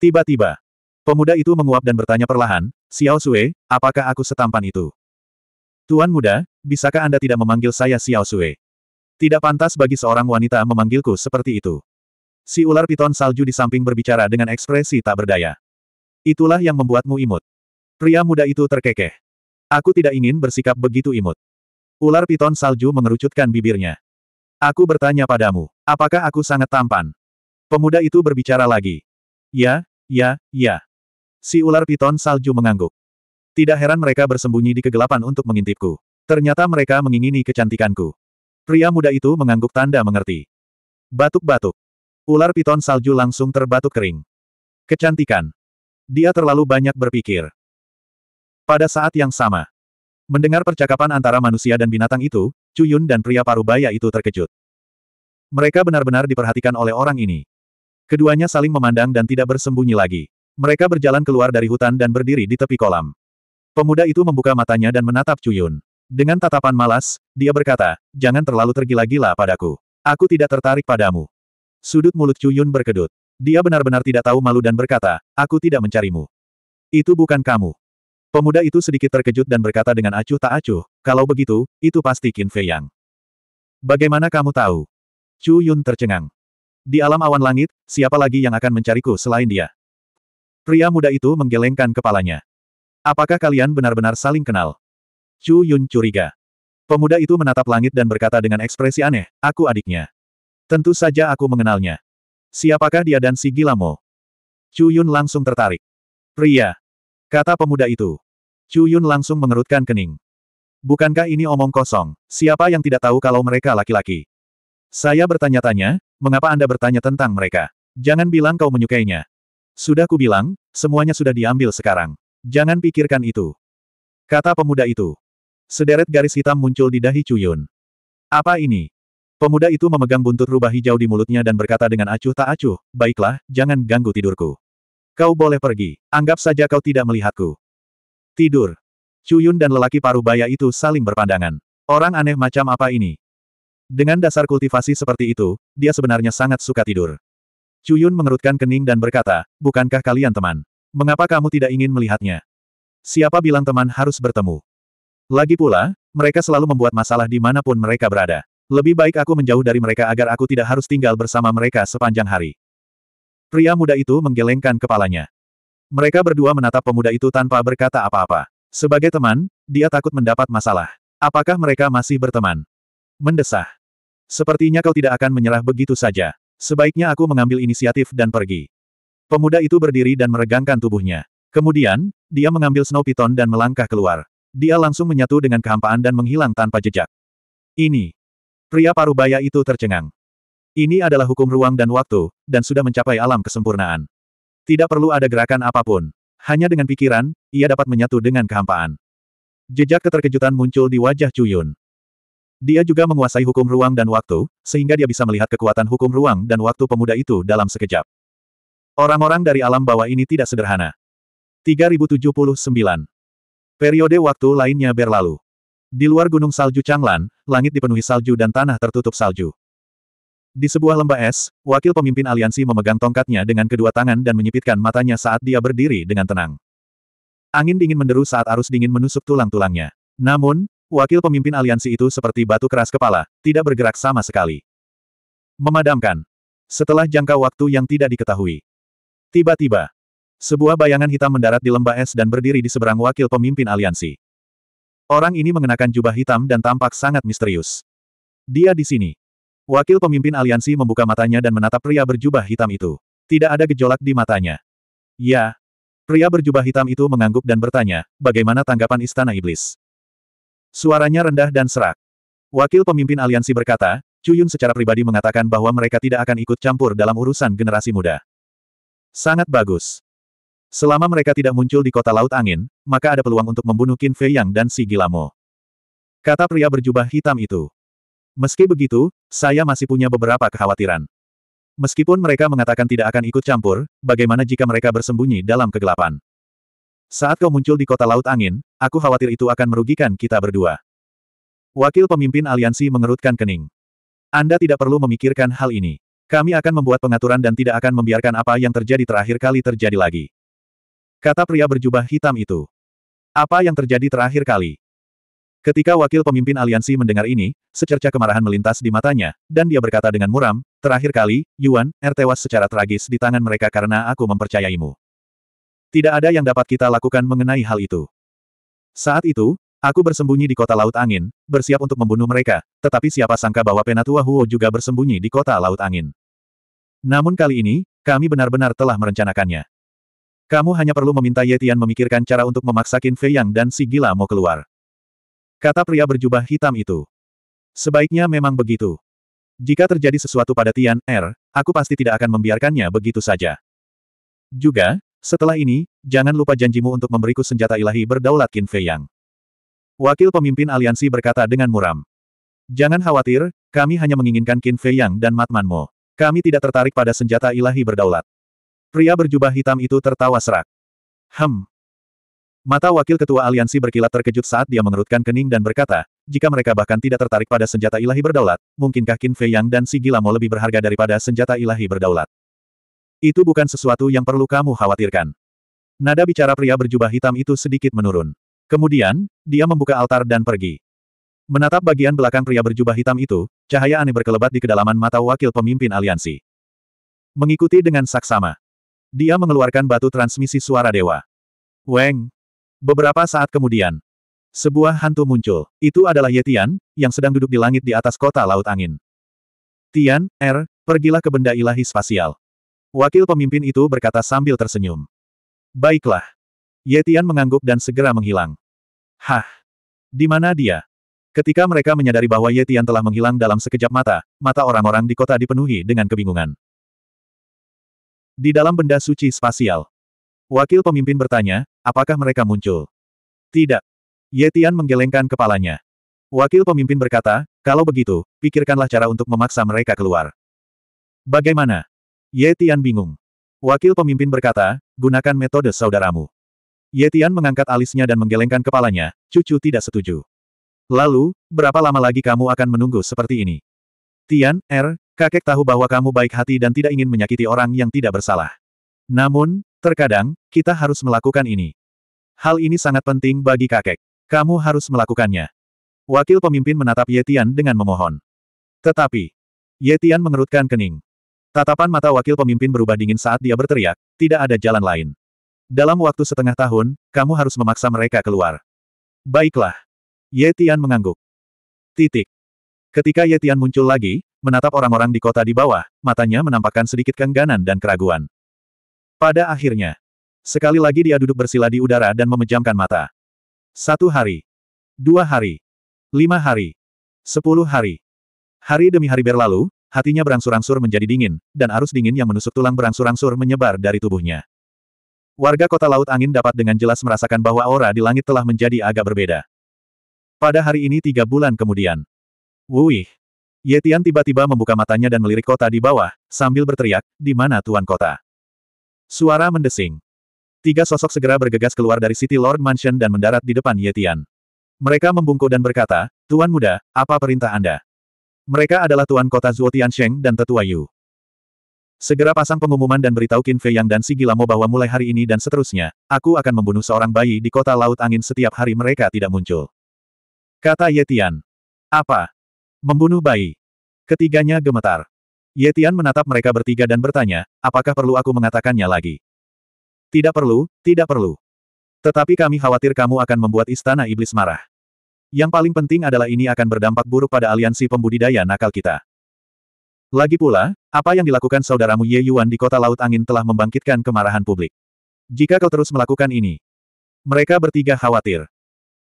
S1: Tiba-tiba, pemuda itu menguap dan bertanya perlahan, Xiao Sui, apakah aku setampan itu? Tuan muda, bisakah Anda tidak memanggil saya Xiao Sui? Tidak pantas bagi seorang wanita memanggilku seperti itu. Si ular piton salju di samping berbicara dengan ekspresi tak berdaya. Itulah yang membuatmu imut. Pria muda itu terkekeh. Aku tidak ingin bersikap begitu imut. Ular piton salju mengerucutkan bibirnya. Aku bertanya padamu, apakah aku sangat tampan? Pemuda itu berbicara lagi. Ya, ya, ya. Si ular piton salju mengangguk. Tidak heran mereka bersembunyi di kegelapan untuk mengintipku. Ternyata mereka mengingini kecantikanku. Pria muda itu mengangguk tanda mengerti. Batuk-batuk. Ular piton salju langsung terbatuk kering. Kecantikan. Dia terlalu banyak berpikir. Pada saat yang sama, mendengar percakapan antara manusia dan binatang itu, Cuyun dan pria parubaya itu terkejut. Mereka benar-benar diperhatikan oleh orang ini. Keduanya saling memandang dan tidak bersembunyi lagi. Mereka berjalan keluar dari hutan dan berdiri di tepi kolam. Pemuda itu membuka matanya dan menatap Cuyun. Dengan tatapan malas, dia berkata, jangan terlalu tergila-gila padaku. Aku tidak tertarik padamu. Sudut mulut Cuyun berkedut. Dia benar-benar tidak tahu malu dan berkata, aku tidak mencarimu. Itu bukan kamu. Pemuda itu sedikit terkejut dan berkata dengan acuh tak acuh, kalau begitu, itu pasti Qin Fei Yang. Bagaimana kamu tahu? Chu Yun tercengang. Di alam awan langit, siapa lagi yang akan mencariku selain dia? Pria muda itu menggelengkan kepalanya. Apakah kalian benar-benar saling kenal? Chu Yun curiga. Pemuda itu menatap langit dan berkata dengan ekspresi aneh, aku adiknya. Tentu saja aku mengenalnya. Siapakah dia dan si gila Mo? Chu Yun langsung tertarik. Pria. Kata pemuda itu. Chu Yun langsung mengerutkan kening. Bukankah ini omong kosong? Siapa yang tidak tahu kalau mereka laki-laki? Saya bertanya-tanya, mengapa Anda bertanya tentang mereka? Jangan bilang kau menyukainya. Sudah kubilang, semuanya sudah diambil sekarang. Jangan pikirkan itu. Kata pemuda itu. Sederet garis hitam muncul di dahi Cuyun. Apa ini? Pemuda itu memegang buntut rubah hijau di mulutnya dan berkata dengan acuh tak acuh, baiklah, jangan ganggu tidurku. Kau boleh pergi, anggap saja kau tidak melihatku. Tidur. Cuyun dan lelaki parubaya itu saling berpandangan. Orang aneh macam apa ini? Dengan dasar kultivasi seperti itu, dia sebenarnya sangat suka tidur. Cuyun mengerutkan kening dan berkata, bukankah kalian teman? Mengapa kamu tidak ingin melihatnya? Siapa bilang teman harus bertemu? Lagi pula, mereka selalu membuat masalah di mana pun mereka berada. Lebih baik aku menjauh dari mereka agar aku tidak harus tinggal bersama mereka sepanjang hari. Pria muda itu menggelengkan kepalanya. Mereka berdua menatap pemuda itu tanpa berkata apa-apa. Sebagai teman, dia takut mendapat masalah. Apakah mereka masih berteman? Mendesah. Sepertinya kau tidak akan menyerah begitu saja. Sebaiknya aku mengambil inisiatif dan pergi. Pemuda itu berdiri dan meregangkan tubuhnya. Kemudian, dia mengambil Snow Piton dan melangkah keluar. Dia langsung menyatu dengan kehampaan dan menghilang tanpa jejak. Ini. Pria parubaya itu tercengang. Ini adalah hukum ruang dan waktu, dan sudah mencapai alam kesempurnaan. Tidak perlu ada gerakan apa pun. Hanya dengan pikiran, ia dapat menyatu dengan kehampaan. Jejak keterkejutan muncul di wajah Cuyun. Dia juga menguasai hukum ruang dan waktu, sehingga dia bisa melihat kekuatan hukum ruang dan waktu pemuda itu dalam sekejap. Orang-orang dari alam bawah ini tidak sederhana. 3079. Periode waktu lainnya berlalu. Di luar gunung salju Changlan, langit dipenuhi salju dan tanah tertutup salju. Di sebuah lembah es, wakil pemimpin aliansi memegang tongkatnya dengan kedua tangan dan menyipitkan matanya saat dia berdiri dengan tenang. Angin dingin menderu saat arus dingin menusuk tulang-tulangnya. Namun, Wakil pemimpin aliansi itu seperti batu keras kepala, tidak bergerak sama sekali. Memadamkan. Setelah jangka waktu yang tidak diketahui. Tiba-tiba. Sebuah bayangan hitam mendarat di lembah es dan berdiri di seberang wakil pemimpin aliansi. Orang ini mengenakan jubah hitam dan tampak sangat misterius. Dia di sini. Wakil pemimpin aliansi membuka matanya dan menatap pria berjubah hitam itu. Tidak ada gejolak di matanya. Ya. Pria berjubah hitam itu mengangguk dan bertanya, bagaimana tanggapan Istana Iblis? Suaranya rendah dan serak. Wakil pemimpin aliansi berkata, Cuyun secara pribadi mengatakan bahwa mereka tidak akan ikut campur dalam urusan generasi muda. Sangat bagus. Selama mereka tidak muncul di kota Laut Angin, maka ada peluang untuk membunuh Qin Fei Yang dan si Gilamo. Kata pria berjubah hitam itu. Meski begitu, saya masih punya beberapa kekhawatiran. Meskipun mereka mengatakan tidak akan ikut campur, bagaimana jika mereka bersembunyi dalam kegelapan? Saat kau muncul di kota Laut Angin, aku khawatir itu akan merugikan kita berdua. Wakil pemimpin aliansi mengerutkan kening. Anda tidak perlu memikirkan hal ini. Kami akan membuat pengaturan dan tidak akan membiarkan apa yang terjadi terakhir kali terjadi lagi. Kata pria berjubah hitam itu. Apa yang terjadi terakhir kali? Ketika wakil pemimpin aliansi mendengar ini, secerca kemarahan melintas di matanya, dan dia berkata dengan muram, terakhir kali, Yuan, Er tewas secara tragis di tangan mereka karena aku mempercayaimu. Tidak ada yang dapat kita lakukan mengenai hal itu. Saat itu, aku bersembunyi di kota Laut Angin, bersiap untuk membunuh mereka, tetapi siapa sangka bahwa Penatua Huo juga bersembunyi di kota Laut Angin. Namun kali ini, kami benar-benar telah merencanakannya. Kamu hanya perlu meminta Yetian memikirkan cara untuk memaksa Qin Fei Yang dan si gila mau keluar. Kata pria berjubah hitam itu. Sebaiknya memang begitu. Jika terjadi sesuatu pada Tian, Er, aku pasti tidak akan membiarkannya begitu saja. Juga, setelah ini, jangan lupa janjimu untuk memberiku senjata ilahi berdaulat Qin Fei Yang. Wakil pemimpin aliansi berkata dengan muram. Jangan khawatir, kami hanya menginginkan Qin Fei Yang dan Matman Mo. Kami tidak tertarik pada senjata ilahi berdaulat. Pria berjubah hitam itu tertawa serak. Hem. Mata wakil ketua aliansi berkilat terkejut saat dia mengerutkan kening dan berkata, jika mereka bahkan tidak tertarik pada senjata ilahi berdaulat, mungkinkah Qin Fei Yang dan si Gilamo lebih berharga daripada senjata ilahi berdaulat? Itu bukan sesuatu yang perlu kamu khawatirkan. Nada bicara pria berjubah hitam itu sedikit menurun. Kemudian, dia membuka altar dan pergi. Menatap bagian belakang pria berjubah hitam itu, cahaya aneh berkelebat di kedalaman mata wakil pemimpin aliansi. Mengikuti dengan saksama. Dia mengeluarkan batu transmisi suara dewa. Weng. Beberapa saat kemudian, sebuah hantu muncul. Itu adalah Yetian, yang sedang duduk di langit di atas kota Laut Angin. Tian, Er, pergilah ke benda ilahi spasial. Wakil pemimpin itu berkata sambil tersenyum. Baiklah. Yetian mengangguk dan segera menghilang. Hah? Di mana dia? Ketika mereka menyadari bahwa Yetian telah menghilang dalam sekejap mata, mata orang-orang di kota dipenuhi dengan kebingungan. Di dalam benda suci spasial. Wakil pemimpin bertanya, apakah mereka muncul? Tidak. Yetian menggelengkan kepalanya. Wakil pemimpin berkata, kalau begitu, pikirkanlah cara untuk memaksa mereka keluar. Bagaimana? Yetian bingung. Wakil pemimpin berkata, gunakan metode saudaramu. Yetian mengangkat alisnya dan menggelengkan kepalanya, cucu tidak setuju. Lalu, berapa lama lagi kamu akan menunggu seperti ini? Tian, Er, Kakek tahu bahwa kamu baik hati dan tidak ingin menyakiti orang yang tidak bersalah. Namun, terkadang, kita harus melakukan ini. Hal ini sangat penting bagi kakek. Kamu harus melakukannya. Wakil pemimpin menatap Yetian dengan memohon. Tetapi, Yetian mengerutkan kening. Tatapan mata wakil pemimpin berubah dingin saat dia berteriak, tidak ada jalan lain. Dalam waktu setengah tahun, kamu harus memaksa mereka keluar. Baiklah. Yetian mengangguk. Titik. Ketika Yetian muncul lagi, menatap orang-orang di kota di bawah, matanya menampakkan sedikit kengganan dan keraguan. Pada akhirnya, sekali lagi dia duduk bersila di udara dan memejamkan mata. Satu hari. Dua hari. Lima hari. Sepuluh hari. Hari demi hari berlalu, hatinya berangsur-angsur menjadi dingin, dan arus dingin yang menusuk tulang berangsur-angsur menyebar dari tubuhnya. Warga kota Laut Angin dapat dengan jelas merasakan bahwa aura di langit telah menjadi agak berbeda. Pada hari ini tiga bulan kemudian. Wuih, Yetian tiba-tiba membuka matanya dan melirik kota di bawah, sambil berteriak, di mana tuan kota? Suara mendesing. Tiga sosok segera bergegas keluar dari City Lord Mansion dan mendarat di depan Yetian. Mereka membungkuk dan berkata, Tuan muda, apa perintah Anda? Mereka adalah Tuan Kota Zuo Tiansheng dan Tetua Yu. Segera pasang pengumuman dan beritahu Qin Fei Yang dan Si Gilamo bahwa mulai hari ini dan seterusnya, aku akan membunuh seorang bayi di kota Laut Angin setiap hari mereka tidak muncul. Kata Yetian. Apa? Membunuh bayi. Ketiganya gemetar. Yetian menatap mereka bertiga dan bertanya, apakah perlu aku mengatakannya lagi? Tidak perlu, tidak perlu. Tetapi kami khawatir kamu akan membuat istana iblis marah. Yang paling penting adalah ini akan berdampak buruk pada aliansi pembudidaya nakal kita. Lagi pula, apa yang dilakukan saudaramu Ye Yuan di kota Laut Angin telah membangkitkan kemarahan publik. Jika kau terus melakukan ini, mereka bertiga khawatir.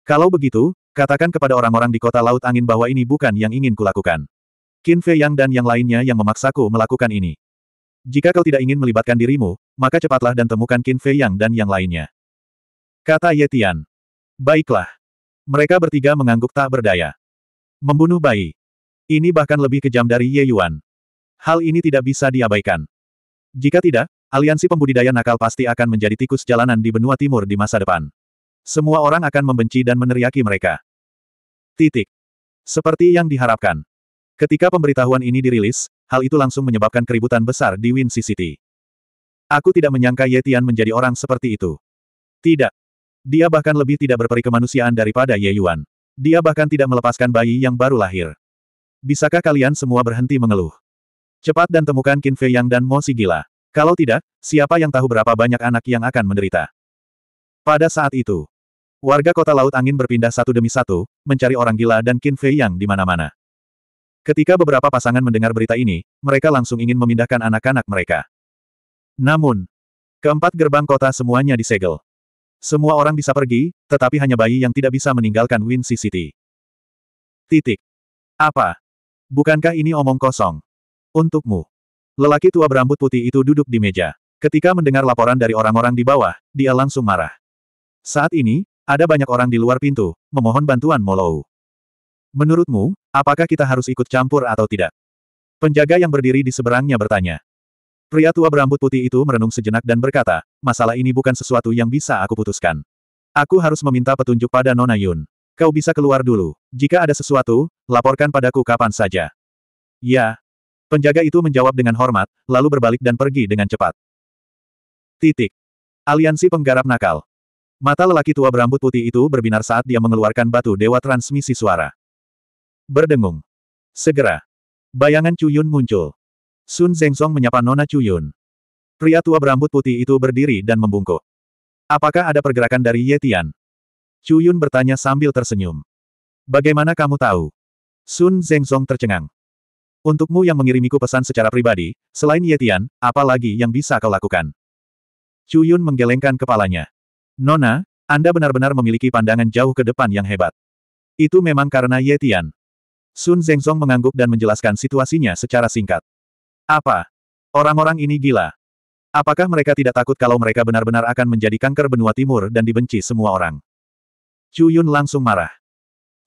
S1: Kalau begitu, katakan kepada orang-orang di kota Laut Angin bahwa ini bukan yang ingin kulakukan. Qin Fei Yang dan yang lainnya yang memaksaku melakukan ini. Jika kau tidak ingin melibatkan dirimu, maka cepatlah dan temukan Qin Fei Yang dan yang lainnya. Kata Ye Tian. Baiklah. Mereka bertiga mengangguk tak berdaya. Membunuh bayi. Ini bahkan lebih kejam dari Ye Yuan. Hal ini tidak bisa diabaikan. Jika tidak, aliansi pembudidaya nakal pasti akan menjadi tikus jalanan di benua timur di masa depan. Semua orang akan membenci dan meneriaki mereka. Titik. Seperti yang diharapkan. Ketika pemberitahuan ini dirilis, hal itu langsung menyebabkan keributan besar di Wincy City. Aku tidak menyangka Ye Tian menjadi orang seperti itu. Tidak. Dia bahkan lebih tidak berperi kemanusiaan daripada Ye Yuan. Dia bahkan tidak melepaskan bayi yang baru lahir. Bisakah kalian semua berhenti mengeluh? Cepat dan temukan Qin Fei Yang dan Mo Si Gila. Kalau tidak, siapa yang tahu berapa banyak anak yang akan menderita? Pada saat itu, warga kota Laut Angin berpindah satu demi satu, mencari orang gila dan Qin Fei Yang di mana-mana. Ketika beberapa pasangan mendengar berita ini, mereka langsung ingin memindahkan anak-anak mereka. Namun, keempat gerbang kota semuanya disegel. Semua orang bisa pergi, tetapi hanya bayi yang tidak bisa meninggalkan Wincy City. Titik. Apa? Bukankah ini omong kosong? Untukmu. Lelaki tua berambut putih itu duduk di meja. Ketika mendengar laporan dari orang-orang di bawah, dia langsung marah. Saat ini, ada banyak orang di luar pintu, memohon bantuan Molou. Menurutmu, apakah kita harus ikut campur atau tidak? Penjaga yang berdiri di seberangnya bertanya. Pria tua berambut putih itu merenung sejenak dan berkata, masalah ini bukan sesuatu yang bisa aku putuskan. Aku harus meminta petunjuk pada Nona Yun. Kau bisa keluar dulu. Jika ada sesuatu, laporkan padaku kapan saja. Ya. Penjaga itu menjawab dengan hormat, lalu berbalik dan pergi dengan cepat. Titik. Aliansi penggarap nakal. Mata lelaki tua berambut putih itu berbinar saat dia mengeluarkan batu dewa transmisi suara. Berdengung. Segera. Bayangan Cuyun muncul. Sun Zengsong menyapa Nona Cuyun. Pria tua berambut putih itu berdiri dan membungkuk. Apakah ada pergerakan dari Ye Tian? Cuyun bertanya sambil tersenyum. Bagaimana kamu tahu? Sun Zengsong tercengang. Untukmu yang mengirimiku pesan secara pribadi, selain Ye Tian, apa lagi yang bisa kau lakukan? Cuyun menggelengkan kepalanya. Nona, Anda benar-benar memiliki pandangan jauh ke depan yang hebat. Itu memang karena Ye Tian. Sun Zengsong mengangguk dan menjelaskan situasinya secara singkat. Apa? Orang-orang ini gila. Apakah mereka tidak takut kalau mereka benar-benar akan menjadi kanker benua timur dan dibenci semua orang? Chu Yun langsung marah.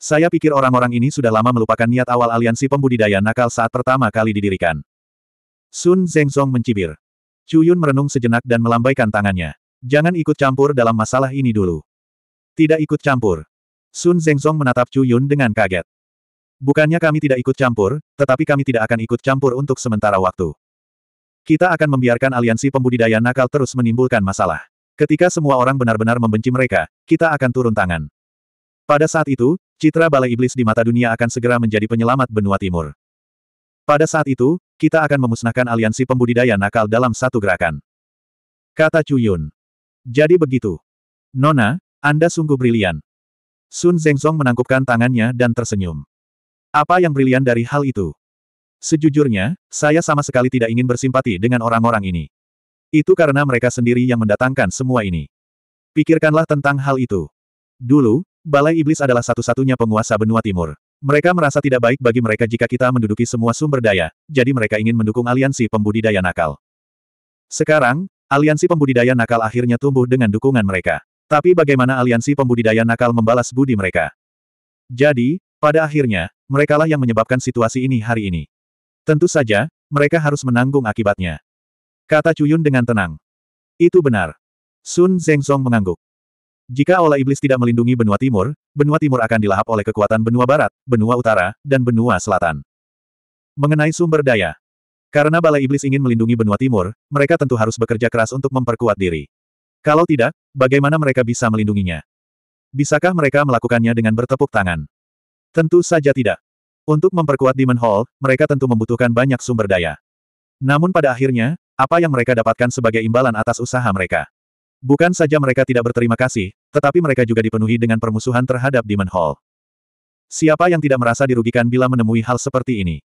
S1: Saya pikir orang-orang ini sudah lama melupakan niat awal aliansi pembudidaya nakal saat pertama kali didirikan. Sun Zengzong mencibir. Chu Yun merenung sejenak dan melambaikan tangannya. Jangan ikut campur dalam masalah ini dulu. Tidak ikut campur. Sun Zengzong menatap Chu Yun dengan kaget. Bukannya kami tidak ikut campur, tetapi kami tidak akan ikut campur untuk sementara waktu. Kita akan membiarkan aliansi pembudidaya nakal terus menimbulkan masalah. Ketika semua orang benar-benar membenci mereka, kita akan turun tangan. Pada saat itu, citra balai iblis di mata dunia akan segera menjadi penyelamat benua timur. Pada saat itu, kita akan memusnahkan aliansi pembudidaya nakal dalam satu gerakan. Kata Yun. Jadi begitu. Nona, Anda sungguh brilian. Sun Zengzong menangkupkan tangannya dan tersenyum. Apa yang brilian dari hal itu? Sejujurnya, saya sama sekali tidak ingin bersimpati dengan orang-orang ini. Itu karena mereka sendiri yang mendatangkan semua ini. Pikirkanlah tentang hal itu. Dulu, Balai Iblis adalah satu-satunya penguasa benua timur. Mereka merasa tidak baik bagi mereka jika kita menduduki semua sumber daya, jadi mereka ingin mendukung aliansi pembudidaya nakal. Sekarang, aliansi pembudidaya nakal akhirnya tumbuh dengan dukungan mereka. Tapi bagaimana aliansi pembudidaya nakal membalas budi mereka? Jadi, pada akhirnya, merekalah yang menyebabkan situasi ini hari ini. Tentu saja, mereka harus menanggung akibatnya. Kata Cuyun dengan tenang. Itu benar. Sun Zengzong mengangguk. Jika aula iblis tidak melindungi benua timur, benua timur akan dilahap oleh kekuatan benua barat, benua utara, dan benua selatan. Mengenai sumber daya. Karena balai iblis ingin melindungi benua timur, mereka tentu harus bekerja keras untuk memperkuat diri. Kalau tidak, bagaimana mereka bisa melindunginya? Bisakah mereka melakukannya dengan bertepuk tangan? Tentu saja tidak. Untuk memperkuat Demon Hall, mereka tentu membutuhkan banyak sumber daya. Namun pada akhirnya, apa yang mereka dapatkan sebagai imbalan atas usaha mereka? Bukan saja mereka tidak berterima kasih, tetapi mereka juga dipenuhi dengan permusuhan terhadap Demon Hall. Siapa yang tidak merasa dirugikan bila menemui hal seperti ini?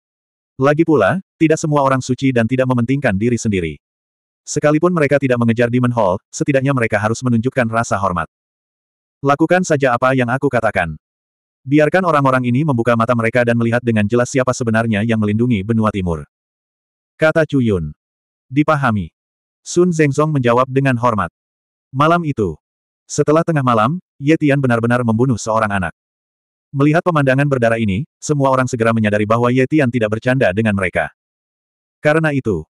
S1: Lagi pula, tidak semua orang suci dan tidak mementingkan diri sendiri. Sekalipun mereka tidak mengejar Demon Hall, setidaknya mereka harus menunjukkan rasa hormat. Lakukan saja apa yang aku katakan. Biarkan orang-orang ini membuka mata mereka dan melihat dengan jelas siapa sebenarnya yang melindungi benua timur. Kata Chu Yun. Dipahami. Sun Zengzong menjawab dengan hormat. Malam itu. Setelah tengah malam, Ye Tian benar-benar membunuh seorang anak. Melihat pemandangan berdarah ini, semua orang segera menyadari bahwa Ye Tian tidak bercanda dengan mereka. Karena itu,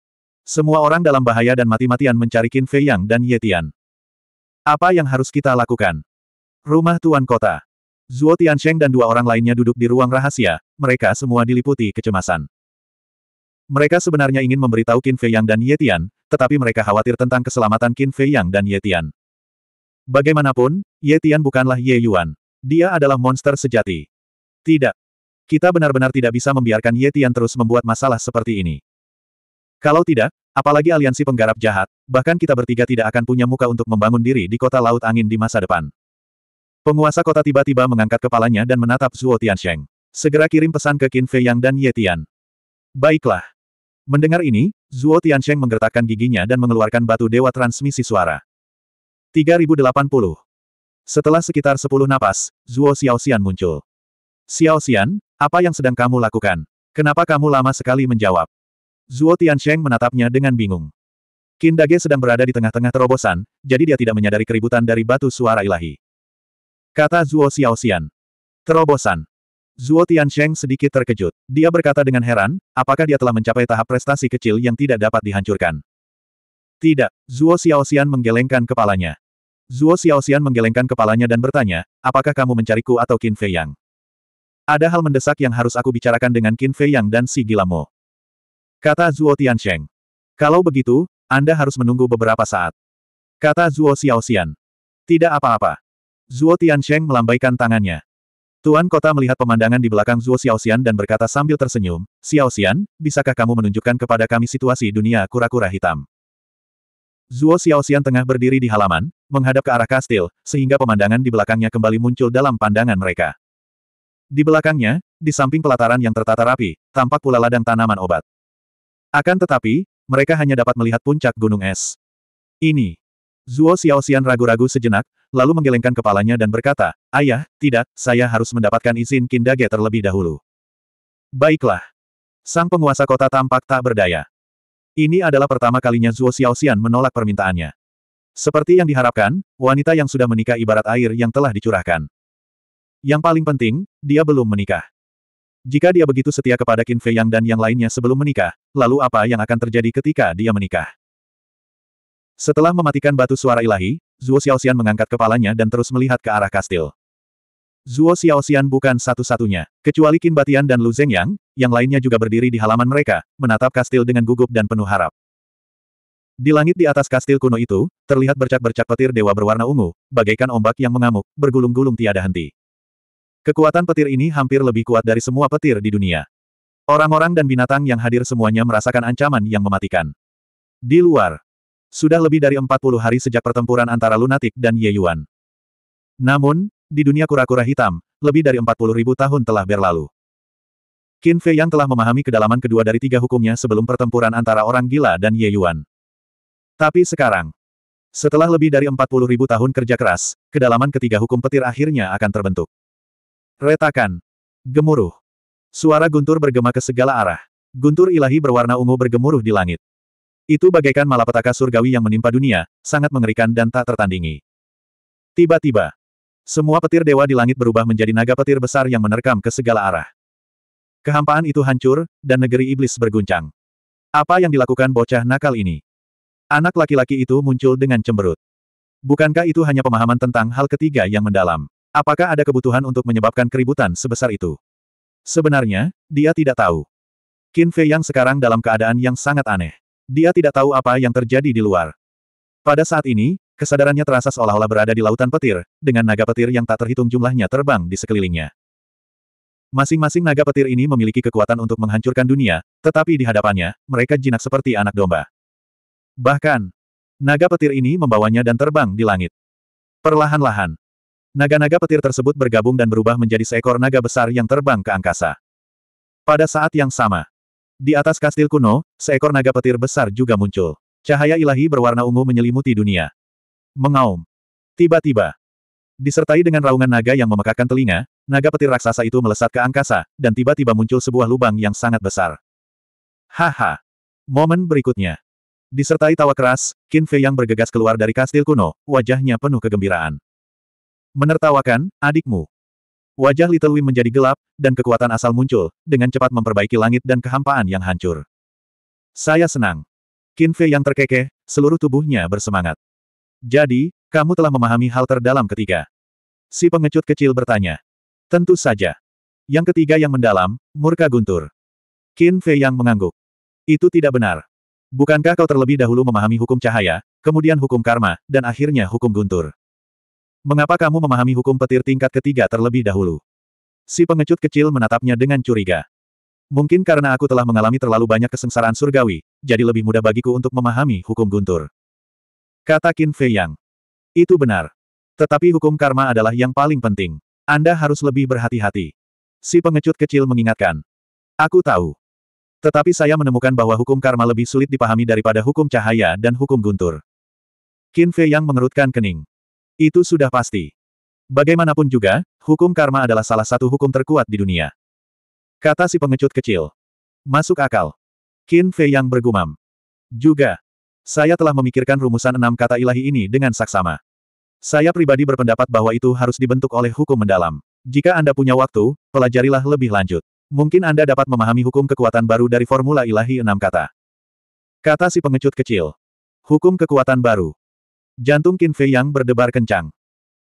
S1: semua orang dalam bahaya dan mati-matian mencari Qin Fei Yang dan Ye Tian. Apa yang harus kita lakukan? Rumah Tuan Kota. Zuo Tiansheng dan dua orang lainnya duduk di ruang rahasia, mereka semua diliputi kecemasan. Mereka sebenarnya ingin memberitahu Qin Fei Yang dan Ye Tian, tetapi mereka khawatir tentang keselamatan Qin Fei Yang dan Ye Tian. Bagaimanapun, Ye Tian bukanlah Ye Yuan. Dia adalah monster sejati. Tidak. Kita benar-benar tidak bisa membiarkan Ye Tian terus membuat masalah seperti ini. Kalau tidak, apalagi aliansi penggarap jahat, bahkan kita bertiga tidak akan punya muka untuk membangun diri di kota Laut Angin di masa depan. Penguasa kota tiba-tiba mengangkat kepalanya dan menatap Zuo Tiansheng. Segera kirim pesan ke Qin Fei Yang dan Ye Tian. Baiklah. Mendengar ini, Zuo Tiansheng menggertakkan giginya dan mengeluarkan batu dewa transmisi suara. 3080. Setelah sekitar 10 napas, Zuo Xiaoxian muncul. Xiaoxian, apa yang sedang kamu lakukan? Kenapa kamu lama sekali menjawab? Zuo Tiansheng menatapnya dengan bingung. Qin Dage sedang berada di tengah-tengah terobosan, jadi dia tidak menyadari keributan dari batu suara ilahi. Kata Zuo Xiaoxian. Terobosan. Zuo Tiansheng sedikit terkejut. Dia berkata dengan heran, apakah dia telah mencapai tahap prestasi kecil yang tidak dapat dihancurkan? Tidak, Zuo Xiaoxian menggelengkan kepalanya. Zuo Xiaoxian menggelengkan kepalanya dan bertanya, apakah kamu mencariku atau Qin Fei Yang? Ada hal mendesak yang harus aku bicarakan dengan Qin Fei Yang dan si Gilamo. Kata Zuo Tiansheng. Kalau begitu, Anda harus menunggu beberapa saat. Kata Zuo Xiaoxian. Tidak apa-apa. Zuo Tiansheng melambaikan tangannya. Tuan kota melihat pemandangan di belakang Zuo Xiaoxian dan berkata sambil tersenyum, Xiaoxian, bisakah kamu menunjukkan kepada kami situasi dunia kura-kura hitam? Zuo Xiaoxian tengah berdiri di halaman, menghadap ke arah kastil, sehingga pemandangan di belakangnya kembali muncul dalam pandangan mereka. Di belakangnya, di samping pelataran yang tertata rapi, tampak pula ladang tanaman obat. Akan tetapi, mereka hanya dapat melihat puncak gunung es. Ini. Zuo Xiaoxian ragu-ragu sejenak, lalu menggelengkan kepalanya dan berkata, Ayah, tidak, saya harus mendapatkan izin Kindage terlebih dahulu. Baiklah. Sang penguasa kota tampak tak berdaya. Ini adalah pertama kalinya Zuo Xiaoxian menolak permintaannya. Seperti yang diharapkan, wanita yang sudah menikah ibarat air yang telah dicurahkan. Yang paling penting, dia belum menikah. Jika dia begitu setia kepada Qin Fei Yang dan yang lainnya sebelum menikah, lalu apa yang akan terjadi ketika dia menikah? Setelah mematikan batu suara ilahi, Zuo Xiaoxian mengangkat kepalanya dan terus melihat ke arah kastil. Zuo Xiaoxian bukan satu-satunya. Kecuali Qin Batian dan Lu Zhengyang, yang lainnya juga berdiri di halaman mereka, menatap kastil dengan gugup dan penuh harap. Di langit di atas kastil kuno itu, terlihat bercak-bercak petir dewa berwarna ungu, bagaikan ombak yang mengamuk, bergulung-gulung tiada henti. Kekuatan petir ini hampir lebih kuat dari semua petir di dunia. Orang-orang dan binatang yang hadir semuanya merasakan ancaman yang mematikan. Di luar, sudah lebih dari 40 hari sejak pertempuran antara lunatik dan Ye Yuan. Namun, di dunia kura-kura hitam, lebih dari 40 ribu tahun telah berlalu. Qin Fei yang telah memahami kedalaman kedua dari tiga hukumnya sebelum pertempuran antara orang gila dan Ye Yuan. Tapi sekarang, setelah lebih dari 40 ribu tahun kerja keras, kedalaman ketiga hukum petir akhirnya akan terbentuk. Retakan. Gemuruh. Suara guntur bergema ke segala arah. Guntur ilahi berwarna ungu bergemuruh di langit. Itu bagaikan malapetaka surgawi yang menimpa dunia, sangat mengerikan dan tak tertandingi. Tiba-tiba, semua petir dewa di langit berubah menjadi naga petir besar yang menerkam ke segala arah. Kehampaan itu hancur, dan negeri iblis berguncang. Apa yang dilakukan bocah nakal ini? Anak laki-laki itu muncul dengan cemberut. Bukankah itu hanya pemahaman tentang hal ketiga yang mendalam? Apakah ada kebutuhan untuk menyebabkan keributan sebesar itu? Sebenarnya, dia tidak tahu. Qin Fei yang sekarang dalam keadaan yang sangat aneh. Dia tidak tahu apa yang terjadi di luar. Pada saat ini, kesadarannya terasa seolah-olah berada di lautan petir, dengan naga petir yang tak terhitung jumlahnya terbang di sekelilingnya. Masing-masing naga petir ini memiliki kekuatan untuk menghancurkan dunia, tetapi di hadapannya, mereka jinak seperti anak domba. Bahkan, Naga petir ini membawanya dan terbang di langit. Perlahan-lahan, naga-naga petir tersebut bergabung dan berubah menjadi seekor naga besar yang terbang ke angkasa. Pada saat yang sama, di atas kastil kuno, seekor naga petir besar juga muncul. Cahaya ilahi berwarna ungu menyelimuti dunia. Mengaum. Tiba-tiba, disertai dengan raungan naga yang memekakan telinga, naga petir raksasa itu melesat ke angkasa, dan tiba-tiba muncul sebuah lubang yang sangat besar. Haha. Momen berikutnya. Disertai tawa keras, Qin Fei yang bergegas keluar dari kastil kuno, wajahnya penuh kegembiraan. Menertawakan, adikmu. Wajah Little Wim menjadi gelap, dan kekuatan asal muncul, dengan cepat memperbaiki langit dan kehampaan yang hancur. Saya senang. Qin Fei yang terkekeh, seluruh tubuhnya bersemangat. Jadi, kamu telah memahami hal terdalam ketiga. Si pengecut kecil bertanya. Tentu saja. Yang ketiga yang mendalam, murka guntur. Qin Fei yang mengangguk. Itu tidak benar. Bukankah kau terlebih dahulu memahami hukum cahaya, kemudian hukum karma, dan akhirnya hukum guntur? Mengapa kamu memahami hukum petir tingkat ketiga terlebih dahulu? Si pengecut kecil menatapnya dengan curiga. Mungkin karena aku telah mengalami terlalu banyak kesengsaraan surgawi, jadi lebih mudah bagiku untuk memahami hukum guntur. Kata Qin Fei Yang. Itu benar. Tetapi hukum karma adalah yang paling penting. Anda harus lebih berhati-hati. Si pengecut kecil mengingatkan. Aku tahu. Tetapi saya menemukan bahwa hukum karma lebih sulit dipahami daripada hukum cahaya dan hukum guntur. Qin Fei yang mengerutkan kening. Itu sudah pasti. Bagaimanapun juga, hukum karma adalah salah satu hukum terkuat di dunia. Kata si pengecut kecil. Masuk akal. Qin Fei yang bergumam. Juga. Saya telah memikirkan rumusan enam kata ilahi ini dengan saksama. Saya pribadi berpendapat bahwa itu harus dibentuk oleh hukum mendalam. Jika Anda punya waktu, pelajarilah lebih lanjut. Mungkin Anda dapat memahami hukum kekuatan baru dari formula ilahi enam kata. Kata si pengecut kecil. Hukum kekuatan baru. Jantung Qin Fei Yang berdebar kencang.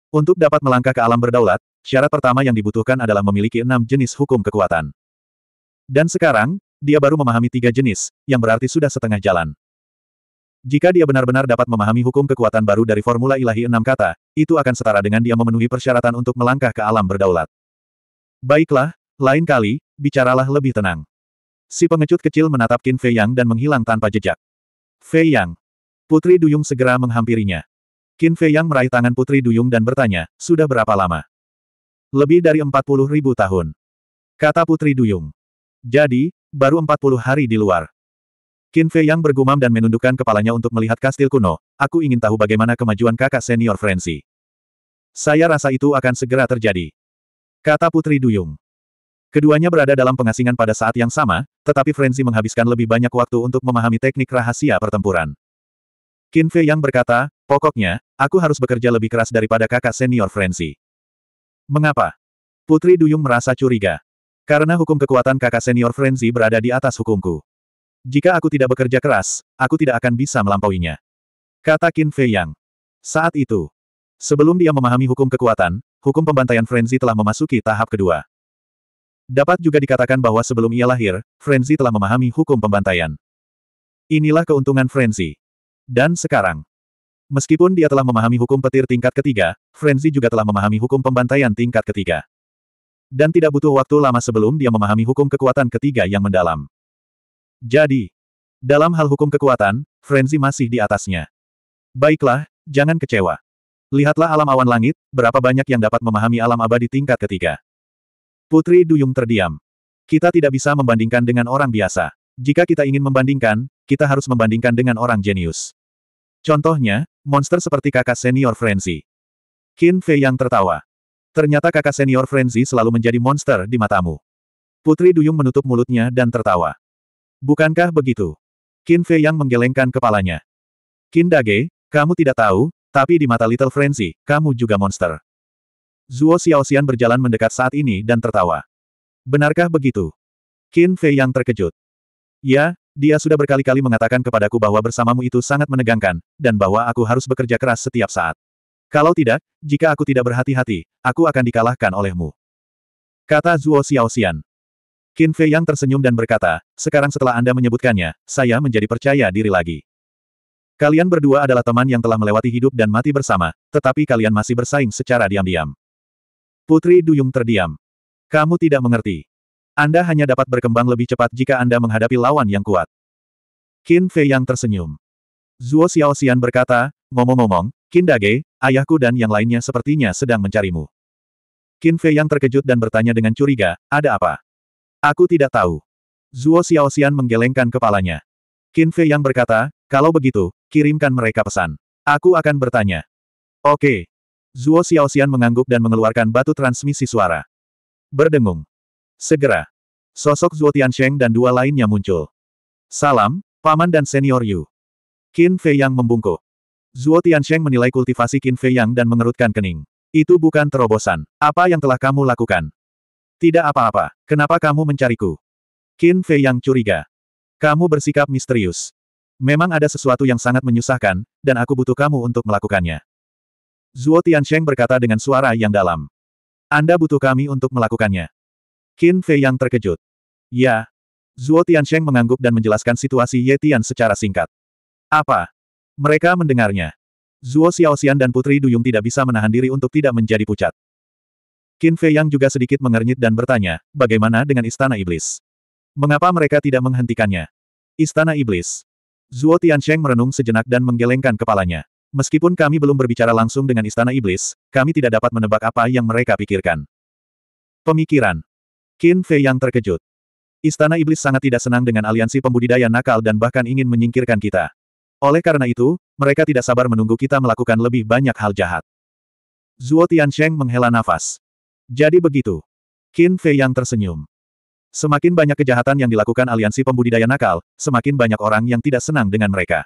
S1: Untuk dapat melangkah ke alam berdaulat, syarat pertama yang dibutuhkan adalah memiliki enam jenis hukum kekuatan. Dan sekarang, dia baru memahami tiga jenis, yang berarti sudah setengah jalan. Jika dia benar-benar dapat memahami hukum kekuatan baru dari formula ilahi enam kata, itu akan setara dengan dia memenuhi persyaratan untuk melangkah ke alam berdaulat. Baiklah, lain kali, bicaralah lebih tenang. Si pengecut kecil menatap Qin Fei Yang dan menghilang tanpa jejak. Fei Yang. Putri Duyung segera menghampirinya. Qin Fei Yang meraih tangan Putri Duyung dan bertanya, sudah berapa lama? Lebih dari 40 ribu tahun. Kata Putri Duyung. Jadi, baru 40 hari di luar. Qin Fei Yang bergumam dan menundukkan kepalanya untuk melihat kastil kuno, aku ingin tahu bagaimana kemajuan kakak senior Frenzy. Saya rasa itu akan segera terjadi. Kata Putri Duyung. Keduanya berada dalam pengasingan pada saat yang sama, tetapi Frenzy menghabiskan lebih banyak waktu untuk memahami teknik rahasia pertempuran. Qin Fei yang berkata, pokoknya, aku harus bekerja lebih keras daripada kakak senior Frenzy. Mengapa? Putri Duyung merasa curiga. Karena hukum kekuatan kakak senior Frenzy berada di atas hukumku. Jika aku tidak bekerja keras, aku tidak akan bisa melampauinya. Kata Qin Fei Yang. Saat itu, sebelum dia memahami hukum kekuatan, hukum pembantaian Frenzy telah memasuki tahap kedua. Dapat juga dikatakan bahwa sebelum ia lahir, Frenzy telah memahami hukum pembantaian. Inilah keuntungan Frenzy. Dan sekarang, meskipun dia telah memahami hukum petir tingkat ketiga, Frenzy juga telah memahami hukum pembantaian tingkat ketiga. Dan tidak butuh waktu lama sebelum dia memahami hukum kekuatan ketiga yang mendalam. Jadi, dalam hal hukum kekuatan, Frenzy masih di atasnya. Baiklah, jangan kecewa. Lihatlah alam awan langit, berapa banyak yang dapat memahami alam abadi tingkat ketiga. Putri Duyung terdiam. Kita tidak bisa membandingkan dengan orang biasa. Jika kita ingin membandingkan, kita harus membandingkan dengan orang jenius. Contohnya, monster seperti kakak senior Frenzy. Qin Fei yang tertawa. Ternyata kakak senior Frenzy selalu menjadi monster di matamu. Putri Duyung menutup mulutnya dan tertawa. Bukankah begitu? Qin Fei yang menggelengkan kepalanya. Qin Dage, kamu tidak tahu, tapi di mata Little Frenzy, kamu juga monster. Zuo Xiaoxian berjalan mendekat saat ini dan tertawa. Benarkah begitu? Qin Fei yang terkejut. Ya, dia sudah berkali-kali mengatakan kepadaku bahwa bersamamu itu sangat menegangkan, dan bahwa aku harus bekerja keras setiap saat. Kalau tidak, jika aku tidak berhati-hati, aku akan dikalahkan olehmu. Kata Zuo Xiaoxian. Qin Fei yang tersenyum dan berkata, sekarang setelah Anda menyebutkannya, saya menjadi percaya diri lagi. Kalian berdua adalah teman yang telah melewati hidup dan mati bersama, tetapi kalian masih bersaing secara diam-diam. Putri Duyung terdiam. Kamu tidak mengerti. Anda hanya dapat berkembang lebih cepat jika Anda menghadapi lawan yang kuat. Qin Fei yang tersenyum. Zuo Xiaoxian berkata, ngomong-ngomong, Qin Dage, ayahku dan yang lainnya sepertinya sedang mencarimu. Qin Fei yang terkejut dan bertanya dengan curiga, ada apa? Aku tidak tahu. Zuo Xiaoxian menggelengkan kepalanya. Qin Fei yang berkata, kalau begitu, kirimkan mereka pesan. Aku akan bertanya. Oke. Zuo Xiaoxian mengangguk dan mengeluarkan batu transmisi suara. Berdengung. Segera. Sosok Zuo Tiansheng dan dua lainnya muncul. Salam, Paman dan Senior Yu. Qin Fei yang membungkuk. Zuo Tiansheng menilai kultivasi Qin Fei yang dan mengerutkan kening. Itu bukan terobosan. Apa yang telah kamu lakukan? Tidak apa-apa. Kenapa kamu mencariku? Qin Fei yang curiga. Kamu bersikap misterius. Memang ada sesuatu yang sangat menyusahkan, dan aku butuh kamu untuk melakukannya. Zuo Tiansheng berkata dengan suara yang dalam. Anda butuh kami untuk melakukannya. Qin Fei yang terkejut. Ya. Zuo Tiansheng mengangguk dan menjelaskan situasi Ye Tian secara singkat. Apa? Mereka mendengarnya. Zuo Xiaoxian dan Putri Duyung tidak bisa menahan diri untuk tidak menjadi pucat. Qin Fei Yang juga sedikit mengernyit dan bertanya, bagaimana dengan Istana Iblis? Mengapa mereka tidak menghentikannya? Istana Iblis. Zuo Tiansheng merenung sejenak dan menggelengkan kepalanya. Meskipun kami belum berbicara langsung dengan Istana Iblis, kami tidak dapat menebak apa yang mereka pikirkan. Pemikiran. Qin Fei Yang terkejut. Istana Iblis sangat tidak senang dengan aliansi pembudidaya nakal dan bahkan ingin menyingkirkan kita. Oleh karena itu, mereka tidak sabar menunggu kita melakukan lebih banyak hal jahat. Zuo Tiansheng menghela nafas. Jadi begitu. Qin Fei yang tersenyum. Semakin banyak kejahatan yang dilakukan aliansi pembudidaya nakal, semakin banyak orang yang tidak senang dengan mereka.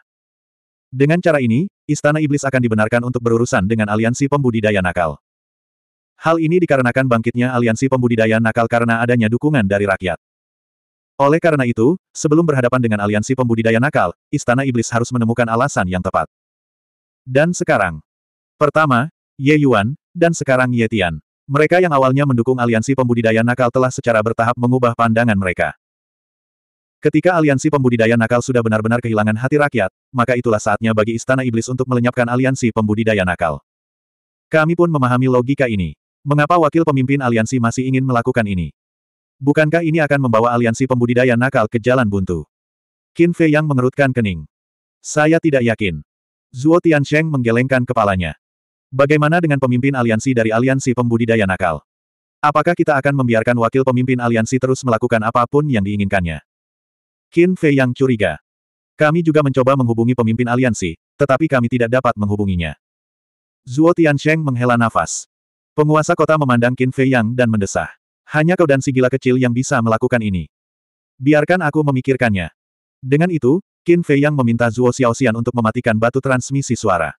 S1: Dengan cara ini, Istana Iblis akan dibenarkan untuk berurusan dengan aliansi pembudidaya nakal. Hal ini dikarenakan bangkitnya aliansi pembudidaya nakal karena adanya dukungan dari rakyat. Oleh karena itu, sebelum berhadapan dengan aliansi pembudidaya nakal, Istana Iblis harus menemukan alasan yang tepat. Dan sekarang. Pertama, Ye Yuan, dan sekarang Ye Tian. Mereka yang awalnya mendukung aliansi pembudidaya nakal telah secara bertahap mengubah pandangan mereka. Ketika aliansi pembudidaya nakal sudah benar-benar kehilangan hati rakyat, maka itulah saatnya bagi Istana Iblis untuk melenyapkan aliansi pembudidaya nakal. Kami pun memahami logika ini. Mengapa wakil pemimpin aliansi masih ingin melakukan ini? Bukankah ini akan membawa aliansi pembudidaya nakal ke jalan buntu? Qin Fei yang mengerutkan kening. Saya tidak yakin. Zuo Tiansheng menggelengkan kepalanya. Bagaimana dengan pemimpin aliansi dari aliansi pembudidaya nakal? Apakah kita akan membiarkan wakil pemimpin aliansi terus melakukan apa pun yang diinginkannya? Qin Fei yang curiga. Kami juga mencoba menghubungi pemimpin aliansi, tetapi kami tidak dapat menghubunginya. Zuo Tiansheng menghela nafas. Penguasa kota memandang Qin Fei Yang dan mendesah. Hanya kau dan si gila kecil yang bisa melakukan ini. Biarkan aku memikirkannya. Dengan itu, Qin Fei Yang meminta Zuo Xiaoxian untuk mematikan batu transmisi suara.